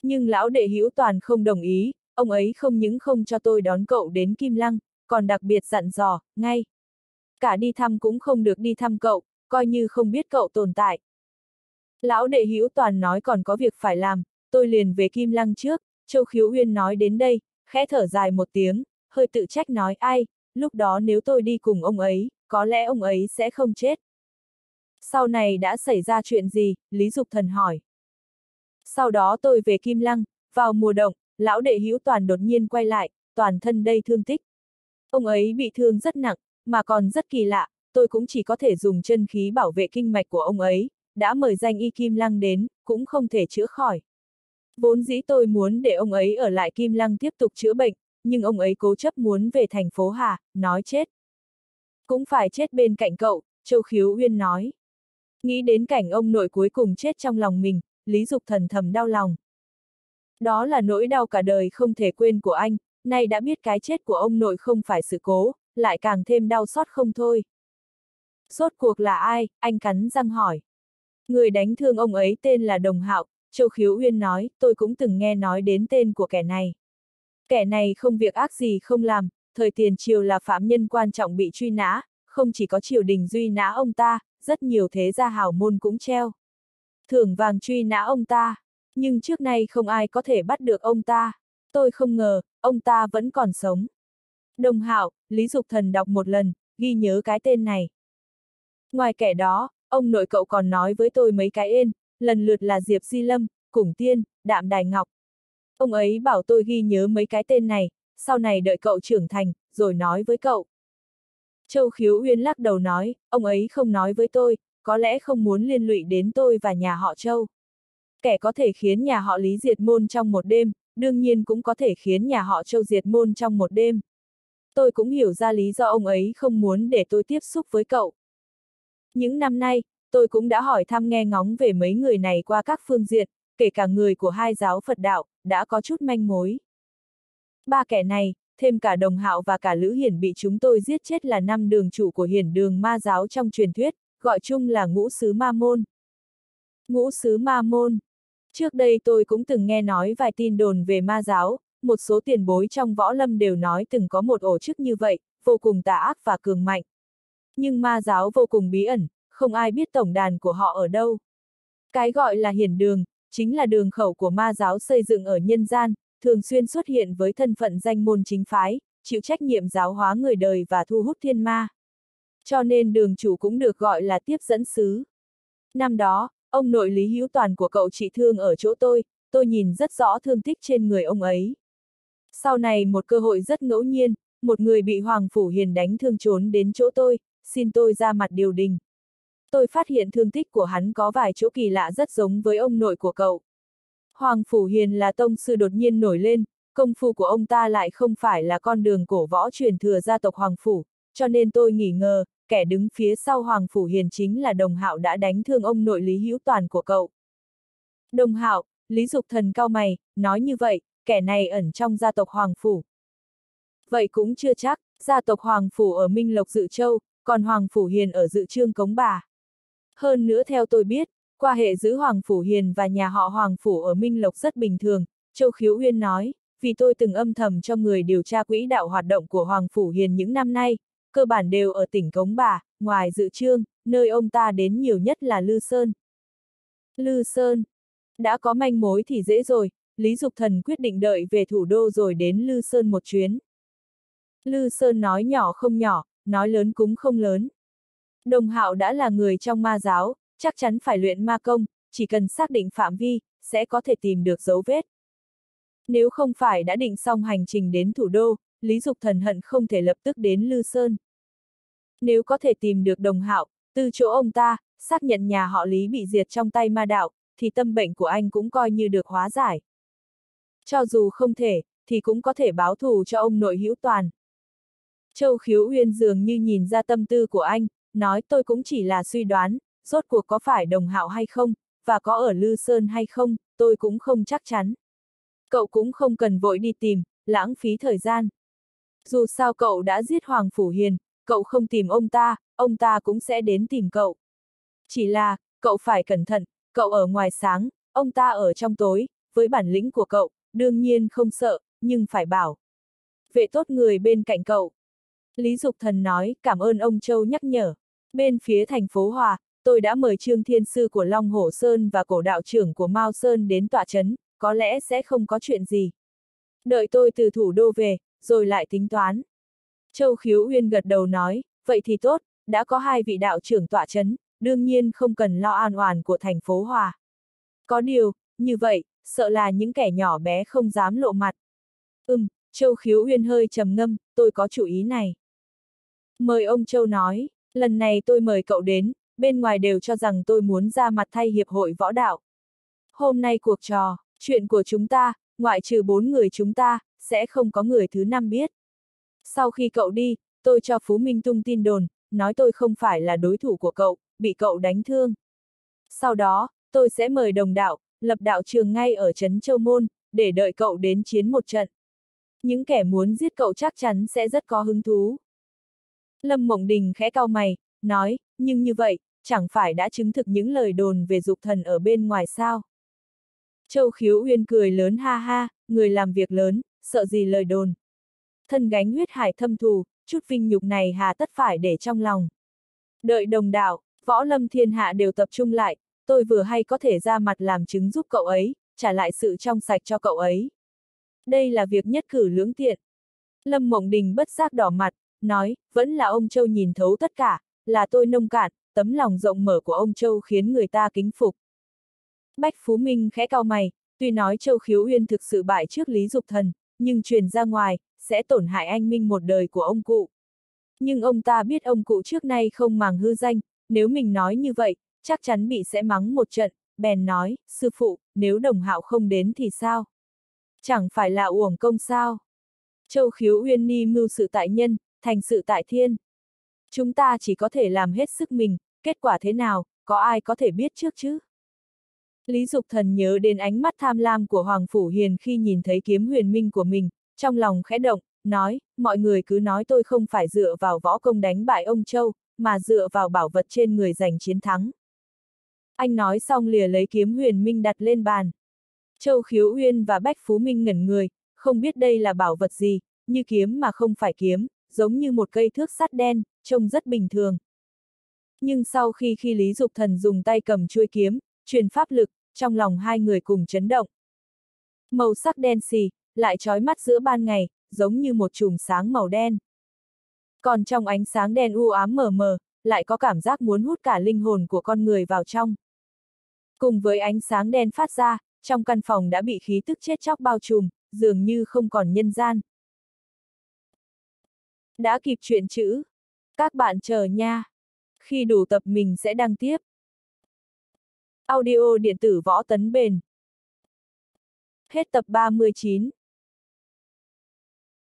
Nhưng lão đệ hữu toàn không đồng ý, ông ấy không những không cho tôi đón cậu đến Kim Lăng, còn đặc biệt dặn dò, ngay. Cả đi thăm cũng không được đi thăm cậu, coi như không biết cậu tồn tại. Lão đệ hữu toàn nói còn có việc phải làm, tôi liền về Kim Lăng trước, Châu Khiếu Uyên nói đến đây, khẽ thở dài một tiếng, hơi tự trách nói ai, lúc đó nếu tôi đi cùng ông ấy, có lẽ ông ấy sẽ không chết. Sau này đã xảy ra chuyện gì, Lý Dục Thần hỏi. Sau đó tôi về Kim Lăng, vào mùa động, lão đệ hữu toàn đột nhiên quay lại, toàn thân đây thương tích. Ông ấy bị thương rất nặng, mà còn rất kỳ lạ, tôi cũng chỉ có thể dùng chân khí bảo vệ kinh mạch của ông ấy, đã mời danh y Kim Lăng đến, cũng không thể chữa khỏi. Vốn dĩ tôi muốn để ông ấy ở lại Kim Lăng tiếp tục chữa bệnh, nhưng ông ấy cố chấp muốn về thành phố Hà, nói chết. Cũng phải chết bên cạnh cậu, Châu Khiếu Uyên nói. Nghĩ đến cảnh ông nội cuối cùng chết trong lòng mình, Lý Dục Thần thầm đau lòng. Đó là nỗi đau cả đời không thể quên của anh, nay đã biết cái chết của ông nội không phải sự cố, lại càng thêm đau xót không thôi. Rốt cuộc là ai, anh cắn răng hỏi. Người đánh thương ông ấy tên là Đồng Hạo, Châu Khiếu Uyên nói, tôi cũng từng nghe nói đến tên của kẻ này. Kẻ này không việc ác gì không làm, thời tiền triều là phạm nhân quan trọng bị truy nã, không chỉ có triều đình duy nã ông ta, rất nhiều thế gia hào môn cũng treo. Thưởng vàng truy nã ông ta, nhưng trước nay không ai có thể bắt được ông ta. Tôi không ngờ, ông ta vẫn còn sống. Đồng hạo, Lý Dục Thần đọc một lần, ghi nhớ cái tên này. Ngoài kẻ đó, ông nội cậu còn nói với tôi mấy cái ên, lần lượt là Diệp Di Lâm, Củng Tiên, Đạm Đài Ngọc. Ông ấy bảo tôi ghi nhớ mấy cái tên này, sau này đợi cậu trưởng thành, rồi nói với cậu. Châu Khiếu Uyên lắc đầu nói, ông ấy không nói với tôi, có lẽ không muốn liên lụy đến tôi và nhà họ Châu. Kẻ có thể khiến nhà họ Lý diệt môn trong một đêm, đương nhiên cũng có thể khiến nhà họ Châu diệt môn trong một đêm. Tôi cũng hiểu ra lý do ông ấy không muốn để tôi tiếp xúc với cậu. Những năm nay, tôi cũng đã hỏi thăm nghe ngóng về mấy người này qua các phương diện, kể cả người của hai giáo Phật đạo, đã có chút manh mối. Ba kẻ này, thêm cả đồng hạo và cả Lữ Hiển bị chúng tôi giết chết là năm đường chủ của hiển đường ma giáo trong truyền thuyết, gọi chung là ngũ sứ ma môn. Ngũ sứ ma môn. Trước đây tôi cũng từng nghe nói vài tin đồn về ma giáo, một số tiền bối trong võ lâm đều nói từng có một ổ chức như vậy, vô cùng tà ác và cường mạnh. Nhưng ma giáo vô cùng bí ẩn, không ai biết tổng đàn của họ ở đâu. Cái gọi là hiển đường, chính là đường khẩu của ma giáo xây dựng ở nhân gian, thường xuyên xuất hiện với thân phận danh môn chính phái, chịu trách nhiệm giáo hóa người đời và thu hút thiên ma. Cho nên đường chủ cũng được gọi là tiếp dẫn sứ. Năm đó, ông nội Lý Hữu Toàn của cậu trị thương ở chỗ tôi, tôi nhìn rất rõ thương tích trên người ông ấy. Sau này một cơ hội rất ngẫu nhiên, một người bị Hoàng Phủ Hiền đánh thương trốn đến chỗ tôi, xin tôi ra mặt điều đình. Tôi phát hiện thương tích của hắn có vài chỗ kỳ lạ rất giống với ông nội của cậu. Hoàng Phủ Hiền là tông sư đột nhiên nổi lên, công phu của ông ta lại không phải là con đường cổ võ truyền thừa gia tộc Hoàng Phủ, cho nên tôi nghỉ ngờ, kẻ đứng phía sau Hoàng Phủ Hiền chính là đồng hạo đã đánh thương ông nội Lý Hữu Toàn của cậu. Đồng hạo, Lý Dục Thần cao mày, nói như vậy, kẻ này ẩn trong gia tộc Hoàng Phủ. Vậy cũng chưa chắc, gia tộc Hoàng Phủ ở Minh Lộc Dự Châu, còn Hoàng Phủ Hiền ở Dự Trương Cống Bà. Hơn nữa theo tôi biết, qua hệ giữa Hoàng Phủ Hiền và nhà họ Hoàng Phủ ở Minh Lộc rất bình thường, Châu Khiếu Uyên nói, vì tôi từng âm thầm cho người điều tra quỹ đạo hoạt động của Hoàng Phủ Hiền những năm nay, cơ bản đều ở tỉnh Cống Bà, ngoài dự trương, nơi ông ta đến nhiều nhất là Lư Sơn. Lư Sơn. Đã có manh mối thì dễ rồi, Lý Dục Thần quyết định đợi về thủ đô rồi đến Lư Sơn một chuyến. Lư Sơn nói nhỏ không nhỏ, nói lớn cũng không lớn. Đồng hạo đã là người trong ma giáo, chắc chắn phải luyện ma công, chỉ cần xác định phạm vi, sẽ có thể tìm được dấu vết. Nếu không phải đã định xong hành trình đến thủ đô, Lý Dục Thần hận không thể lập tức đến Lư Sơn. Nếu có thể tìm được đồng hạo, từ chỗ ông ta, xác nhận nhà họ Lý bị diệt trong tay ma đạo, thì tâm bệnh của anh cũng coi như được hóa giải. Cho dù không thể, thì cũng có thể báo thù cho ông nội hữu toàn. Châu Khiếu Uyên dường như nhìn ra tâm tư của anh, nói tôi cũng chỉ là suy đoán, rốt cuộc có phải đồng hạo hay không, và có ở Lư Sơn hay không, tôi cũng không chắc chắn. Cậu cũng không cần vội đi tìm, lãng phí thời gian. Dù sao cậu đã giết Hoàng Phủ Hiền, cậu không tìm ông ta, ông ta cũng sẽ đến tìm cậu. Chỉ là, cậu phải cẩn thận, cậu ở ngoài sáng, ông ta ở trong tối, với bản lĩnh của cậu, đương nhiên không sợ, nhưng phải bảo. Vệ tốt người bên cạnh cậu. Lý Dục Thần nói, cảm ơn ông Châu nhắc nhở. Bên phía thành phố Hòa, tôi đã mời Trương Thiên Sư của Long Hổ Sơn và cổ đạo trưởng của Mao Sơn đến tọa chấn, có lẽ sẽ không có chuyện gì. Đợi tôi từ thủ đô về, rồi lại tính toán. Châu Khiếu Uyên gật đầu nói, vậy thì tốt, đã có hai vị đạo trưởng tọa chấn, đương nhiên không cần lo an hoàn của thành phố Hòa. Có điều, như vậy, sợ là những kẻ nhỏ bé không dám lộ mặt. Ừm, Châu Khiếu Uyên hơi trầm ngâm, tôi có chủ ý này. Mời ông Châu nói, lần này tôi mời cậu đến, bên ngoài đều cho rằng tôi muốn ra mặt thay hiệp hội võ đạo. Hôm nay cuộc trò, chuyện của chúng ta, ngoại trừ bốn người chúng ta, sẽ không có người thứ năm biết. Sau khi cậu đi, tôi cho Phú Minh tung tin đồn, nói tôi không phải là đối thủ của cậu, bị cậu đánh thương. Sau đó, tôi sẽ mời đồng đạo, lập đạo trường ngay ở Trấn Châu Môn, để đợi cậu đến chiến một trận. Những kẻ muốn giết cậu chắc chắn sẽ rất có hứng thú. Lâm Mộng Đình khẽ cau mày, nói, nhưng như vậy, chẳng phải đã chứng thực những lời đồn về dục thần ở bên ngoài sao? Châu Khiếu Uyên cười lớn ha ha, người làm việc lớn, sợ gì lời đồn. Thân gánh huyết hải thâm thù, chút vinh nhục này hà tất phải để trong lòng. Đợi đồng đạo, võ lâm thiên hạ đều tập trung lại, tôi vừa hay có thể ra mặt làm chứng giúp cậu ấy, trả lại sự trong sạch cho cậu ấy. Đây là việc nhất cử lưỡng tiện. Lâm Mộng Đình bất giác đỏ mặt, nói, vẫn là ông Châu nhìn thấu tất cả, là tôi nông cạn, tấm lòng rộng mở của ông Châu khiến người ta kính phục. Bách Phú Minh khẽ cao mày, tuy nói Châu Khiếu Uyên thực sự bại trước Lý Dục Thần, nhưng truyền ra ngoài, sẽ tổn hại anh minh một đời của ông cụ. Nhưng ông ta biết ông cụ trước nay không màng hư danh, nếu mình nói như vậy, chắc chắn bị sẽ mắng một trận, bèn nói, sư phụ, nếu đồng hạo không đến thì sao? Chẳng phải là uổng công sao? Châu khiếu uyên ni mưu sự tại nhân, thành sự tại thiên. Chúng ta chỉ có thể làm hết sức mình, kết quả thế nào, có ai có thể biết trước chứ? Lý Dục Thần nhớ đến ánh mắt tham lam của Hoàng Phủ Hiền khi nhìn thấy kiếm huyền minh của mình, trong lòng khẽ động, nói, mọi người cứ nói tôi không phải dựa vào võ công đánh bại ông Châu, mà dựa vào bảo vật trên người giành chiến thắng. Anh nói xong lìa lấy kiếm huyền minh đặt lên bàn. Châu Khiếu Uyên và Bách Phú Minh ngẩn người, không biết đây là bảo vật gì, như kiếm mà không phải kiếm, giống như một cây thước sắt đen, trông rất bình thường. Nhưng sau khi khi Lý Dục Thần dùng tay cầm chuôi kiếm, truyền pháp lực, trong lòng hai người cùng chấn động. Màu sắc đen xì, lại trói mắt giữa ban ngày, giống như một chùm sáng màu đen. Còn trong ánh sáng đen u ám mờ mờ, lại có cảm giác muốn hút cả linh hồn của con người vào trong. Cùng với ánh sáng đen phát ra, trong căn phòng đã bị khí tức chết chóc bao trùm, dường như không còn nhân gian. Đã kịp chuyện chữ. Các bạn chờ nha. Khi đủ tập mình sẽ đăng tiếp. Audio điện tử võ tấn bền. Hết tập 39